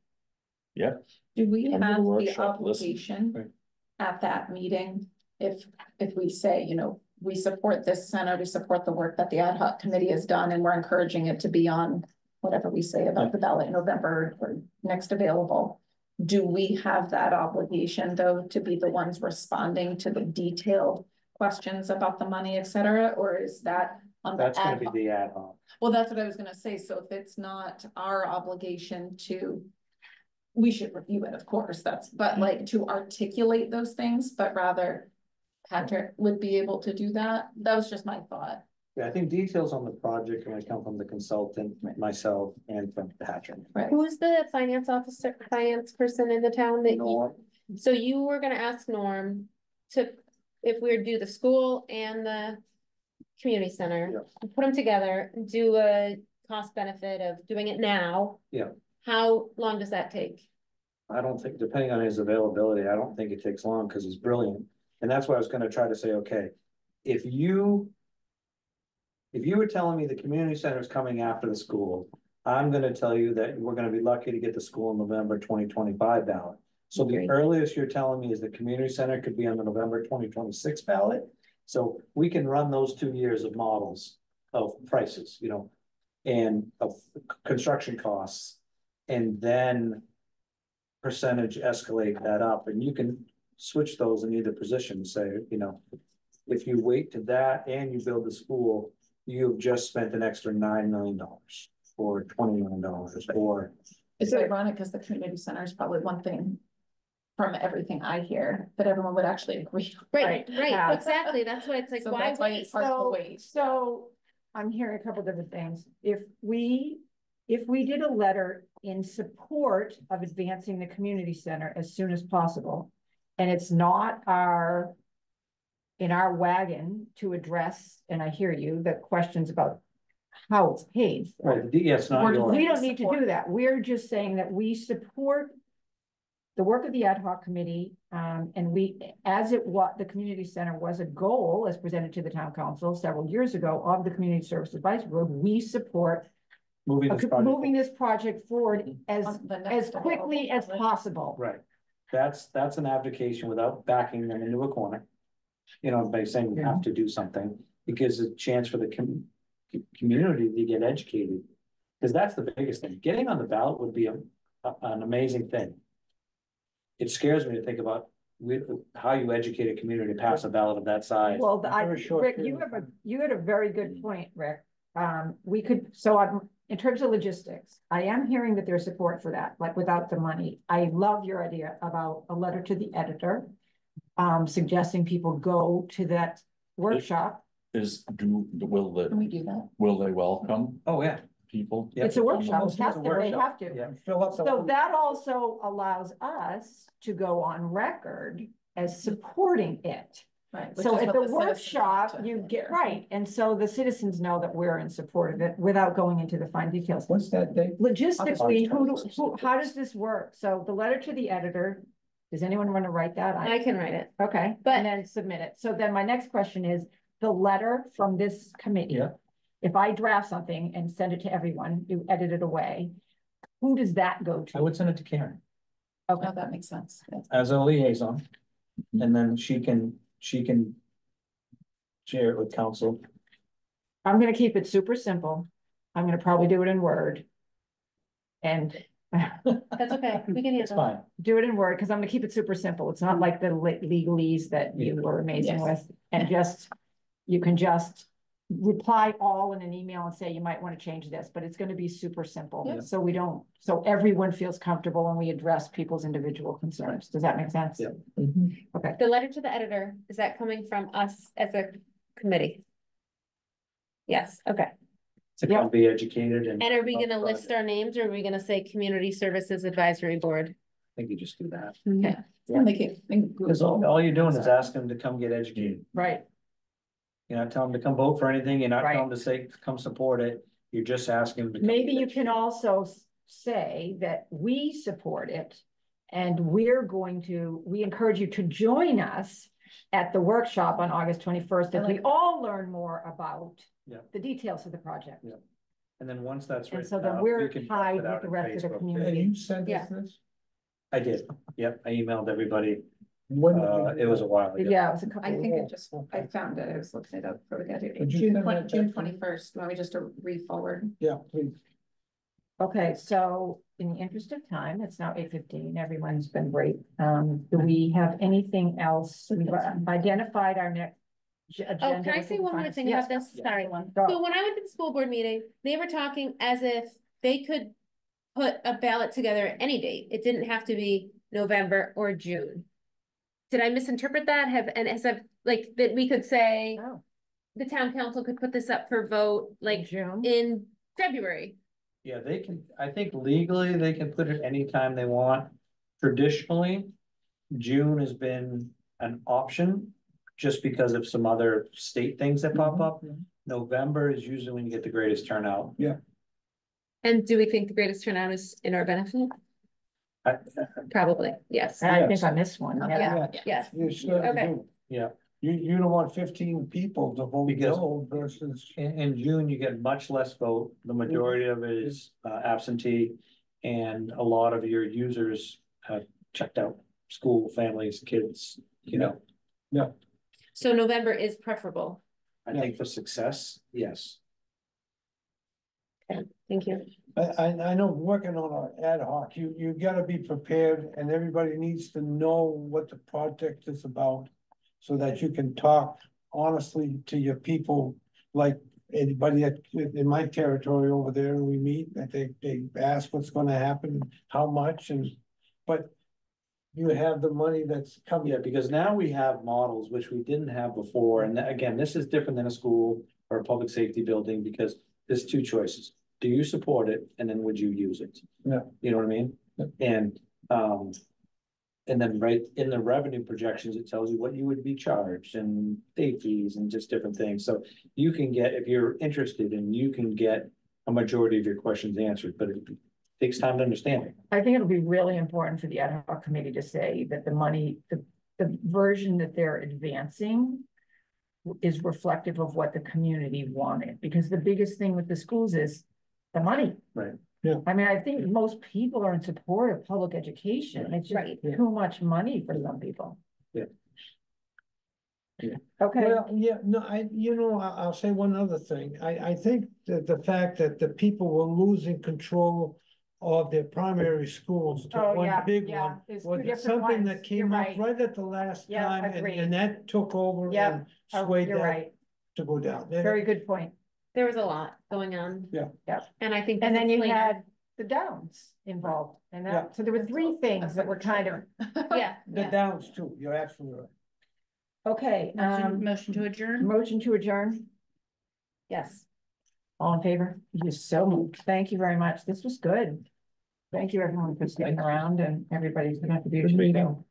yeah. Do we Come to the have the workshop, listen. obligation Right. at that meeting? If, if we say, you know, we support this center, we support the work that the ad hoc committee has done, and we're encouraging it to be on. Whatever we say about the ballot in November or next available. Do we have that obligation, though, to be the ones responding to the detailed questions about the money, et cetera, or is that? on the That's gonna ad be the ad hoc. Well, that's what I was gonna say, so if it's not our obligation to. We should review it, of course, that's, but mm-hmm. like to articulate those things, but rather. Patrick would be able to do that, that was just my thought. Yeah, I think details on the project are gonna come from the consultant, myself, and from Patrick. Right. Who's the finance officer, finance person in the town that you, Norm, so you were gonna ask Norm to, if we were to do the school and the community center, put them together, do a cost benefit of doing it now. Yeah. How long does that take? I don't think, depending on his availability, I don't think it takes long, cause he's brilliant, and that's why I was gonna try to say, okay, if you. If you were telling me the community center is coming after the school, I'm gonna tell you that we're gonna be lucky to get the school in November twenty twenty-five ballot. So the Agreed. earliest you're telling me is the community center could be on the November twenty twenty-six ballot. So we can run those two years of models of prices, you know, and of construction costs. And then percentage escalate that up, and you can switch those in either position, say, you know. If you wait to that and you build the school, you've just spent an extra nine million dollars, or twenty million dollars, or. It's ironic, cause the community center is probably one thing. From everything I hear, that everyone would actually agree. on. Right, Right, right, exactly, that's why it's like, So why that's why wait? it's hard to So, wait. so I'm hearing a couple different things. If we, if we did a letter in support of advancing the community center as soon as possible, and it's not our, in our wagon to address, and I hear you, the questions about how it's paid. for. Right, yes, not We're yours. We don't need to do that. We're just saying that we support the work of the ad hoc committee, um, and we, as it what, the community center was a goal as presented to the town council several years ago of the community service advisory board, we support Moving this project. moving this project forward as, as next quickly as possible. Right, that's, that's an abdication without backing them into a corner. You know, by saying we have to do something, it gives a chance for the com- community to get educated. Cause that's the biggest thing, getting on the ballot would be a, a- an amazing thing. It scares me to think about we, how you educate a community to pass a ballot of that size. Well, the- I, Very short Rick, period you have a, you had a very good point, Rick. Um, we could, so I'm, in terms of logistics, I am hearing that there's support for that, like without the money. I love your idea about a letter to the editor. Um, suggesting people go to that workshop. Is, do, will Can we do that? will they welcome Oh, yeah, people? Yeah. It's a workshop, it has a to, they have to. yeah. Fill up the. So that also allows us to go on record as supporting it. Right. So at what the workshop, you get, hear. right, and so the citizens know that we're in support of it without going into the fine details. What's that date? Logistically, who, do- who, how does this work? So the letter to the editor, does anyone want to write that? I can write it. Okay, But- and then submit it. So then my next question is, the letter from this committee. Yeah. If I draft something and send it to everyone, you edit it away, who does that go to? I would send it to Karen Okay, Oh, that makes sense. Yeah. as a liaison, mm-hmm. and then she can, she can. Share it with council. I'm gonna keep it super simple. I'm gonna probably do it in Word. And That's okay, we can It's handle it. fine. do it in Word, because I'm gonna keep it super simple. It's not like the le- legalese that you were amazing Yes. with. And just, you can just reply all in an email and say you might want to change this, but it's gonna be super simple. Yeah. So we don't, so everyone feels comfortable and we address people's individual concerns. Does that make sense? Yeah. Mm-hmm. Okay. The letter to the editor, is that coming from us as a committee? Yes, okay. To Yeah. come be educated and. And are we gonna list our names or are we gonna say Community Services Advisory Board? I think you just do that. Mm-hmm. Okay. Yeah, make it. in Cause all, all you're doing is asking them to come get educated. Right, You're not telling them to come vote for anything. You're not Right. telling them to say, come support it. You're just asking. them to come Maybe to you can also s- say that we support it. And we're going to, we encourage you to join us at the workshop on August twenty-first, I as we like all learn more about Yeah. the details of the project. Yeah. And then once that's And written so then out, we're you can tied with the in rest of the community. And you sent Yeah. this? I did, yep, I emailed everybody, When did uh, you do it was a while ago. Yeah, it was a couple I of think years. it just, I found it, I was looking it up for the got here, Could you June send twenty, that June back to me? twenty-first, want me just to re-forward? Yeah, please. Okay, so in the interest of time, it's now eight fifteen, everyone's been great. Um, do we have anything else? We've identified our next. ag- Oh, agenda can I say one more thing Yes, about this? yes. Sorry. one. So when I went to the school board meeting, they were talking as if they could put a ballot together at any date. It didn't have to be November or June. Did I misinterpret that? Have, and as of, like, that we could say, Oh, the town council could put this up for vote, like, June, in February? Yeah, they can, I think legally, they can put it anytime they want. Traditionally, June has been an option, just because of some other state things that pop mm-hmm. up. November is usually when you get the greatest turnout. Yeah. And do we think the greatest turnout is in our benefit? I- Probably, yes. and I think I missed one, yeah. Yeah, yes. You certainly Okay. do. Yeah. You, you don't want fifteen people to vote Because- no versus. In, in June, you get much less vote, the majority of it is uh, absentee. And a lot of your users have checked out, school, families, kids, you know, Yeah. So November is preferable. I think for success, yes. Thank you. I, I, know working on an ad hoc, you, you gotta be prepared and everybody needs to know what the project is about. So that you can talk honestly to your people, like anybody that, in my territory over there, we meet, and they, they ask what's gonna happen, how much and, but. You have the money that's coming. Yeah, because now we have models which we didn't have before, and again, this is different than a school or a public safety building, because there's two choices. Do you support it, and then would you use it? Yeah. You know what I mean? And, um. And then right in the revenue projections, it tells you what you would be charged and state fees and just different things, so you can get, if you're interested, and you can get. A majority of your questions answered, but it takes time to understand it. I think it'll be really important for the ad hoc committee to say that the money, the, the version that they're advancing. Is reflective of what the community wanted, because the biggest thing with the schools is the money. Right. Yeah. I mean, I think most people are in support of public education, it's just Right. too much money for some people. Yeah. Yeah. Okay, Well, yeah, no, I, you know, I, I'll say one other thing. I, I think that the fact that the people were losing control of their primary schools to oh, one yeah, big yeah, one. there's Was different something ones. that You're came up right. right at the last Yeah, time and, and that took over Yeah. and Oh, swayed you're that right, to go down. Very good point. There was a lot going on. Yeah. Yeah. And I think. And then you later. had the downs involved, and Yeah. that, so there were three things that were kind of, Yeah, The yeah. downs too, you're absolutely right. okay, Motion, um, motion to adjourn? motion to adjourn. Yes. All in favor? You're so moved. Thank you very much. This was good. Thank you, everyone, for sticking around and everybody's gonna have to do. Good meeting.